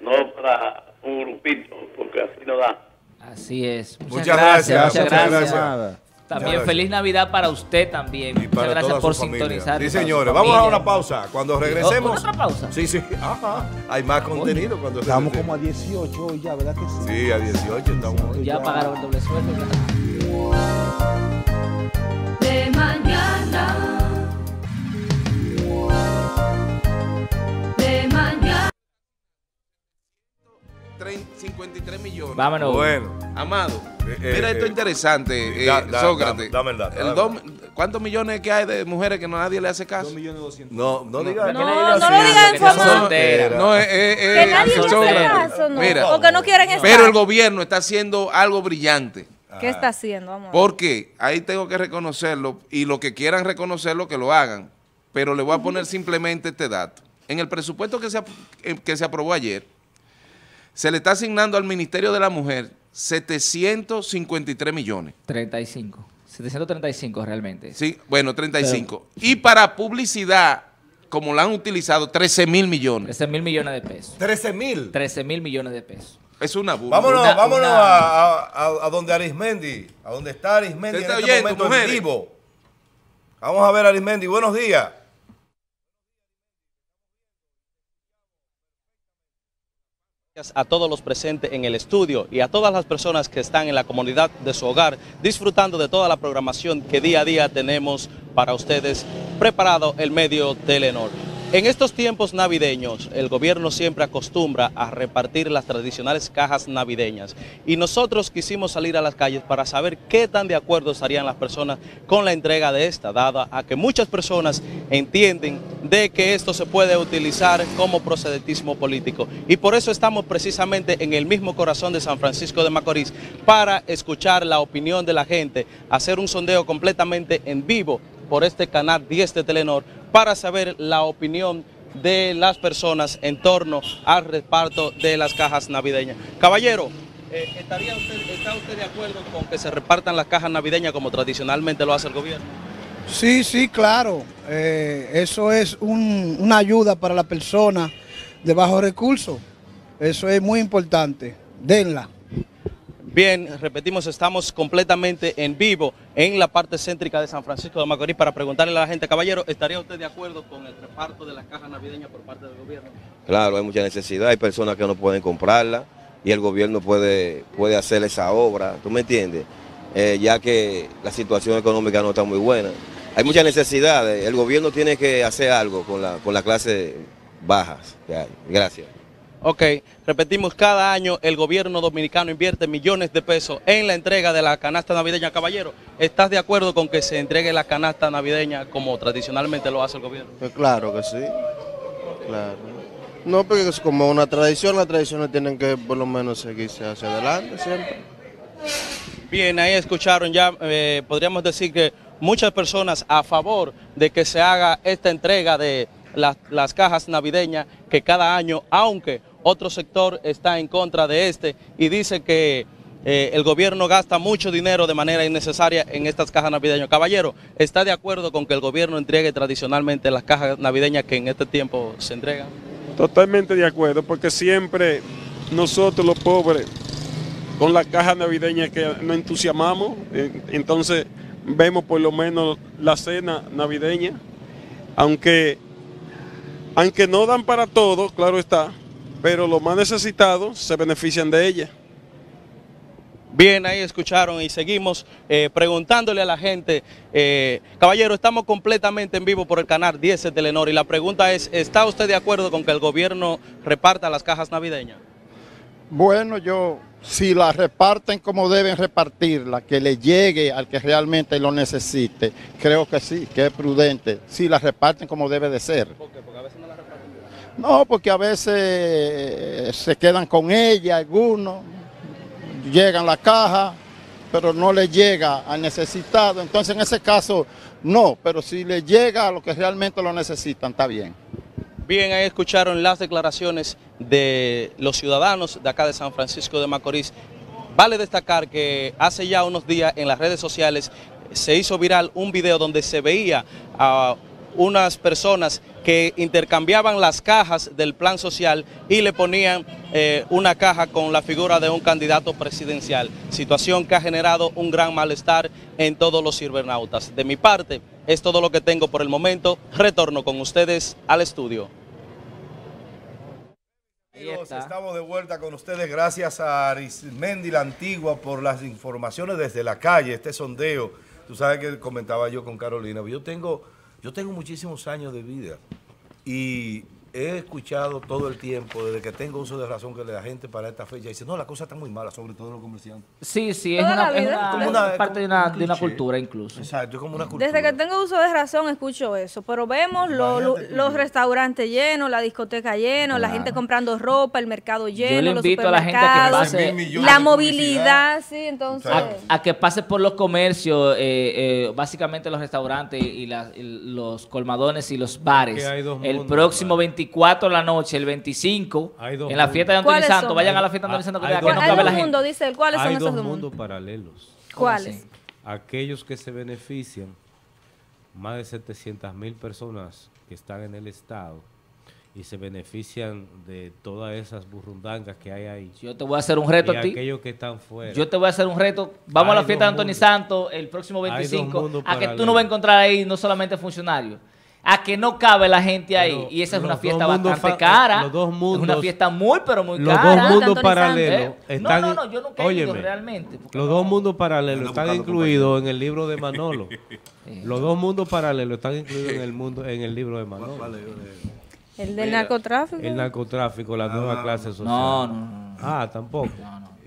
no para un grupito, porque así no da. Así es. Muchas, Muchas gracias. gracias, Muchas muchas gracias. gracias. También feliz Navidad para usted también. Muchas para gracias toda por su sintonizar. Sí, señores, vamos a una pausa. Cuando regresemos. ¿Otra pausa? Sí, sí. Ajá. Hay más contenido cuando Estamos regresemos. como a 18 hoy ya, ¿verdad que sí? Sí, a 18 estamos. Ya pagaron el doble sueldo. 30, 53 millones. Vámonos. Bueno. Amado, eh, mira eh, esto interesante, eh, da- da- Sócrates. dame- dame el dato, El dame. dos- ¿Cuántos millones que hay de mujeres que no- nadie le hace caso? No, no diga No, no lo diga en forma. No, eh, eh, Que eh, nadie le hace caso, no. Mira, O que no quieren estar. pero el gobierno está haciendo algo brillante. ¿Qué está haciendo? Vamos a ver. Porque ahí tengo que reconocerlo y los que quieran reconocerlo que lo hagan. Pero le voy a poner simplemente este dato. En el presupuesto que se, eh, que se aprobó ayer, se le está asignando al Ministerio de la Mujer 753 millones. 35. 735 realmente. Sí, bueno, 35. Y para publicidad, como la han utilizado, 13 mil millones. 13 mil millones de pesos. 13 mil. 13 mil millones de pesos. Es una burla. Vámonos, Una- vámonos una- A, a- a donde Arismendi, a donde está Arismendi ¿Se en está este oyendo, momento en vivo. Vamos a ver Arismendi, buenos días. A todos los presentes en el estudio y a todas las personas que están en la comunidad de su hogar disfrutando de toda la programación que día a día tenemos para ustedes preparado el medio Telenor. En estos tiempos navideños, el gobierno siempre acostumbra a repartir las tradicionales cajas navideñas y nosotros quisimos salir a las calles para saber qué tan de acuerdo estarían las personas con la entrega de esta, dada a que muchas personas entienden de que esto se puede utilizar como procedentismo político. Y por eso estamos precisamente en el mismo corazón de San Francisco de Macorís para escuchar la opinión de la gente, hacer un sondeo completamente en vivo por este canal 10 de Telenor para saber la opinión de las personas en torno al reparto de las cajas navideñas. Caballero, eh, ¿estaría usted, ¿está usted de acuerdo con que se repartan las cajas navideñas como tradicionalmente lo hace el gobierno? Sí, sí, claro. Eh, eso es un- una ayuda para la persona de bajos recursos. Eso es muy importante. Denla. Bien, repetimos, estamos completamente en vivo en la parte céntrica de San Francisco de Macorís para preguntarle a la gente, caballero, ¿estaría usted de acuerdo con el reparto de la caja navideña por parte del gobierno? Claro, hay mucha necesidad, hay personas que no pueden comprarla y el gobierno puede, puede hacer esa obra, ¿tú me entiendes? Eh, ya que la situación económica no está muy buena. Hay muchas necesidades, el gobierno tiene que hacer algo con la, con la clase bajas. Gracias. Ok, repetimos, cada año el gobierno dominicano invierte millones de pesos en la entrega de la canasta navideña. Caballero, ¿estás de acuerdo con que se entregue la canasta navideña como tradicionalmente lo hace el gobierno? Pues claro que sí. Claro. No, porque es como una tradición, las tradiciones tienen que por lo menos seguirse hacia adelante siempre. Bien, ahí escucharon ya, eh, podríamos decir que muchas personas a favor de que se haga esta entrega de las, las cajas navideñas que cada año, aunque otro sector está en contra de este y dice que eh, el gobierno gasta mucho dinero de manera innecesaria en estas cajas navideñas. Caballero, ¿está de acuerdo con que el gobierno entregue tradicionalmente las cajas navideñas que en este tiempo se entregan? Totalmente de acuerdo, porque siempre nosotros los pobres, con la caja navideña que nos entusiasmamos, eh, entonces vemos por lo menos la cena navideña, aunque, aunque no dan para todo, claro está, pero los más necesitados se benefician de ella. Bien, ahí escucharon y seguimos eh, preguntándole a la gente. eh, caballero, estamos completamente en vivo por el canal 10 de Telenor y la pregunta es, ¿está usted de acuerdo con que el gobierno reparta las cajas navideñas? Bueno, yo, si la reparten como deben repartirla, que le llegue al que realmente lo necesite, creo que sí, que es prudente. Si la reparten como debe de ser. No, porque a veces eh, se quedan con ella algunos, llegan la caja, pero no le llega al necesitado. Entonces en ese caso no, pero si le llega a los que realmente lo necesitan, está bien. Bien, ahí escucharon las declaraciones de los ciudadanos de acá de San Francisco de Macorís. Vale destacar que hace ya unos días en las redes sociales se hizo viral un video donde se veía a unas personas que intercambiaban las cajas del plan social y le ponían eh, una caja con la figura de un candidato presidencial, situación que ha generado un gran malestar en todos los cibernautas. De mi parte, es todo lo que tengo por el momento. Retorno con ustedes al estudio. Estamos de vuelta con ustedes gracias a Arismendi la Antigua por las informaciones desde la calle, este sondeo. Tú sabes que comentaba yo con Carolina, yo tengo, yo tengo muchísimos años de vida y he escuchado todo el tiempo, desde que tengo uso de razón, que la gente para esta fecha dice, no, la cosa está muy mala, sobre todo los comerciantes. Sí, sí, es una, la es vida. una- Como es una- parte de una, un de una cultura incluso. Exacto, es como una cultura. Desde que tengo uso de razón escucho eso, pero vemos lo- lo- los restaurantes llenos, la discoteca llena, la gente comprando ropa, el mercado lleno, le los invito a la gente a que pase- la movilidad, sí, entonces... A, a que pase por los comercios, eh, eh, básicamente los restaurantes y, las- y los colmadones y los bares. Que hay dos El mundos, próximo 24 de la noche, el 25, Hay dos en la fiesta de Antonio ¿Cuáles Santo, vayan a la fiesta de Antonio Santo que, Hay que dos no Hay cabe dos la gente. mundos, dice él. ¿Cuáles son esos dos dos mundos paralelos. ¿Cuáles? Aquellos que se benefician, más de 700 mil personas que están en el Estado y se benefician de todas esas burrundangas que hay ahí. Yo te voy a hacer un reto y a ti. aquellos que están fuera. Yo te voy a hacer un reto. Vamos a la fiesta de Antonio mundos. Santo el próximo Hay dos 25. mundos A que tú no vas a encontrar ahí no solamente funcionarios. A que no cabe la gente ahí. Pero y esa es los una fiesta bastante cara. los dos es una fiesta muy, pero muy los cara. dos mundos paralelos ¿eh? están No, no, no, yo nunca he ido Óyeme, realmente. Los no- dos mundos paralelos están incluidos en el libro de Manolo. Los dos mundos paralelos están incluidos en el mundo en el libro de Manolo. El del narcotráfico. El narcotráfico, la nueva clase social. No, no, Ah, tampoco.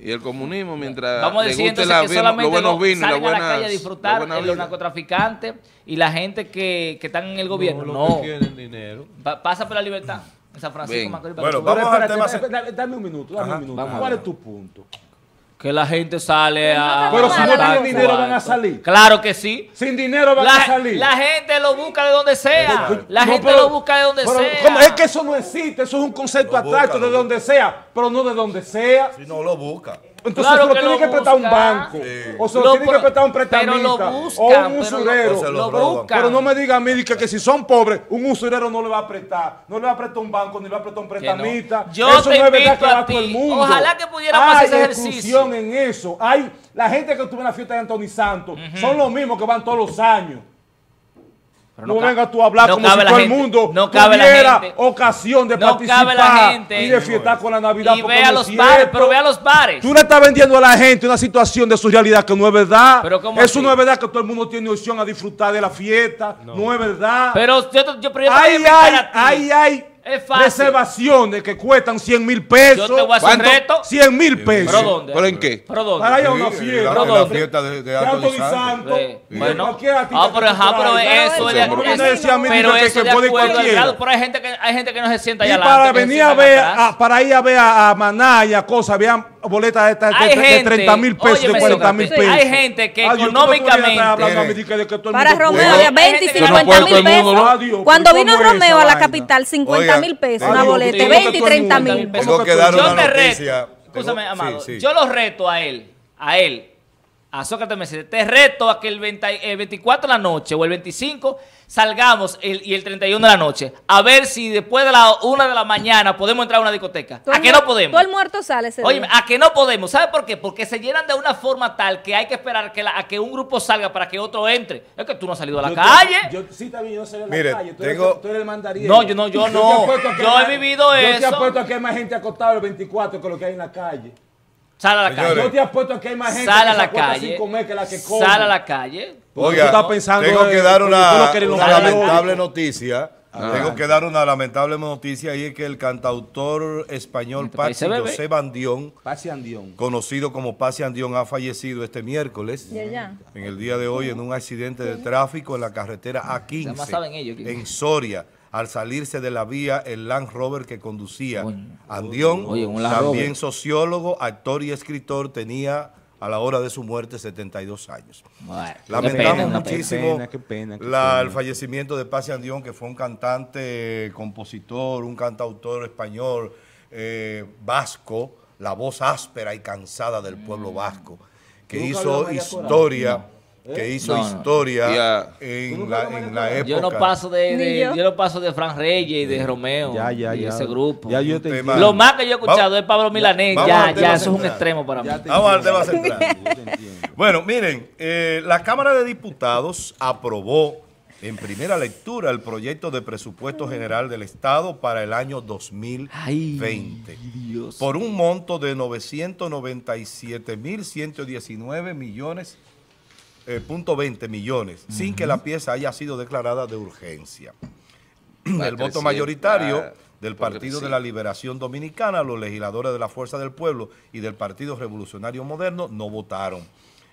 Y el comunismo, mientras Vamos a decir entonces la que solamente los buenos vinos salen a la calle a disfrutar los vida. narcotraficantes y la gente que, que están en el gobierno. los No. que tienen dinero. Pa- pasa por la libertad. En San Francisco. Macorís, para Bueno, vamos Pero al tema espérate, cen- espérate, Dame un minuto, dame Ajá. un minuto. Vamos ¿Cuál es tu punto? Que la gente sale a. Pero si no tienen dinero van a salir. Claro que sí. Sin dinero van la, a salir. La gente lo busca de donde sea. La No, gente pero- lo busca de donde pero, sea. ¿cómo? Es que eso no existe, eso es un concepto abstracto de donde sea, pero no de donde sea. Si no lo busca. Entonces Claro se lo que tiene lo que prestar un banco. O se lo, Lo tiene que prestar un prestamista. o un usurero. lo. Pero no me diga a mí que, que si son pobres, un usurero no le va a prestar. No le va a prestar un banco, ni le va a prestar un prestamista. Yo eso te no es verdad que a va todo el mundo. Ojalá que pudiéramos Hay hacer ese ejercicio. en eso. Hay la gente que estuvo en la fiesta de Anthony Santos. Son los mismos que van todos los años. No, no vengas tú a hablar no como si todo gente- el mundo no cabe la gente. ocasión de No participar cabe la gente. y de fiestar con la Navidad. Y ve a los es bares, cierto. pero ve a los bares. Tú le estás vendiendo a la gente una situación de su realidad que no es verdad. Pero ¿cómo Eso así? no es verdad que todo el mundo tiene opción a disfrutar de la fiesta. No, es verdad. Pero yo, yo, yo te voy a Ahí Es fácil. reservaciones que cuestan 100 mil pesos. Yo te voy a hacer reto. 100 mil pesos. ¿Pero dónde? ¿Pero en qué? ¿Pero dónde? Para ir a una fiesta. ¿Pero dónde? fiesta de- de De. Sí. Y Bueno. cualquier artista Ah, pero, ajá, pero eso Pero de tú me decías a mí Pero eso de puede acuerdo pero hay gente que hay gente que no se sienta Y allá para adelante, se venir a ver, atrás. a- para ir a ver a, a Maná y a cosas, vean boletas de, de, Hay de, de gente, 30 mil pesos, de 40 mil pesos. hay gente que económicamente- de de Para Romeo había 20 y Yo no 50 puedo, mil pesos. Cuando ¿cómo vino es Romeo a la capital, 50 Oiga, mil pesos. Una boleta, tengo 20 y que todo el 30 mundo- mil. Yo te reto. Escúchame, amado. Yo lo reto a él, a él, a Sócrates Mercedes. Te reto a que el, 20 el 24 de la noche o el 25 salgamos el, y el 31 de la noche. A ver si después de la 1 de la mañana podemos entrar a una discoteca. ¿A que no podemos? Todo el muerto sale ese Oye, a que no podemos. ¿Sabe por qué? Porque se llenan de una forma tal que hay que esperar que la- a que un grupo salga para que otro entre. Es que tú no has salido a la Yo te- calle. yo- sí, bien, yo salí a la Mire, calle. Tú eres, tengo- tú eres el mandarín. No, yo no, yo te no. Yo he vivido Yo te eso. apuesto a que hay más gente acostada el 24 que lo que hay en la calle. Sal a la Señores. calle. Yo te apuesto a que hay más gente Sal que a se la calle. sin comer que la que come. Sal a la calle. Porque Oiga, tú estás pensando tengo en- que dar una, que lamentable noticia. Ah. Tengo que dar una lamentable noticia y es que el cantautor español Este Pachi. José Bandión, Andión. conocido como Pachi Andión, ha fallecido este miércoles, Ya, ya. en el día de hoy, en un accidente de tráfico en la carretera Además saben ellos A15, que- en Soria, al salirse de la vía el Land Rover que conducía. Andión, Oye, también Rover. sociólogo, actor y escritor, tenía a la hora de su muerte 72 años. Bueno, Lamentamos pena, muchísimo pena, qué pena, qué la- pena. el fallecimiento de Paz Andión, que fue un cantante, compositor, un cantautor español eh, vasco, la voz áspera y cansada del pueblo vasco, que ¿Tú nunca hizo historia, No. Que ¿Eh? hizo No, no. historia Ya. ¿Tú en la, en la época. Yo no paso de, de- yo. yo no paso de Fran Reyes y de Romeo Ya, ya, y ya. ese grupo. Ya yo te Lo más que yo he escuchado es Pablo Milanés, ya, ya, eso es un extremo para mí. Vamos al tema central. Bueno, miren, eh, la Cámara de Diputados aprobó en primera lectura el proyecto de presupuesto general del Estado para el año 2020 por un monto de 997.119 millones, eh, punto 20 millones, sin que la pieza haya sido declarada de urgencia. Va el voto mayoritario va del Partido de la Liberación Dominicana, los legisladores de la Fuerza del Pueblo y del Partido Revolucionario Moderno no votaron.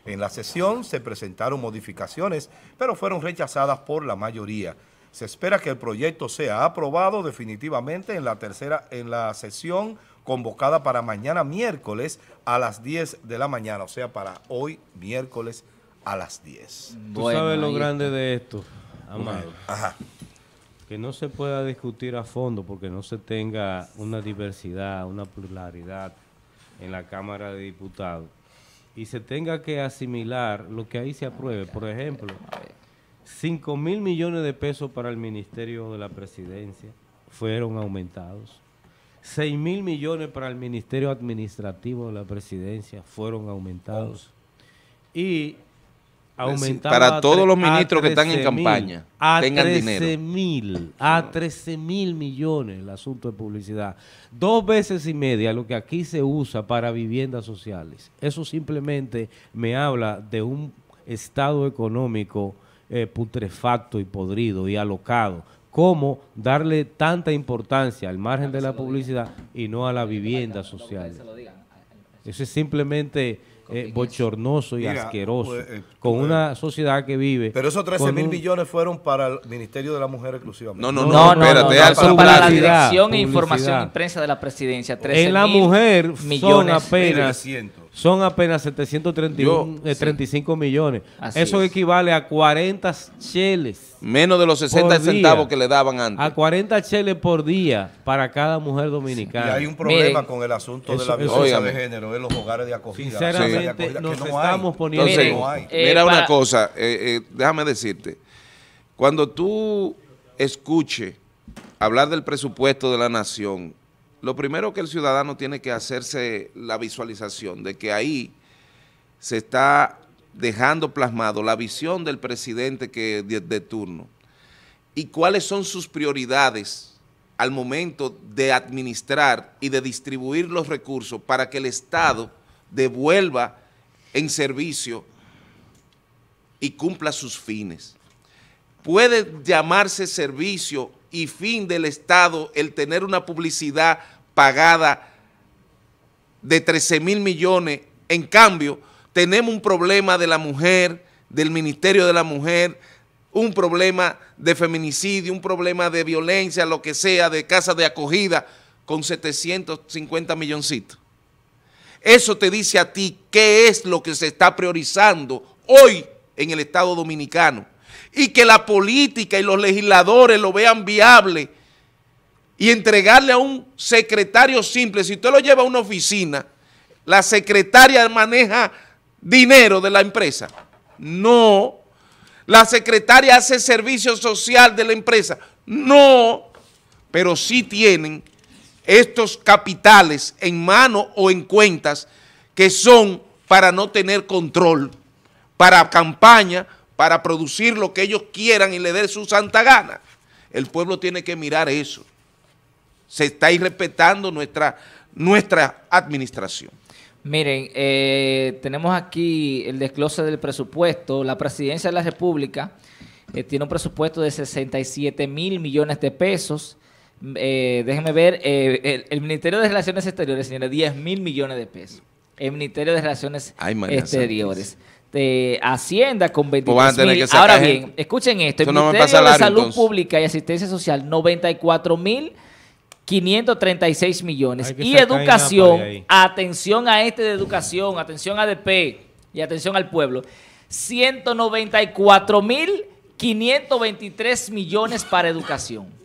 En la sesión se presentaron modificaciones, pero fueron rechazadas por la mayoría. Se espera que el proyecto sea aprobado definitivamente en la tercera en la sesión convocada para mañana miércoles a las 10 de la mañana, o sea, para hoy miércoles a las 10. Tú Bueno, sabes lo grande está. de esto, Amado. Ajá. Que no se pueda discutir a fondo porque no se tenga una diversidad, una pluralidad en la Cámara de Diputados y se tenga que asimilar lo que ahí se apruebe. Por ejemplo, 5 mil millones de pesos para el Ministerio de la Presidencia fueron aumentados. 6 mil millones para el Ministerio Administrativo de la Presidencia fueron aumentados. Y aumentaba para a todos los ministros que están en 13.000, campaña, a tengan 13 dinero. mil, a 13 mil millones el asunto de publicidad. Dos veces y media lo que aquí se usa para viviendas sociales. Eso simplemente me habla de un estado económico eh, putrefacto y podrido y alocado. ¿Cómo darle tanta importancia al margen de la publicidad y no a la vivienda social? Eso es simplemente eh, bochornoso y Mira, asqueroso. pues, eh, con pues, una sociedad que vive. Pero esos 13 con mil un- millones fueron para el Ministerio de la Mujer exclusivamente. No, no, No, no, no, no, eso para la dirección e información y prensa de la presidencia. 13 En la mil mujer son millones. apenas 1300. Son apenas 731, Yo- eh, 35 millones. Así Eso es. equivale a 40 cheles. Menos de los 60 por día. centavos que le daban antes. A 40 cheles por día para cada mujer dominicana. Y hay un problema Miren, con el asunto de la violencia de género en los hogares de acogida. Sinceramente, Hogares de acogida nos que no hay. estamos poniendo- Entonces, no hay. mira una cosa, eh, eh, déjame decirte, cuando tú escuches hablar del presupuesto de la nación, lo primero que el ciudadano tiene que hacerse la visualización de que ahí se está dejando plasmado la visión del presidente que de, de turno y cuáles son sus prioridades al momento de administrar y de distribuir los recursos para que el Estado devuelva en servicio y cumpla sus fines. Puede llamarse servicio y fin del Estado el tener una publicidad pagada de 13 mil millones. En cambio, tenemos un problema de la mujer, del Ministerio de la Mujer, un problema de feminicidio, un problema de violencia, lo que sea, de casa de acogida, con 750 milloncitos. Eso te dice a ti qué es lo que se está priorizando hoy en el Estado Dominicano. Y que la política y los legisladores lo vean viable y entregarle a un secretario simple, si usted lo lleva a una oficina, la secretaria maneja dinero de la empresa. No. La secretaria hace servicio social de la empresa. No. Pero sí tienen estos capitales en mano o en cuentas que son para no tener control, para campaña, para producir lo que ellos quieran y le den su santa gana. El pueblo tiene que mirar eso. Se está irrespetando nuestra, nuestra administración. Miren, eh, tenemos aquí el desglose del presupuesto. La presidencia de la República eh, tiene un presupuesto de 67 mil millones de pesos. Eh, déjenme ver, eh, el, el Ministerio de Relaciones Exteriores, señores, 10 mil millones de pesos. El Ministerio de Relaciones Ay, Exteriores. De Hacienda con Pues van a 23 tener mil. Ahora gente. bien, escuchen esto. El no Ministerio de largo, Salud entonces. Pública y Asistencia Social, 94 mil 536 millones. Y educación, atención a este de educación, atención a ADP y atención al pueblo, 194 mil 523 millones para educación.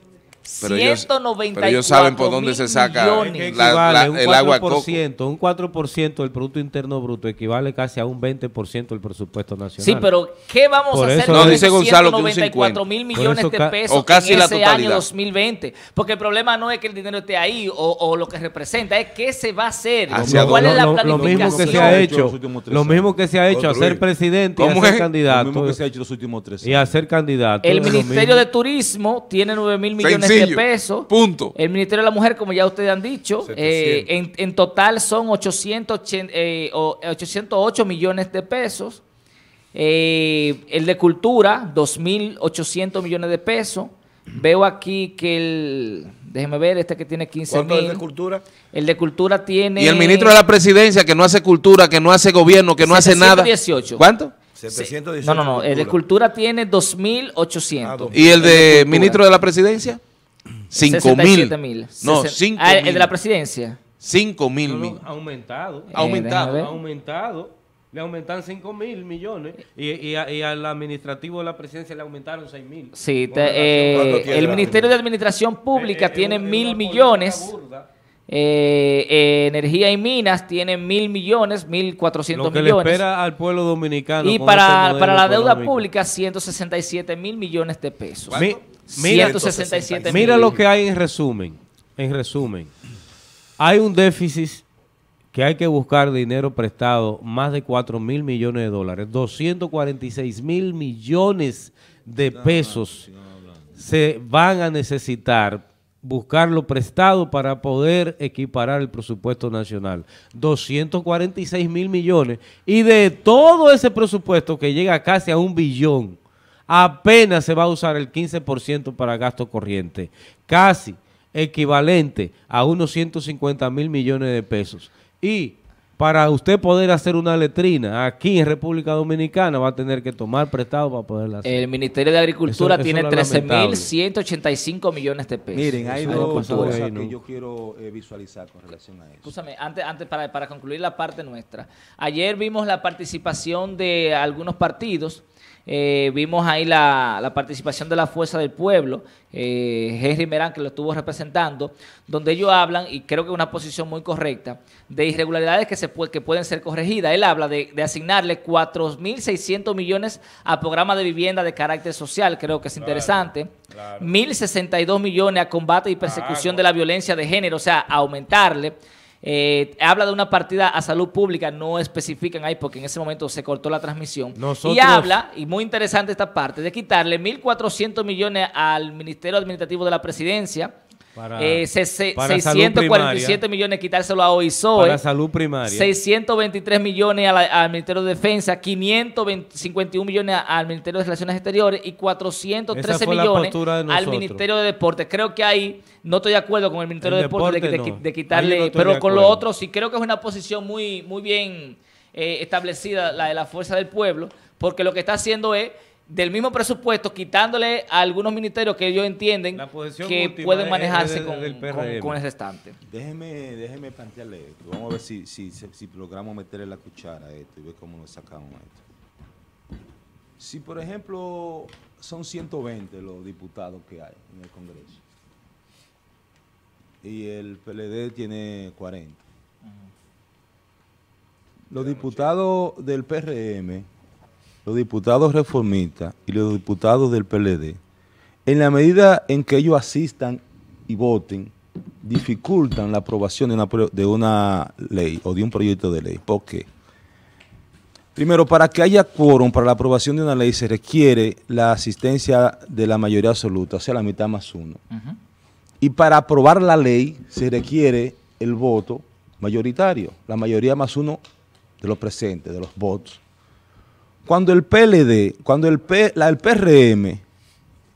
Pero ellos- 194 pero ellos saben por dónde se saca millones. La- la- un el agua coco. 4%, un 4% del Producto Interno Bruto equivale casi a un 20% del presupuesto nacional. Sí, pero ¿qué vamos Por a hacer con No, dice esos Gonzalo que un 194 mil 50. millones de pesos o casi en la ese totalidad. año 2020? Porque el problema no es que el dinero esté ahí o, o lo que representa, es qué se va a hacer, Hacia cuál es la lo, lo planificación. mismo que se ha hecho, los últimos tres lo mismo que se ha hecho, a ser Construir. presidente y a ¿Cómo ser es? candidato. Lo mismo que se ha hecho los últimos tres y a años. ser candidato. El lo Ministerio de Turismo tiene 9 mil millones pesos. Punto. El Ministerio de la Mujer, como ya ustedes han dicho, eh, en, en total son 880, eh, o- 808 millones de pesos. Eh, el de Cultura, 2.800 millones de pesos. Veo aquí que el... Déjeme ver, este que tiene 15 ¿Cuánto es mil. de cultura? El de Cultura tiene... Y el ministro de la presidencia que no hace cultura, que no hace gobierno, que no hace nada. 718. ¿Cuánto? 718 No, no, no. El de cultura. Tiene 2.800. ¿Y el de de ministro de la presidencia? 5 mil. 67 mil. No, Sesen- 5 Ah, el mil. de la presidencia. 5 mil. No, aumentado. Eh, Aumentado. aumentado. Le aumentan 5 mil millones y, y a- y al administrativo de la presidencia le aumentaron 6 mil. Sí, te- eh, ¿Cuánto tiene el Ministerio de Administración Pública Eh, eh, tiene mil millones. Eh, eh, Energía y Minas tiene mil millones, mil cuatrocientos Lo que le millones. espera al pueblo dominicano. Y para, este para la deuda económico. pública, 167 mil millones de pesos. Mira, 167 mira lo que hay en resumen. En resumen, hay un déficit que hay que buscar dinero prestado, más de 4 mil millones de dólares, 246 mil millones de pesos se van a necesitar buscarlo prestado para poder equiparar el presupuesto nacional. 246 mil millones. Y de todo ese presupuesto que llega casi a un billón, apenas se va a usar el 15% para gasto corriente. Casi equivalente a unos 150 mil millones de pesos. Y para usted poder hacer una letrina aquí en República Dominicana va a tener que tomar prestado para poderla hacer. El Ministerio de Agricultura Eso- tiene es lo lamentable. 13.185 millones de pesos. Miren, hay dos cosas que yo quiero eh, visualizar con relación a eso. Escúchame, antes, antes para, para concluir la parte nuestra. Ayer vimos la participación de algunos partidos. Eh, vimos ahí la, la participación de la Fuerza del Pueblo, eh, Henry Merán, que lo estuvo representando, donde ellos hablan, y creo que es una posición muy correcta, de irregularidades que, se pue- que pueden ser corregidas. Él habla de, de asignarle 4.600 millones a programas de vivienda de carácter social, creo que es interesante. 1.062 millones a combate y persecución de la violencia de género, o sea, aumentarle. Eh, habla de una partida a salud pública, no especifican ahí porque en ese momento se cortó la transmisión. Nosotros- y habla, y muy interesante esta parte, de quitarle 1.400 millones al Ministerio Administrativo de la Presidencia, Para- eh, se- se- para salud 647 primaria. millones quitárselo a OISOE. Para salud primaria. 623 millones al Ministerio de Defensa, 551 millones al Ministerio de Relaciones Exteriores y 413 Esa fue la millones al. Ministerio de Deportes. Creo que ahí no estoy de acuerdo con el Ministerio El de Deportes de, quitarle, no pero con lo otro sí creo que es una posición muy, muy bien eh, establecida la de la Fuerza del Pueblo, porque lo que está haciendo es del mismo presupuesto, quitándole a algunos ministerios que ellos entienden que pueden manejarse con, del con- PRM. con el restante. Déjeme, déjeme plantearle esto. Vamos a ver si, si, si, si logramos meterle la cuchara a esto y ver cómo nos sacamos esto. Si, por ejemplo, son 120 los diputados que hay en el Congreso y el PLD tiene 40. Los diputados del PRM, los diputados reformistas y los diputados del PLD, en la medida en que ellos asistan y voten, dificultan la aprobación de una, pro- de una ley o de un proyecto de ley. ¿Por qué? Primero, para que haya quórum para la aprobación de una ley se requiere la asistencia de la mayoría absoluta, o sea, la mitad más uno. Y para aprobar la ley se requiere el voto mayoritario, la mayoría más uno de los presentes, de los votos. Cuando el PLD, cuando el, P- la, el PRM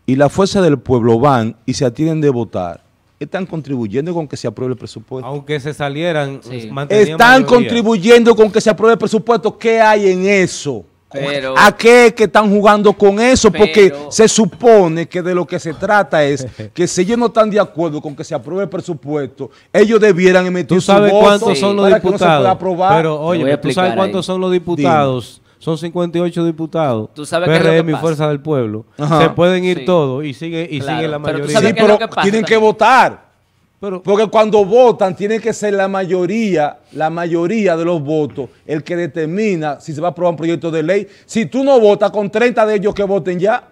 y la Fuerza del Pueblo van y se atienden de votar, están contribuyendo con que se apruebe el presupuesto. Aunque se salieran, mantenían Están mayoría. contribuyendo con que se apruebe el presupuesto. ¿Qué hay en eso? Pero- ¿A qué es que están jugando con eso? Porque Pero- se supone que de lo que se trata es que si ellos no están de acuerdo con que se apruebe el presupuesto, ellos debieran emitir ¿Tú sabes su voto cuántos son los para que no se pueda diputados? aprobar. Pero oye, ¿tú sabes cuántos son los diputados? Son 58 diputados. ¿Tú sabes es lo que PRM y? Fuerza del Pueblo. Ajá. Se pueden ir Sí. todos y sigue y Claro, sigue la pero mayoría. sabes Sí, qué es pero que pasa tienen que votar. Porque cuando votan, tiene que ser la mayoría, la mayoría de los votos, el que determina si se va a aprobar un proyecto de ley. Si tú no votas con 30 de ellos que voten ya,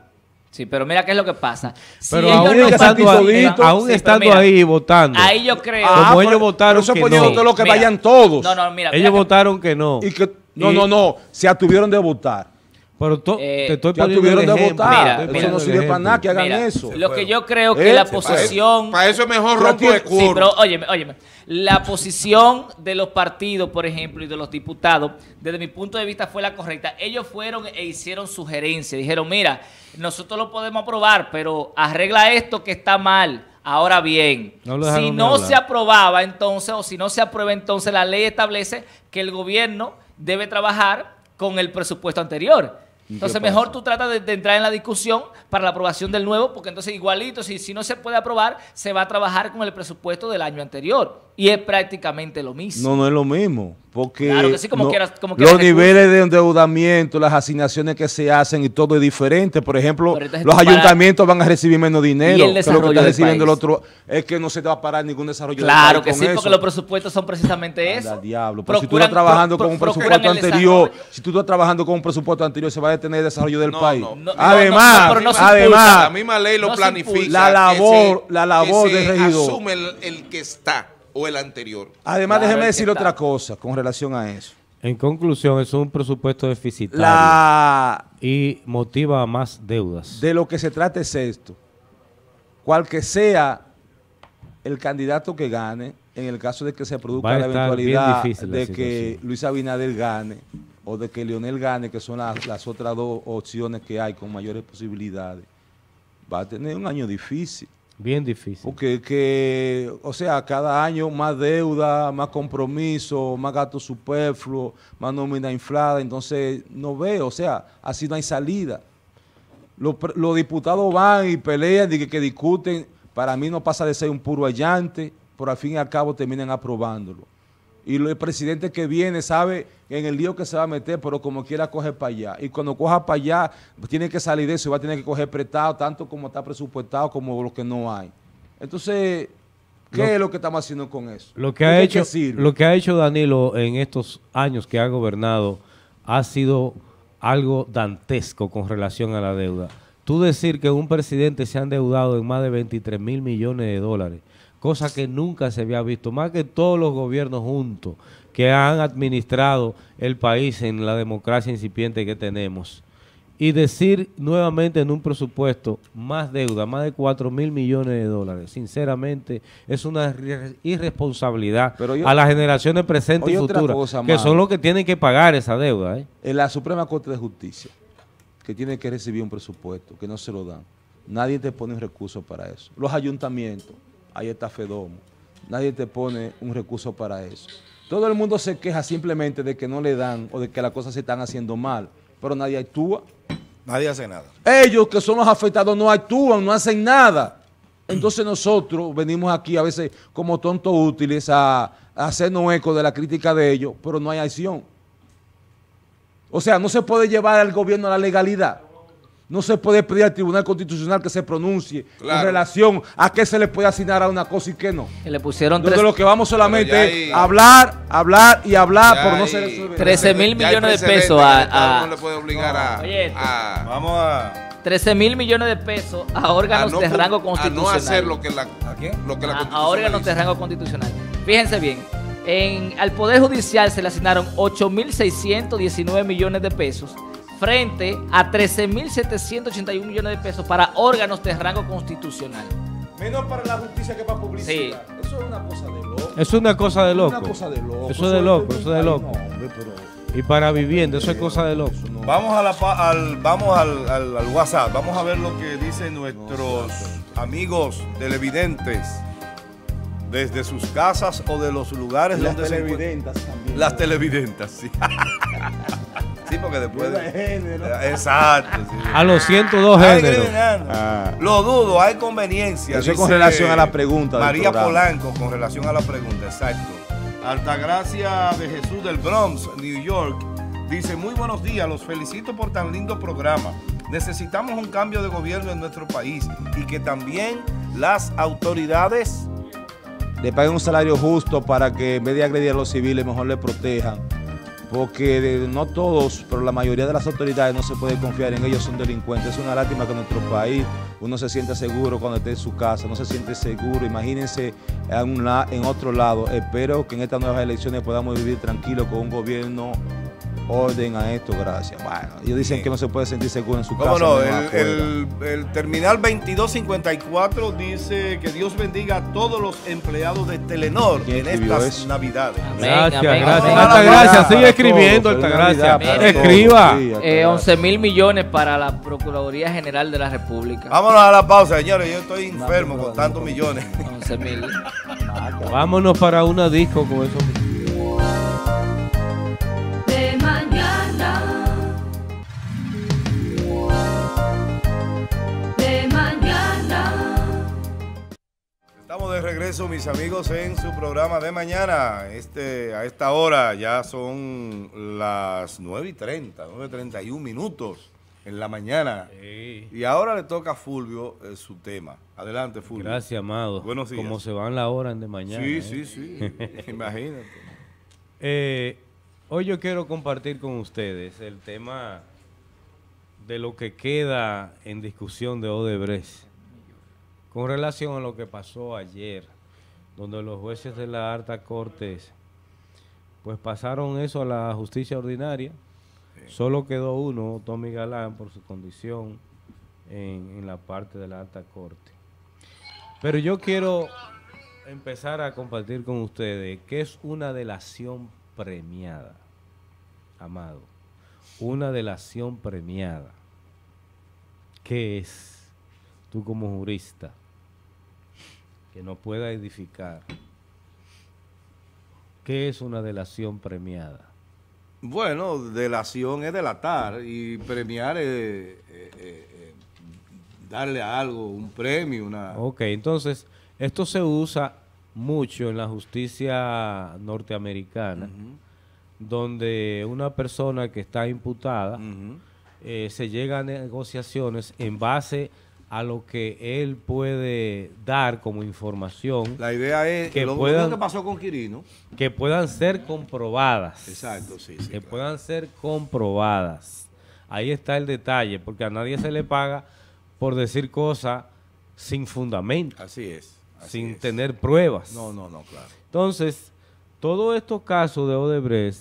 Sí, pero mira qué es lo que pasa. Si Pero ellos aún no estando, ahí, aún pero estando mira, ahí votando. Ahí yo creo. Como Ah, ellos pero- votaron pero eso que poniendo no. lo que Mira, vayan todos. No, no, mira. ellos mira que- votaron que no. Y que, no, no, no, se atuvieron de votar. Pero to- Eh, te estoy Ya tuvieron el de votar. Mira, eso mira. no sirve el para nada que hagan Mira, eso. Lo que yo creo Eh, que la para eso- posición. Para eso es mejor rompo de tiene- Sí, pero óyeme, óyeme. La posición de los partidos, por ejemplo, y de los diputados, desde mi punto de vista fue la correcta. Ellos fueron e hicieron sugerencias. Dijeron, mira, nosotros lo podemos aprobar, pero arregla esto que está mal. Ahora bien, No si no hablar. se aprobaba entonces, o si no se aprueba entonces, la ley establece que el gobierno debe trabajar con el presupuesto anterior. Entonces mejor tú tratas de, de entrar en la discusión para la aprobación del nuevo, porque entonces igualito, si, si no se puede aprobar, se va a trabajar con el presupuesto del año anterior. Y es prácticamente lo mismo. No, no es lo mismo. Porque Claro que sí, como no- quieras- como quieras los niveles de endeudamiento, las asignaciones que se hacen y todo es diferente. Por ejemplo, los ayuntamientos van a recibir menos dinero ¿Y el que lo que desarrollo está del recibiendo el otro. Es que no se te va a parar ningún desarrollo del Claro país que sí, eso. porque los presupuestos son precisamente Anda, eso. diablo. Pero si tú estás trabajando pro- con un presupuesto anterior, desarrollo. si tú estás trabajando con un presupuesto anterior, se va a detener el desarrollo del No, país. no. No, no, además, pero además. La misma ley lo planifica. La que labor- se- la labor que del regidor. asume el, el que está o el anterior. además Claro, déjeme decir otra cosa con relación a eso. En conclusión, es un presupuesto deficitario La, y motiva a más deudas. de lo que se trata es esto. Cual que sea el candidato que gane, en el caso de que se produzca la eventualidad de que. Luis Abinader gane o de que Leonel gane, que son las, las otras dos opciones que hay con mayores posibilidades, va a tener un año difícil. Bien difícil. Porque, que, o sea, cada año más deuda, más compromiso, más gasto superfluo, más nómina inflada. Entonces, no veo, o sea, así no hay salida. Los, los diputados van y pelean y que, que discuten. Para mí no pasa de ser un puro allante, pero al fin y al cabo terminan aprobándolo. Y el presidente que viene sabe en el lío que se va a meter, pero como quiera coge para allá. Y cuando coja para allá, tiene que salir de eso y va a tener que coger prestado, tanto como está presupuestado como lo que no hay. Entonces, ¿qué Lo- es lo que estamos haciendo con eso? Lo que, ¿De ha hecho, lo que ha hecho Danilo en estos años que ha gobernado ha sido algo dantesco con relación a la deuda. Tú decir que un presidente se ha endeudado en más de 23 mil millones de dólares, cosa que nunca se había visto, más que todos los gobiernos juntos que han administrado el país en la democracia incipiente que tenemos. Y decir nuevamente en un presupuesto más deuda, más de 4 mil millones de dólares, sinceramente es una irre- irresponsabilidad Pero yo- a las generaciones presentes y futuras, cosa, que mano. son los que tienen que pagar esa deuda. ¿eh? En la Suprema Corte de Justicia, que tiene que recibir un presupuesto, que no se lo dan. Nadie te pone un recurso para eso. Los ayuntamientos, ahí está Fedomo, nadie te pone un recurso para eso. Todo el mundo se queja simplemente de que no le dan o de que las cosas se están haciendo mal, pero nadie actúa. Nadie hace nada. Ellos que son los afectados no actúan, no hacen nada. Entonces nosotros venimos aquí a veces como tontos útiles a, a hacernos eco de la crítica de ellos, pero no hay acción. O sea, no se puede llevar al gobierno a la legalidad. No se puede pedir al Tribunal Constitucional que se pronuncie Claro. relación a qué se le puede asignar a una cosa y qué no. Que le pusieron tres- lo que vamos solamente es ahí- hablar, hablar y hablar, Ya pero no ahí- se resuelve. 13 mil hay millones de pesos a, Estado a- no le puede obligar a- Oye, a- Vamos a... 13 mil millones de pesos a órganos a no de rango a no constitucional. hacer lo que la, lo que la a, a órganos dice. de rango constitucional. Fíjense bien, en, al Poder Judicial se le asignaron 8.619 millones de pesos frente a 13.781 millones de pesos para órganos de rango constitucional. Menos para la justicia que para publicidad. Eso es una cosa de loco. Es una cosa de Es loco. una cosa de loco. Eso es de loco, eso es de loco. Ay, no, hombre, pero- Y para vivienda, eso es cosa de loco. Vamos, a la, pa- al, vamos al, al- al WhatsApp, vamos a ver lo que dicen nuestros amigos televidentes desde sus casas o de los lugares Las donde se encuentran. televidentas también. Las televidentas, sí. sí, porque después... De género. Exacto. sí. A los 102 Ay, géneros. Ah. Lo dudo, hay conveniencia. Eso es con relación a la pregunta María. Polanco, con relación a la pregunta, exacto. Altagracia de Jesús del Bronx, New York, dice, muy buenos días, los felicito por tan lindo programa. Necesitamos un cambio de gobierno en nuestro país y que también las autoridades le paguen un salario justo para que en vez de agredir a los civiles mejor le protejan. Porque no todos, pero la mayoría de las autoridades no se puede confiar en ellos, son delincuentes. Es una lástima que en nuestro país uno se sienta seguro cuando esté en su casa, no se siente seguro. Imagínense en, un en otro lado. Espero que en estas nuevas elecciones podamos vivir tranquilos con un gobierno orden a esto, gracias. Bueno, ellos dicen que no se puede sentir seguro en su ¿Cómo casa. no? El, el- el terminal 2254 dice que Dios bendiga a todos los empleados de Telenor en estas eso? navidades. Gracias, amén, gracias. amén. Para sigue escribiendo. Navidad para Escriba. todos, sí, Eh, 11 mil millones para la Procuraduría General de la República. Vámonos a la pausa, señores. Yo estoy enfermo con tantos millones. 11 mil. Vámonos para una disco con eso. Regreso, mis amigos, en su programa de mañana. Este, a esta hora ya son las 9 y 30, 9 y 31 minutos en la mañana. Y ahora le toca a Fulvio eh, su tema. Adelante, Fulvio. Gracias, amado. Buenos días. Como se van la hora de mañana. Sí, ¿eh? sí, sí. Imagínate. Eh, hoy yo quiero compartir con ustedes el tema de lo que queda en discusión de Odebrecht con relación a lo que pasó ayer, donde los jueces de la alta corte pues pasaron eso a la justicia ordinaria. Solo quedó uno, Tommy Galán, por su condición en, en la parte de la alta corte. Pero yo quiero empezar a compartir con ustedes qué es una delación premiada, amado. Una delación premiada. ¿Qué es? Tú como jurista. Que no pueda edificar. ¿Qué es una delación premiada? Bueno, delación es delatar y premiar es eh, eh, eh, darle a algo, un premio, una... Ok, entonces, esto se usa mucho en la justicia norteamericana, donde una persona que está imputada se llega a negociaciones en base a lo que él puede dar como información. La idea es que lo, puedan, que pasó con Quirino. Que puedan ser comprobadas. Exacto, sí. que puedan ser comprobadas. Ahí está el detalle, porque a nadie se le paga por decir cosas sin fundamento. Así es. sin tener pruebas. No, no, no, claro. Entonces, todos estos casos de Odebrecht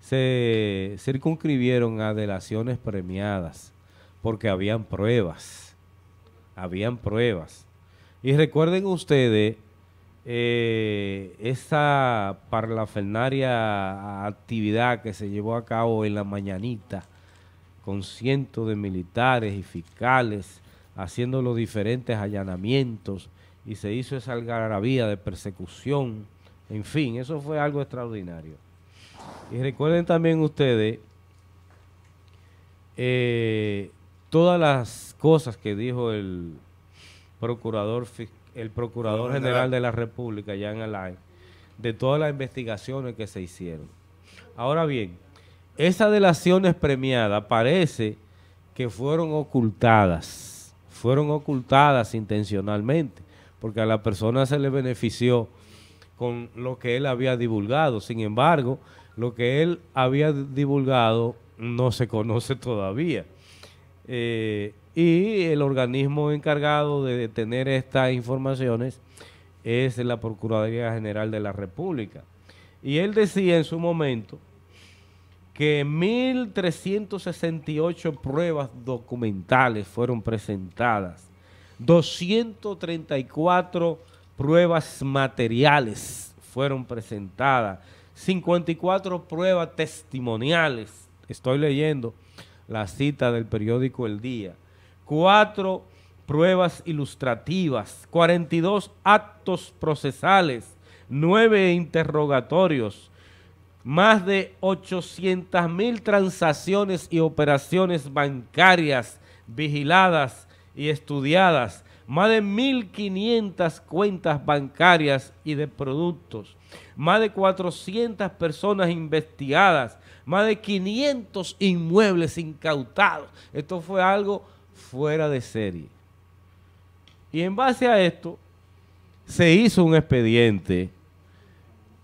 se circunscribieron a delaciones premiadas porque habían pruebas habían pruebas. Y recuerden ustedes eh, esa parlafernaria actividad que se llevó a cabo en la mañanita con cientos de militares y fiscales haciendo los diferentes allanamientos y se hizo esa algarabía de persecución. En fin, eso fue algo extraordinario. Y recuerden también ustedes eh, todas las cosas que dijo el procurador el procurador general de la República, Jan Alain, de todas las investigaciones que se hicieron. Ahora bien, esas delaciones premiadas parece que fueron ocultadas, fueron ocultadas intencionalmente, porque a la persona se le benefició con lo que él había divulgado. Sin embargo, lo que él había divulgado no se conoce todavía. Eh, y el organismo encargado de tener estas informaciones es la Procuraduría General de la República. Y él decía en su momento que 1.368 pruebas documentales fueron presentadas, 234 pruebas materiales fueron presentadas, 54 pruebas testimoniales, estoy leyendo, la cita del periódico El Día. Cuatro pruebas ilustrativas, 42 actos procesales, nueve interrogatorios, más de 800 mil transacciones y operaciones bancarias vigiladas y estudiadas, más de 1.500 cuentas bancarias y de productos, más de 400 personas investigadas, más de 500 inmuebles incautados. Esto fue algo fuera de serie. Y en base a esto, se hizo un expediente.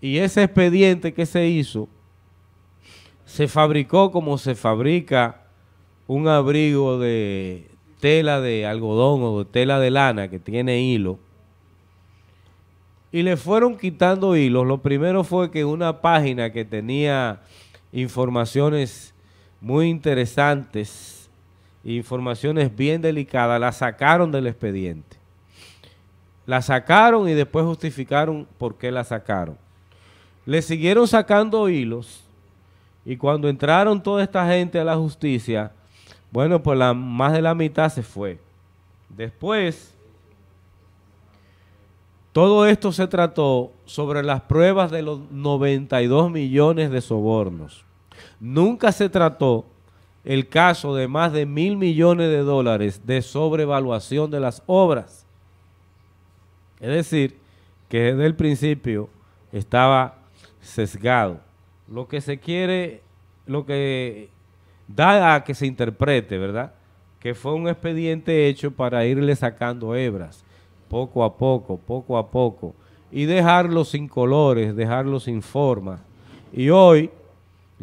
Y ese expediente que se hizo, se fabricó como se fabrica un abrigo de tela de algodón o de tela de lana que tiene hilo. Y le fueron quitando hilos. Lo primero fue que una página que tenía informaciones muy interesantes, informaciones bien delicadas, la sacaron del expediente. La sacaron y después justificaron por qué la sacaron. Le siguieron sacando hilos y cuando entraron toda esta gente a la justicia, bueno, pues la, más de la mitad se fue. Después, todo esto se trató sobre las pruebas de los 92 millones de sobornos. Nunca se trató el caso de más de mil millones de dólares de sobrevaluación de las obras. Es decir, que desde el principio estaba sesgado. Lo que se quiere, lo que da a que se interprete, ¿verdad? Que fue un expediente hecho para irle sacando hebras poco a poco, poco a poco, y dejarlos sin colores, dejarlos sin forma. Y hoy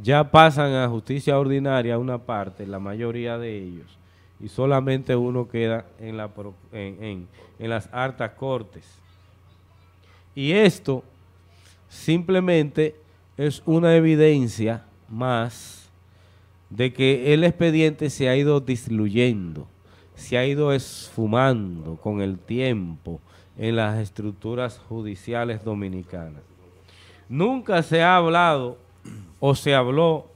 ya pasan a justicia ordinaria una parte, la mayoría de ellos, y solamente uno queda en, la, en, en las hartas cortes. Y esto simplemente es una evidencia más de que el expediente se ha ido disluyendo se ha ido esfumando con el tiempo en las estructuras judiciales dominicanas. Nunca se ha hablado o se habló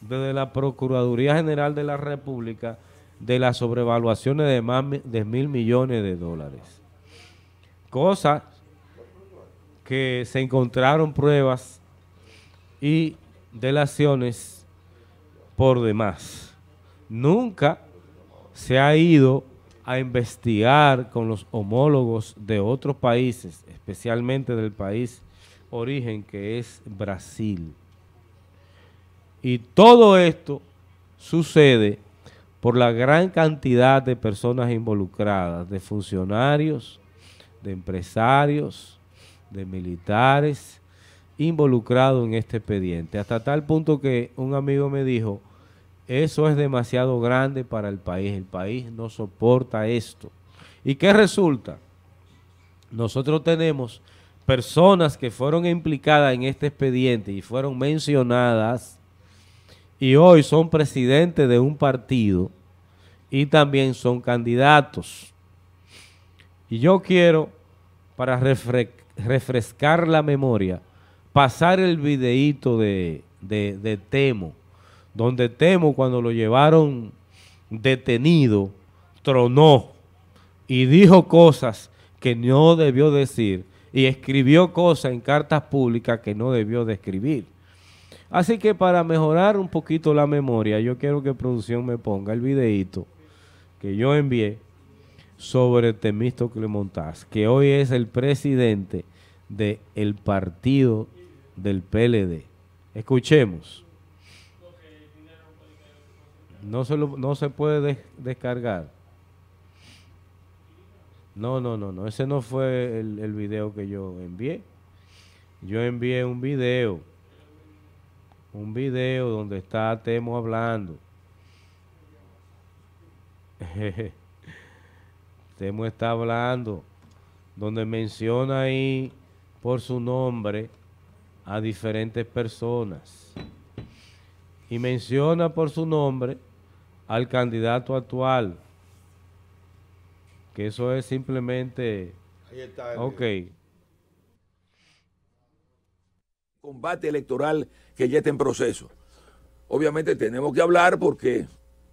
desde la Procuraduría General de la República de las sobrevaluaciones de más de mil millones de dólares. Cosa que se encontraron pruebas y delaciones por demás. Nunca se ha ido a investigar con los homólogos de otros países, especialmente del país origen que es Brasil. Y todo esto sucede por la gran cantidad de personas involucradas, de funcionarios, de empresarios, de militares, involucrados en este expediente. Hasta tal punto que un amigo me dijo, eso es demasiado grande para el país, el país no soporta esto. ¿Y qué resulta? Nosotros tenemos personas que fueron implicadas en este expediente y fueron mencionadas y hoy son presidentes de un partido y también son candidatos. Y yo quiero, para refrescar la memoria, pasar el videíto de, de Temo, donde Temo cuando lo llevaron detenido, tronó y dijo cosas que no debió decir y escribió cosas en cartas públicas que no debió de escribir. Así que para mejorar un poquito la memoria, yo quiero que producción me ponga el videito que yo envié sobre Temístocle Montaz, que hoy es el presidente del partido del PLD. Escuchemos. No se, no se puede descargar. No, no, no, no. Ese no fue el, el video que yo envié. Yo envié un video un video donde está Temo hablando. Temo está hablando, donde menciona ahí por su nombre a diferentes personas. Y menciona por su nombre al candidato actual. Que eso es simplemente... Ahí está. ok. Combate electoral que ya está en proceso. Obviamente tenemos que hablar porque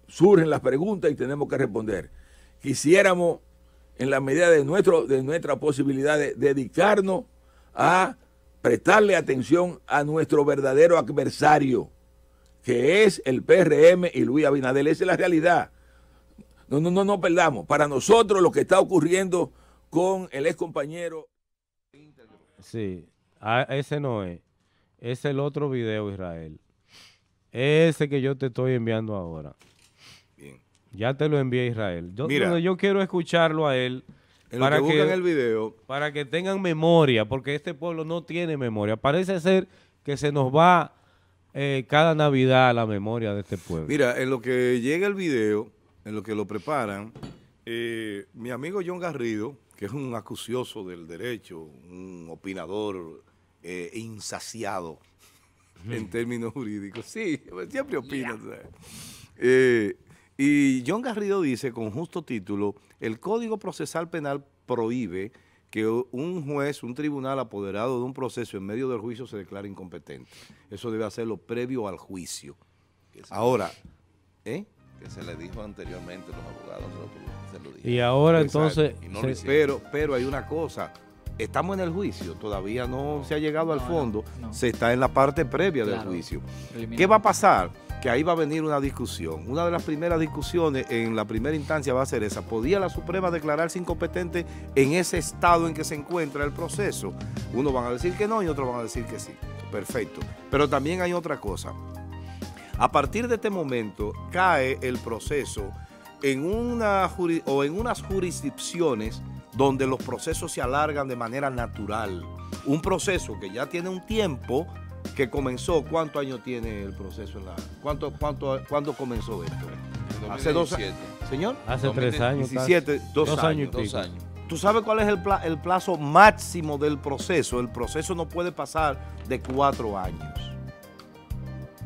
surgen las preguntas y tenemos que responder. Quisiéramos, en la medida de, nuestro, de nuestra posibilidad, de dedicarnos a prestarle atención a nuestro verdadero adversario, que es el PRM y Luis Abinadel. Esa es la realidad. No, no, no, no perdamos. Para nosotros lo que está ocurriendo con el ex compañero. Sí, ese no es es el otro video, Israel. Ese que yo te estoy enviando ahora. Bien. Ya te lo envié, Israel. Yo, Mira, yo quiero escucharlo a él. para que, el video. Para que tengan memoria, porque este pueblo no tiene memoria. Parece ser que se nos va eh, cada Navidad la memoria de este pueblo. Mira, en lo que llega el video, en lo que lo preparan, eh, mi amigo John Garrido, que es un acucioso del derecho, un opinador eh, insaciado en términos jurídicos. Sí, siempre opina. Eh, y John Garrido dice, con justo título, el Código Procesal Penal prohíbe que un juez, un tribunal apoderado de un proceso en medio del juicio se declare incompetente. Eso debe hacerlo previo al juicio. Ahora, ¿eh? Que se le dijo anteriormente a los abogados. Se lo y ahora entonces... pero, pero hay una cosa estamos en el juicio, todavía no, se ha llegado al fondo, se está en la parte previa del juicio. ¿Qué va a pasar? Que ahí va a venir una discusión. Una de las primeras discusiones en la primera instancia va a ser esa. ¿Podía la Suprema declararse incompetente en ese estado en que se encuentra el proceso? Unos van a decir que no y otros van a decir que sí. Perfecto. Pero también hay otra cosa. A partir de este momento cae el proceso en una o en unas jurisdicciones donde los procesos se alargan de manera natural. Un proceso que ya tiene un tiempo que comenzó. ¿Cuántos años tiene el proceso? En la, ¿cuánto, cuánto, ¿Cuándo comenzó esto? Hace dos años. ¿Señor? Hace tres años. 17, dos, años. Dos años. ¿Tú sabes cuál es el, el plazo máximo del proceso? El proceso no puede pasar de cuatro años.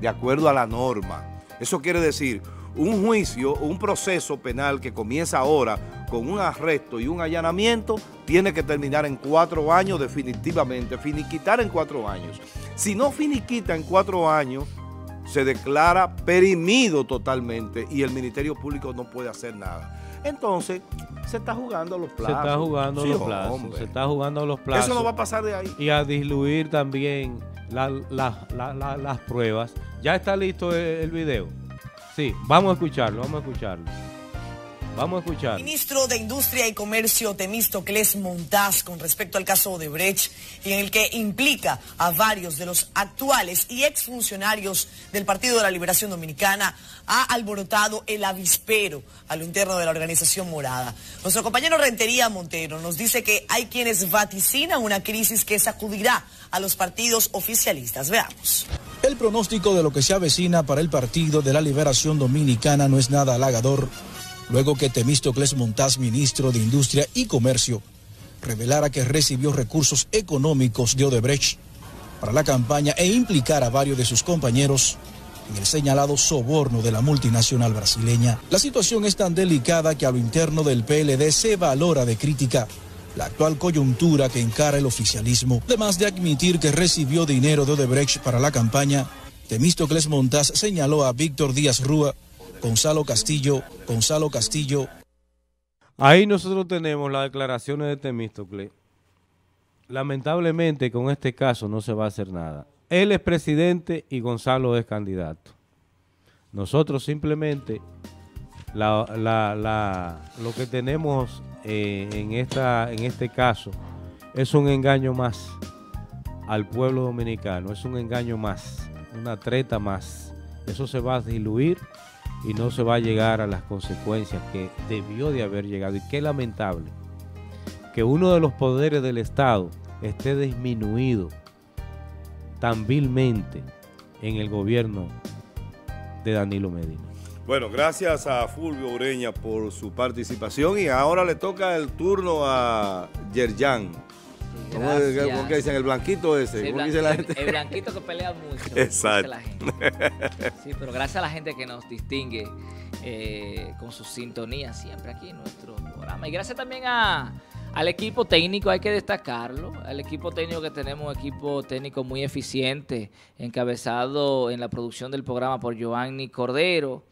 De acuerdo a la norma. Eso quiere decir, un juicio, un proceso penal que comienza ahora con un arresto y un allanamiento, tiene que terminar en cuatro años definitivamente, finiquitar en cuatro años. Si no finiquita en cuatro años, se declara perimido totalmente y el Ministerio Público no puede hacer nada. Entonces, se está jugando a los plazos. Se está jugando a Sí, los plazos. hombre. Se está jugando a los plazos. Eso no va a pasar de ahí. Y a diluir también la- la- la- la- las pruebas. ¿Ya está listo el, el video? Sí, vamos a escucharlo, vamos a escucharlo. Vamos a escucharlo. Ministro de Industria y Comercio Temístocles Montaz con respecto al caso de Brecht y en el que implica a varios de los actuales y exfuncionarios del Partido de la Liberación Dominicana ha alborotado el avispero a lo interno de la organización morada. Nuestro compañero Rentería Montero nos dice que hay quienes vaticinan una crisis que sacudirá a los partidos oficialistas. Veamos. El pronóstico de lo que se avecina para el Partido de la Liberación Dominicana no es nada halagador, luego que Temístocles Montaz, ministro de Industria y Comercio, revelara que recibió recursos económicos de Odebrecht para la campaña e implicar a varios de sus compañeros en el señalado soborno de la multinacional brasileña. La situación es tan delicada que a lo interno del PLD se valora de crítica la actual coyuntura que encara el oficialismo. Además de admitir que recibió dinero de Odebrecht para la campaña, Temístocles Montaz señaló a Víctor Díaz Rúa, Gonzalo Castillo, Gonzalo Castillo, Ahí nosotros tenemos las declaraciones de Temístocle. Lamentablemente con este caso no se va a hacer nada. Él es presidente y Gonzalo es candidato. Nosotros simplemente lo que tenemos eh, en, esta, en este caso es un engaño más al pueblo dominicano, es un engaño más, una treta más. Eso se va a diluir y no se va a llegar a las consecuencias que debió de haber llegado. Y qué lamentable que uno de los poderes del Estado esté disminuido tan vilmente en el gobierno de Danilo Medina. Bueno, gracias a Fulvio Ureña por su participación y ahora le toca el turno a Yerjan. ¿Cómo, es- Gracias. cómo que dicen? El blanquito ese. Sí, el, ¿Cómo blan- dice la el- gente? el blanquito que pelea mucho. dice Exacto. la gente. Sí, pero gracias a la gente que nos distingue eh, con su sintonía siempre aquí en nuestro programa. Y gracias también a, al equipo técnico, hay que destacarlo. Al equipo técnico que tenemos, un equipo técnico muy eficiente, encabezado en la producción del programa por Giovanni Cordero.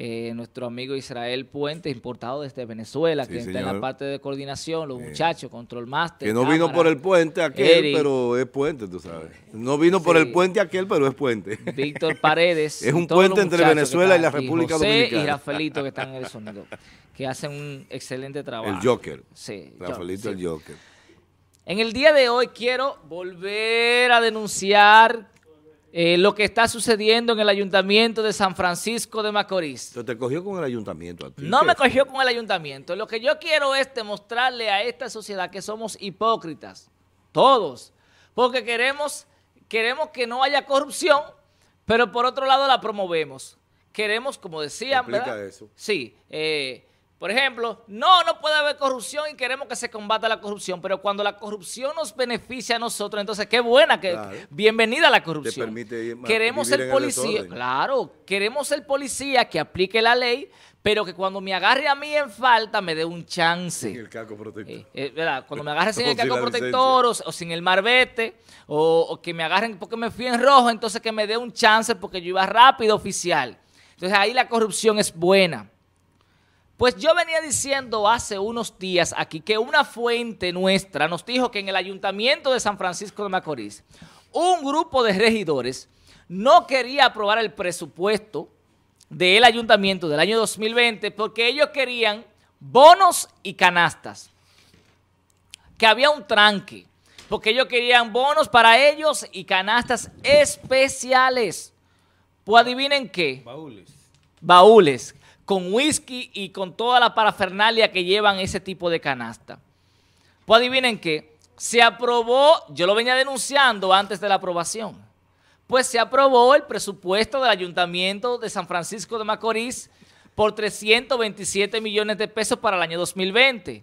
Eh, nuestro amigo Israel Puente, importado desde Venezuela, Sí, que está en la parte de coordinación, los muchachos, Control Master. Que no vino por el puente aquel, Eric, pero es puente, tú sabes. No vino por el puente aquel, pero es puente. Víctor Paredes. Es un puente entre Venezuela y la República José Dominicana. y Rafaelito que están en el sonido, que hacen un excelente trabajo. El Joker. Sí. Rafaelito sí. el Joker. En el día de hoy quiero volver a denunciar eh, lo que está sucediendo en el ayuntamiento de San Francisco de Macorís. Se te cogió con el ayuntamiento a ti. No me cogió con el ayuntamiento. Lo que yo quiero es demostrarle a esta sociedad que somos hipócritas. Todos. Porque queremos, queremos que no haya corrupción, pero por otro lado la promovemos. Queremos, como decían, Explica ¿verdad? eso. Sí. eh, por ejemplo, no, no puede haber corrupción y queremos que se combata la corrupción, pero cuando la corrupción nos beneficia a nosotros, entonces qué buena, que Claro. bienvenida a la corrupción. permite ir- Queremos el policía, claro, queremos el policía que aplique la ley, pero que cuando me agarre a mí en falta me dé un chance. El caco protector. Eh, ¿verdad? Cuando me agarren sin el sin casco la protector o, o sin el marbete, o, o que me agarren porque me fui en rojo, entonces que me dé un chance porque yo iba rápido oficial. Entonces ahí la corrupción es buena. Pues yo venía diciendo hace unos días aquí que una fuente nuestra nos dijo que en el ayuntamiento de San Francisco de Macorís, un grupo de regidores no quería aprobar el presupuesto del ayuntamiento del año 2020 porque ellos querían bonos y canastas. Que había un tranque, porque ellos querían bonos para ellos y canastas especiales. Pues adivinen qué. Baúles. Baúles, con whisky y con toda la parafernalia que llevan ese tipo de canasta. Pues adivinen qué. Se aprobó, yo lo venía denunciando antes de la aprobación. Pues se aprobó el presupuesto del Ayuntamiento de San Francisco de Macorís por 327 millones de pesos para el año 2020.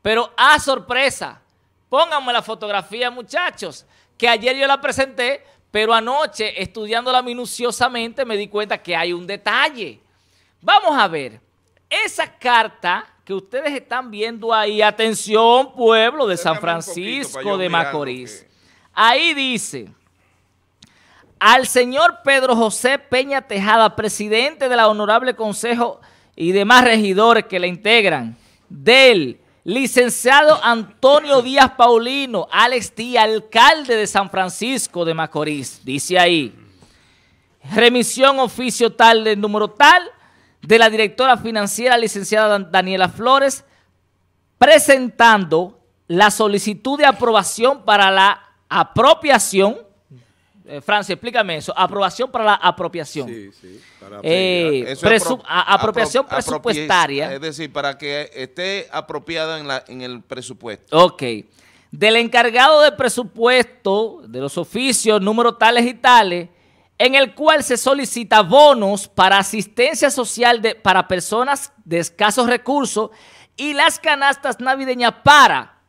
Pero a sorpresa, pónganme la fotografía muchachos, que ayer yo la presenté, pero anoche estudiándola minuciosamente me di cuenta que hay un detalle. Vamos a ver, esa carta que ustedes están viendo ahí, atención pueblo de San Francisco de Macorís, ahí dice, al señor Pedro José Peña Tejada, presidente de la Honorable Consejo y demás regidores que le integran, del licenciado Antonio Díaz Paulino, Alex Tía, alcalde de San Francisco de Macorís, dice ahí, remisión oficio tal del número tal de la directora financiera licenciada Daniela Flores, presentando la solicitud de aprobación para la apropiación. Eh, Francia, explícame eso. Aprobación para la apropiación. Sí, sí. Eh, Eso es presu- apro- a- apropiación apro- presupuestaria. Es decir, para que esté apropiada en, la, en el presupuesto. Ok. Del encargado de presupuesto de los oficios, número tales y tales, en el cual se solicita bonos para asistencia social de, para personas de escasos recursos y las canastas navideñas para.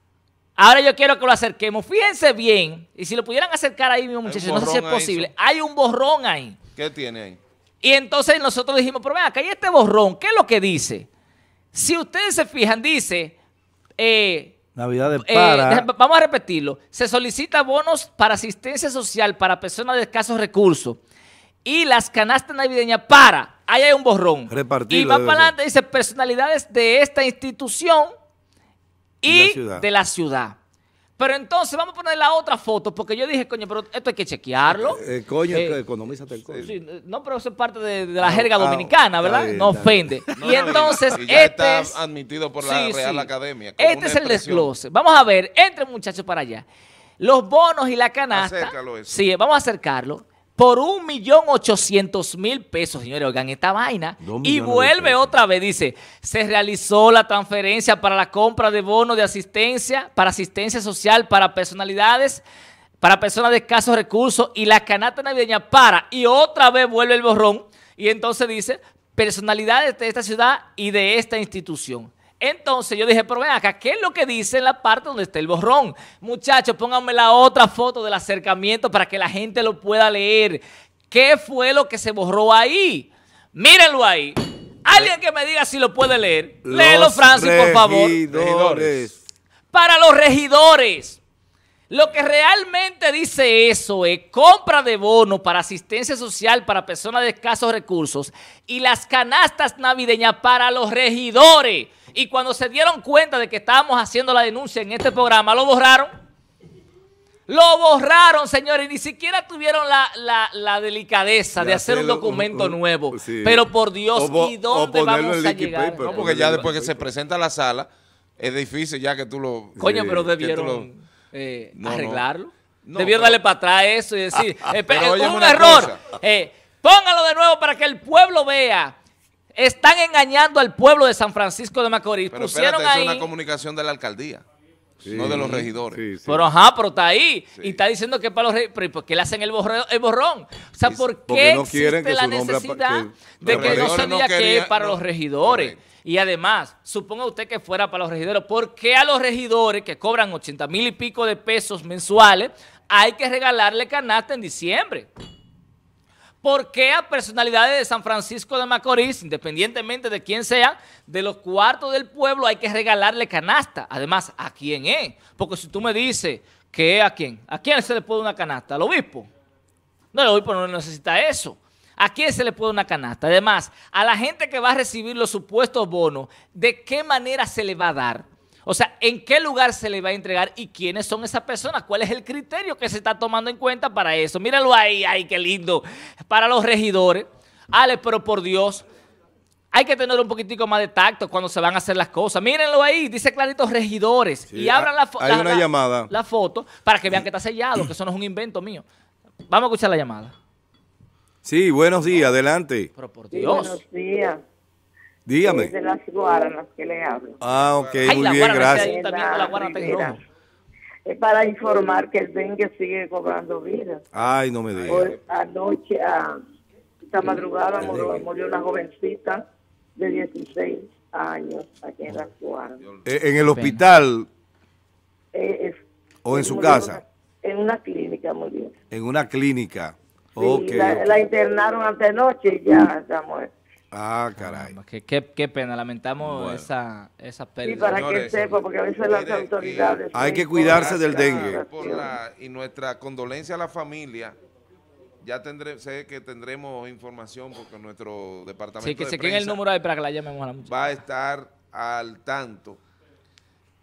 Ahora yo quiero que lo acerquemos. Fíjense bien, y si lo pudieran acercar ahí mismo, muchachos, no sé si es ahí, posible. Hay un borrón ahí. ¿Qué tiene ahí? Y entonces nosotros dijimos, pero ven acá, hay este borrón, ¿qué es lo que dice? Si ustedes se fijan, dice, eh, Navidades eh, para... deja- vamos a repetirlo, se solicita bonos para asistencia social para personas de escasos recursos y las canastas navideñas para, ahí hay un borrón. Repartirlo y debe para adelante dice personalidades de esta institución y, la de la ciudad. Pero entonces vamos a poner la otra foto, porque yo dije, coño, pero esto hay que chequearlo. Eh, coño, Eh, que economízate el coño. Sí, no, pero eso es parte de, de la Ah, jerga ah, dominicana, ¿verdad? bien, no ofende. No, y no, entonces, y ya este está es... admitido por la Sí, Real sí. Academia. Este es el desglose. Vamos a ver, entre muchachos para allá. Los bonos y la canasta. Acércalo eso. Sí, vamos a acercarlo. Por un millón ochocientos mil pesos, señores, oigan esta vaina. Y vuelve otra vez, dice, se realizó la transferencia para la compra de bonos de asistencia, para asistencia social para personalidades, para personas de escasos recursos y la canasta navideña para, y otra vez vuelve el borrón, y entonces dice, personalidades de esta ciudad y de esta institución. Entonces yo dije, pero ven acá, ¿qué es lo que dice en la parte donde está el borrón? Muchachos, pónganme la otra foto del acercamiento para que la gente lo pueda leer. ¿Qué fue lo que se borró ahí? Mírenlo ahí. Alguien que me diga si lo puede leer. Léelo, Francis, por favor. regidores. Para los regidores. Lo que realmente dice eso es compra de bono para asistencia social para personas de escasos recursos y las canastas navideñas para los regidores. Y cuando se dieron cuenta de que estábamos haciendo la denuncia en este programa, lo borraron. Lo borraron, señores, y ni siquiera tuvieron la, la- la delicadeza de, De hacer un documento un- un- nuevo. sí. Pero por Dios, O ¿y dónde vamos a llegar? paper. No, porque ya después que se presenta a la sala, es difícil ya que tú lo... Coño, pero debieron lo- eh, No, arreglarlo. No, debieron darle para atrás eso y decir, eh, Pero eh, óyeme un error. Eh, póngalo de nuevo para que el pueblo vea. Están engañando al pueblo de San Francisco de Macorís. Pero Pusieron espérate, ahí. es una comunicación de la alcaldía, no de los regidores. Pero ajá, pero está ahí. Y está diciendo que para los ¿y por qué le hacen el borrón? El borrón? O sea, ¿por qué no quieren existe que la necesidad que- de que no se regidores no diga que es para no, los regidores? Y además, suponga usted que fuera para los regidores. ¿Por qué a los regidores que cobran 80 mil y pico de pesos mensuales hay que regalarle canasta en diciembre? ¿Por qué a personalidades de San Francisco de Macorís, independientemente de quién sea, de los cuartos del pueblo hay que regalarle canasta? Además, ¿a quién es? Porque si tú me dices que a quién, ¿a quién se le puede una canasta? ¿Al obispo? No, el obispo no necesita eso. ¿A quién se le puede una canasta? Además, a la gente que va a recibir los supuestos bonos, ¿de qué manera se le va a dar? O sea, ¿en qué lugar se le va a entregar y quiénes son esas personas? ¿Cuál es el criterio que se está tomando en cuenta para eso? Míralo ahí, ay, qué lindo. Para los regidores. Ale, pero por Dios, hay que tener un poquitico más de tacto cuando se van a hacer las cosas. Mírenlo ahí, dice clarito regidores. Sí, y abran la, fo- hay la- una la- llamada. la foto para que vean que está sellado, que eso no es un invento mío. Vamos a escuchar la llamada. Sí, buenos días, adelante. Pero por Sí, Dios. buenos días. Dígame. Es de las guaranas que le hablo. Ah, ok, Ay, muy bien, gracias. la. Es para informar que el dengue sigue cobrando vida. Ay, no me digas. Anoche, a esta madrugada, murió, murió una jovencita de 16 años aquí en las guaranas. Eh, En el hospital Eh, es- o en su casa, En una clínica murió. en una clínica. Sí, Ok. la, la internaron antenoche y ya está muerta. Ah, caray. Qué, qué- qué pena, lamentamos Bueno. esa, esa Y pérdida. para que sepa, porque a veces las autoridades... Hay que cuidarse del dengue. por la- y nuestra condolencia a la familia ya tendré, sé que tendremos información porque nuestro departamento Sí, que de se quede el prensa número ahí para que la llamemos a la muchacha. va a estar al tanto.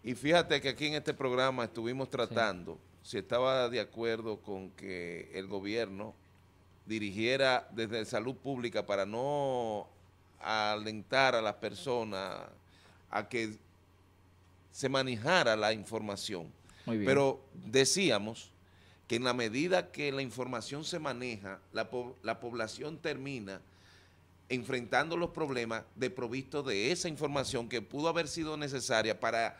Y fíjate que aquí en este programa estuvimos tratando si estaba de acuerdo con que el gobierno dirigiera desde salud pública para no alentar a las personas a que se manejara la información. Muy bien. Pero decíamos que en la medida que la información se maneja, la, po- la población termina enfrentando los problemas de provisto de esa información que pudo haber sido necesaria para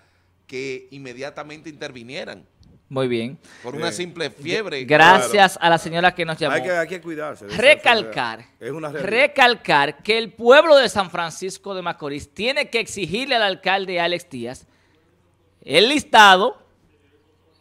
que inmediatamente intervinieran Muy bien. por una simple fiebre. Gracias a la señora que nos llamó. Hay que, hay que cuidarse. recalcar. Es una recalcar que el pueblo de San Francisco de Macorís tiene que exigirle al alcalde Alex Díaz el listado,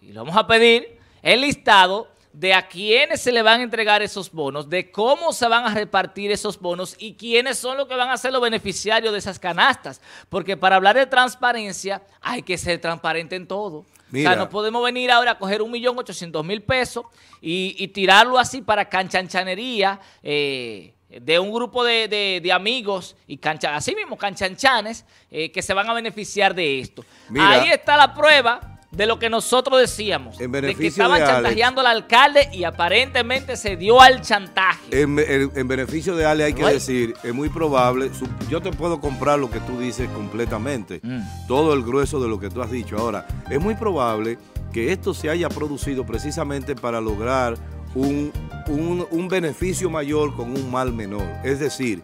y lo vamos a pedir, el listado de a quiénes se le van a entregar esos bonos, de cómo se van a repartir esos bonos y quiénes son los que van a ser los beneficiarios de esas canastas. Porque para hablar de transparencia hay que ser transparente en todo. Mira. O sea, no podemos venir ahora a coger un millón ochocientos mil pesos y, y tirarlo así para canchanchanería eh, de un grupo de, de- de amigos y cancha, así mismo canchanchanes eh, que se van a beneficiar de esto. Mira. Ahí está la prueba de lo que nosotros decíamos, En de que estaban de Alex. chantajeando al alcalde y aparentemente se dio al chantaje. En, en- en beneficio de Ale hay que decir, es muy probable, yo te puedo comprar lo que tú dices completamente, Mm. todo el grueso de lo que tú has dicho. Ahora, es muy probable que esto se haya producido precisamente para lograr un, un- un beneficio mayor con un mal menor. Es decir,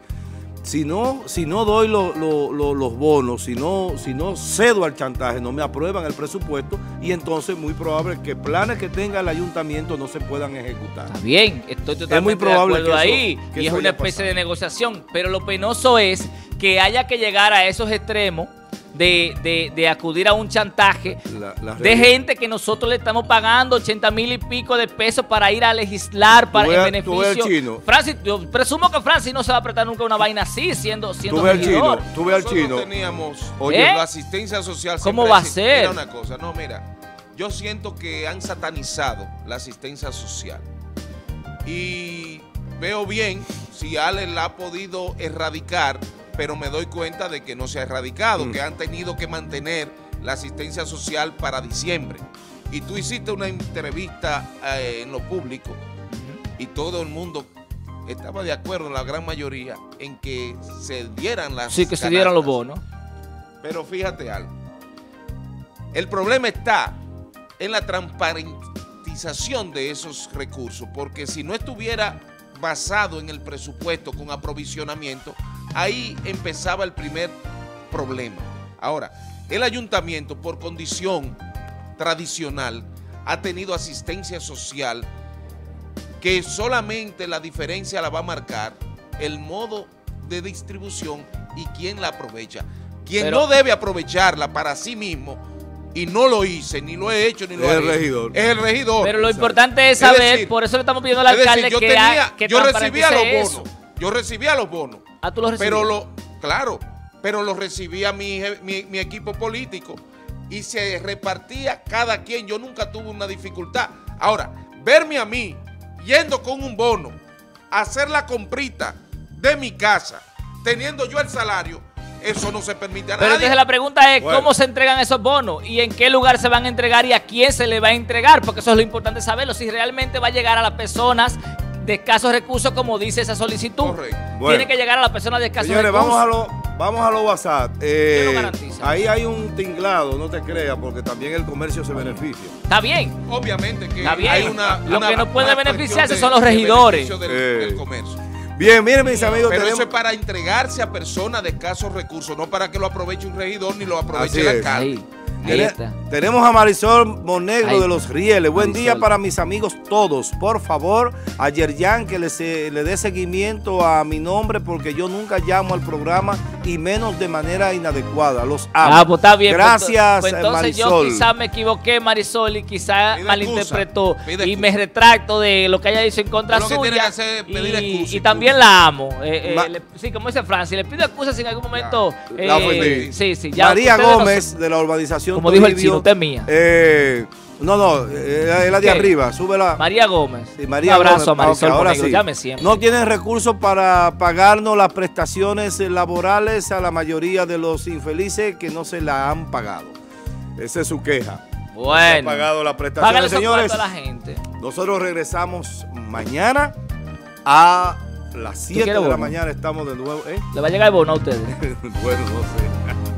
si no, si no doy lo- lo- lo- los bonos, si no, si no cedo al chantaje, no me aprueban el presupuesto y entonces muy probable que planes que tenga el ayuntamiento no se puedan ejecutar. Está bien, estoy totalmente muy probable de acuerdo que eso- ahí. que y es una especie de negociación. Pero lo penoso es que haya que llegar a esos extremos de, de- de acudir a un chantaje La- la de gente que nosotros le estamos pagando 80 mil y pico de pesos para ir a legislar para al beneficio. chino. Francis, yo presumo que Francis no se va a apretar nunca una vaina así siendo, siendo Tú ves al chino, tú ves al chino. teníamos, Oye, ¿Eh? la asistencia social. ¿Cómo va a ser? Mira una cosa, no, mira, yo siento que han satanizado la asistencia social. Y veo bien si Ale la ha podido erradicar, pero me doy cuenta de que no se ha erradicado, Mm. que han tenido que mantener la asistencia social para diciembre. Y tú hiciste una entrevista eh, en lo público y todo el mundo estaba de acuerdo, la gran mayoría, en que se dieran las Sí, que se dieran los bonos. Pero fíjate algo. El problema está en la transparentización de esos recursos, porque si no estuviera basado en el presupuesto con aprovisionamiento, ahí empezaba el primer problema. Ahora, el ayuntamiento, por condición tradicional, ha tenido asistencia social que solamente la diferencia la va a marcar el modo de distribución y quién la aprovecha. Quien Pero- no debe aprovecharla para sí mismo, y no lo hice, ni lo he hecho, ni lo Es el regidor. Es el regidor. Pero lo importante es Es saber, decir, por eso le estamos pidiendo al es decir, alcalde yo que, ha- que yo recibía los bonos. eso. Yo recibía los bonos. Ah, tú los recibías. Pero lo, claro, pero los recibía mi, mi, mi equipo político y se repartía cada quien. Yo nunca tuve una dificultad. Ahora, verme a mí yendo con un bono, a hacer la comprita de mi casa, teniendo yo el salario, eso no se permite a Pero nadie. entonces la pregunta es Bueno. cómo se entregan esos bonos y en qué lugar se van a entregar y a quién se le va a entregar, porque eso es lo importante saberlo, si realmente va a llegar a las personas de escasos recursos como dice esa solicitud. Tiene Bueno. que llegar a las personas de escasos Señores, recursos. vamos a lo, vamos a lo WhatsApp. Eh, ¿Qué lo garantiza? ahí hay un tinglado, no te creas, porque también el comercio se beneficia. Está bien. Obviamente que Está bien. hay una... Lo una- que no puede beneficiarse son los regidores. Del, Eh. del comercio. Bien, miren mis amigos, Pero tenemos- eso es para entregarse a personas de escasos recursos, no para que lo aproveche un regidor ni lo aproveche Así el Tenemos a Marisol Monegro Ahí de los Rieles. Buen Marisol. día para mis amigos todos. Por favor, a Yerjan que le, se- le dé seguimiento a mi nombre porque yo nunca llamo al programa y menos de manera inadecuada. Los amo. Ah, pues está bien. pues Gracias, Pues entonces yo Marisol. quizás me equivoqué, Marisol, y quizás Pide malinterpretó. pide Y me retracto de lo que haya dicho en contra lo que suya. tienes que hacer pedir y, excusa, y también la amo. Eh, eh, le- sí, como dice Francis, le pido excusas si en algún momento. La eh, ofendí. sí, sí. ya María Gómez de la urbanización Como dijo el chino, usted es mía. eh, No, no, es la de arriba, súbela. María Gómez. Sí, María Un abrazo Gómez. a Marisol ahora sí. llame siempre. No tienen recursos para pagarnos las prestaciones laborales a la mayoría de los infelices que no se la han pagado. Esa es su queja. No se Bueno. han pagado las Págale prestaciones, señores. a la gente. Nosotros regresamos mañana a las 7 de la mañana. Estamos de nuevo. ¿eh? Le va a llegar el bono a ustedes. bueno, no sé.